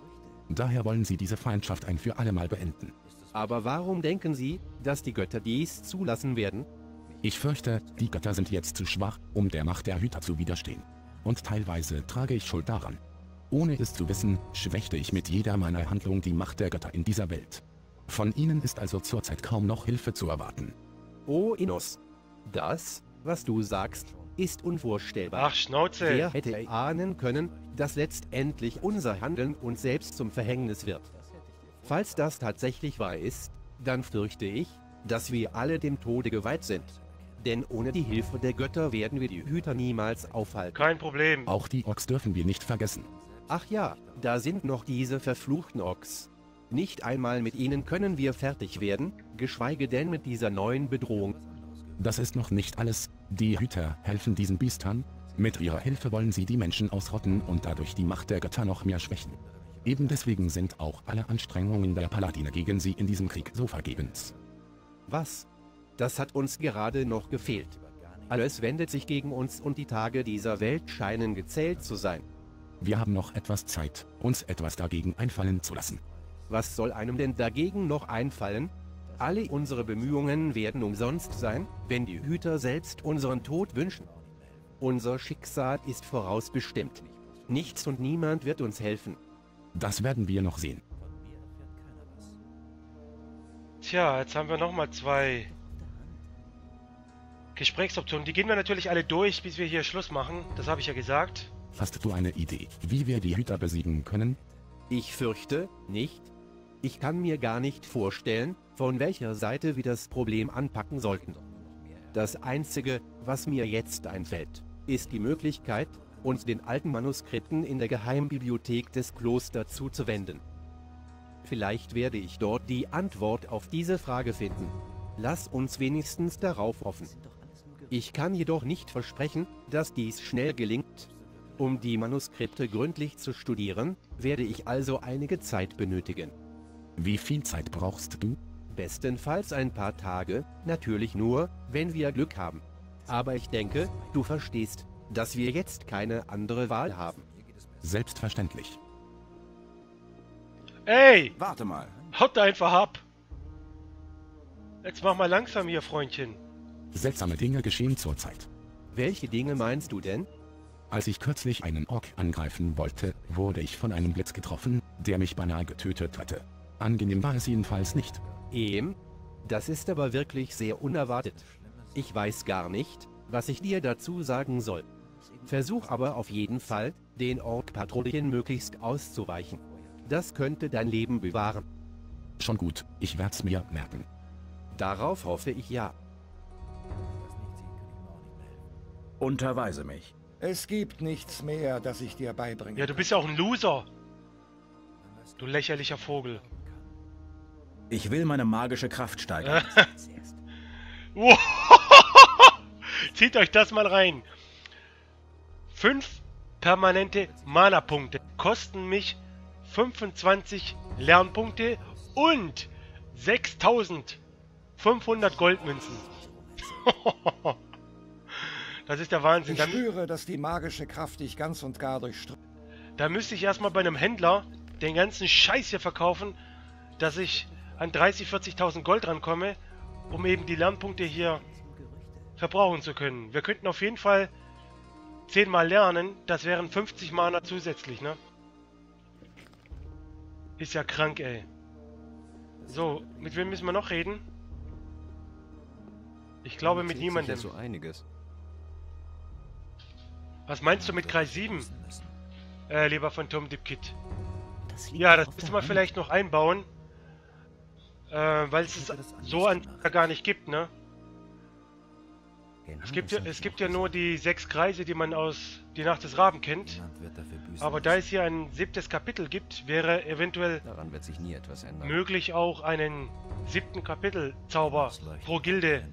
Daher wollen sie diese Feindschaft ein für allemal beenden. Aber warum denken sie, dass die Götter dies zulassen werden? Ich fürchte, die Götter sind jetzt zu schwach, um der Macht der Hüter zu widerstehen. Und teilweise trage ich Schuld daran. Ohne es zu wissen, schwächte ich mit jeder meiner Handlung die Macht der Götter in dieser Welt. Von ihnen ist also zurzeit kaum noch Hilfe zu erwarten. O Innos. Das, was du sagst, ist unvorstellbar. Ach, Schnauze. Wer hätte ahnen können, dass letztendlich unser Handeln uns selbst zum Verhängnis wird? Falls das tatsächlich wahr ist, dann fürchte ich, dass wir alle dem Tode geweiht sind. Denn ohne die Hilfe der Götter werden wir die Hüter niemals aufhalten. Kein Problem. Auch die Orks dürfen wir nicht vergessen. Ach ja, da sind noch diese verfluchten Orks. Nicht einmal mit ihnen können wir fertig werden, geschweige denn mit dieser neuen Bedrohung. Das ist noch nicht alles. Die Hüter helfen diesen Biestern. Mit ihrer Hilfe wollen sie die Menschen ausrotten und dadurch die Macht der Götter noch mehr schwächen. Eben deswegen sind auch alle Anstrengungen der Paladine gegen sie in diesem Krieg so vergebens. Was? Das hat uns gerade noch gefehlt. Alles wendet sich gegen uns und die Tage dieser Welt scheinen gezählt zu sein. Wir haben noch etwas Zeit, uns etwas dagegen einfallen zu lassen. Was soll einem denn dagegen noch einfallen? Alle unsere Bemühungen werden umsonst sein, wenn die Hüter selbst unseren Tod wünschen. Unser Schicksal ist vorausbestimmt. Nichts und niemand wird uns helfen. Das werden wir noch sehen. Tja, jetzt haben wir nochmal zwei Gesprächsoptionen. Die gehen wir natürlich alle durch, bis wir hier Schluss machen. Das habe ich ja gesagt. Hast du eine Idee, wie wir die Hüter besiegen können? Ich fürchte nicht. Ich kann mir gar nicht vorstellen, von welcher Seite wir das Problem anpacken sollten. Das Einzige, was mir jetzt einfällt, ist die Möglichkeit, uns den alten Manuskripten in der Geheimbibliothek des Klosters zuzuwenden. Vielleicht werde ich dort die Antwort auf diese Frage finden. Lass uns wenigstens darauf hoffen. Ich kann jedoch nicht versprechen, dass dies schnell gelingt. Um die Manuskripte gründlich zu studieren, werde ich also einige Zeit benötigen. Wie viel Zeit brauchst du? Bestenfalls ein paar Tage, natürlich nur, wenn wir Glück haben. Aber ich denke, du verstehst, dass wir jetzt keine andere Wahl haben. Selbstverständlich. Ey! Warte mal. Haut einfach ab! Jetzt mach mal langsam hier, Freundchen. Seltsame Dinge geschehen zurzeit. Welche Dinge meinst du denn? Als ich kürzlich einen Ork angreifen wollte, wurde ich von einem Blitz getroffen, der mich beinahe getötet hatte. Angenehm war es jedenfalls nicht. Ehm, das ist aber wirklich sehr unerwartet. Ich weiß gar nicht, was ich dir dazu sagen soll. Versuch aber auf jeden Fall, den Ork-Patrouillen möglichst auszuweichen. Das könnte dein Leben bewahren. Schon gut, ich werd's mir merken. Darauf hoffe ich ja. Unterweise mich. Es gibt nichts mehr, das ich dir beibringen Ja, du bist ja auch ein Loser. Du lächerlicher Vogel. Ich will meine magische Kraft steigern. Zieht euch das mal rein. Fünf permanente Mana-Punkte kosten mich 25 Lernpunkte und 6500 Goldmünzen. das ist der Wahnsinn. Ich spüre, dass die magische Kraft dich ganz und gar durchströmt. da müsste ich erstmal bei einem Händler den ganzen Scheiß hier verkaufen, dass ich an 30.000, 40.000 Gold rankomme, um eben die Lernpunkte hier verbrauchen zu können. Wir könnten auf jeden Fall 10 mal lernen, das wären 50 Mana zusätzlich, ne? Ist ja krank, ey. So, mit wem müssen wir noch reden? Ich glaube mit niemandem. so einiges. Was meinst du mit Kreis 7? Äh, lieber Phantom Dipkit. Ja, das müssen wir vielleicht noch einbauen. Äh, weil es es so an gar nicht gibt, ne? Es gibt, ja, es gibt ja nur die sechs Kreise, die man aus Die Nacht des Raben kennt. Aber da es hier ein siebtes Kapitel gibt, wäre eventuell möglich auch einen siebten Kapitel-Zauber pro Gilde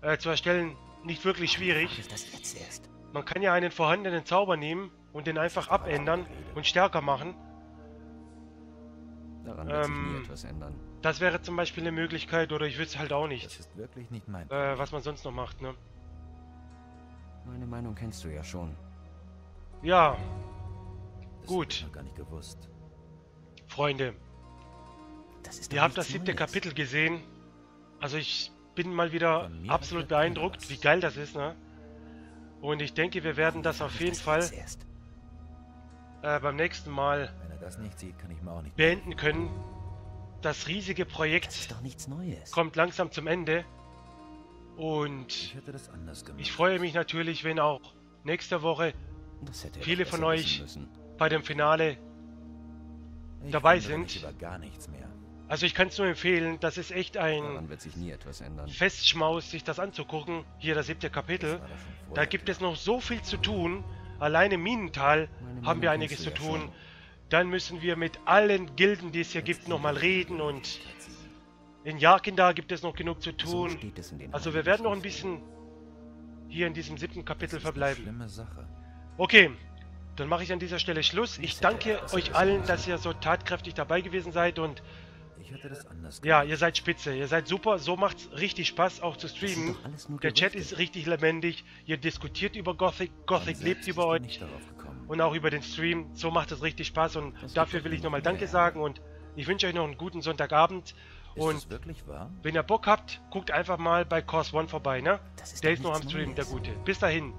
äh, zu erstellen. Nicht wirklich schwierig. Man kann ja einen vorhandenen Zauber nehmen und den einfach abändern und stärker machen. Daran wird sich nie etwas ändern. Das wäre zum Beispiel eine Möglichkeit, oder ich wüsste halt auch nicht. Das ist wirklich nicht mein äh, was man sonst noch macht, ne? Meine Meinung kennst du ja schon. Ja. Das Gut. Ich gar nicht gewusst. Freunde. Ihr habt das siebte Kapitel gesehen. Also ich bin mal wieder absolut beeindruckt, wie geil das ist, ne? Und ich denke, wir werden das auf jeden Fall äh, beim nächsten Mal sieht, beenden können. Das riesige Projekt das kommt langsam zum Ende. Und ich, ich freue mich natürlich, wenn auch nächste Woche viele von euch bei dem Finale ich dabei sind. Also ich kann es nur empfehlen, das ist echt ein sich Festschmaus, sich das anzugucken. Hier das siebte Kapitel. Da gibt es noch so viel zu tun. Allein im Minental haben wir einiges zu tun. Dann müssen wir mit allen Gilden, die es hier gibt, nochmal reden und in Jarkinda gibt es noch genug zu tun. Also wir werden noch ein bisschen hier in diesem siebten Kapitel verbleiben. Okay, dann mache ich an dieser Stelle Schluss. Ich danke euch allen, dass ihr so tatkräftig dabei gewesen seid und ja, ihr seid spitze, ihr seid super. So macht es richtig Spaß, auch zu streamen. Der Chat ist richtig lebendig. Ihr diskutiert über Gothic. Gothic lebt über euch und auch über den Stream. So macht es richtig Spaß und das dafür will ich nochmal Danke sagen und ich wünsche euch noch einen guten Sonntagabend. Ist und wenn ihr Bock habt, guckt einfach mal bei Course One vorbei, ne? Der ist noch am Stream, der Gute. Bis dahin.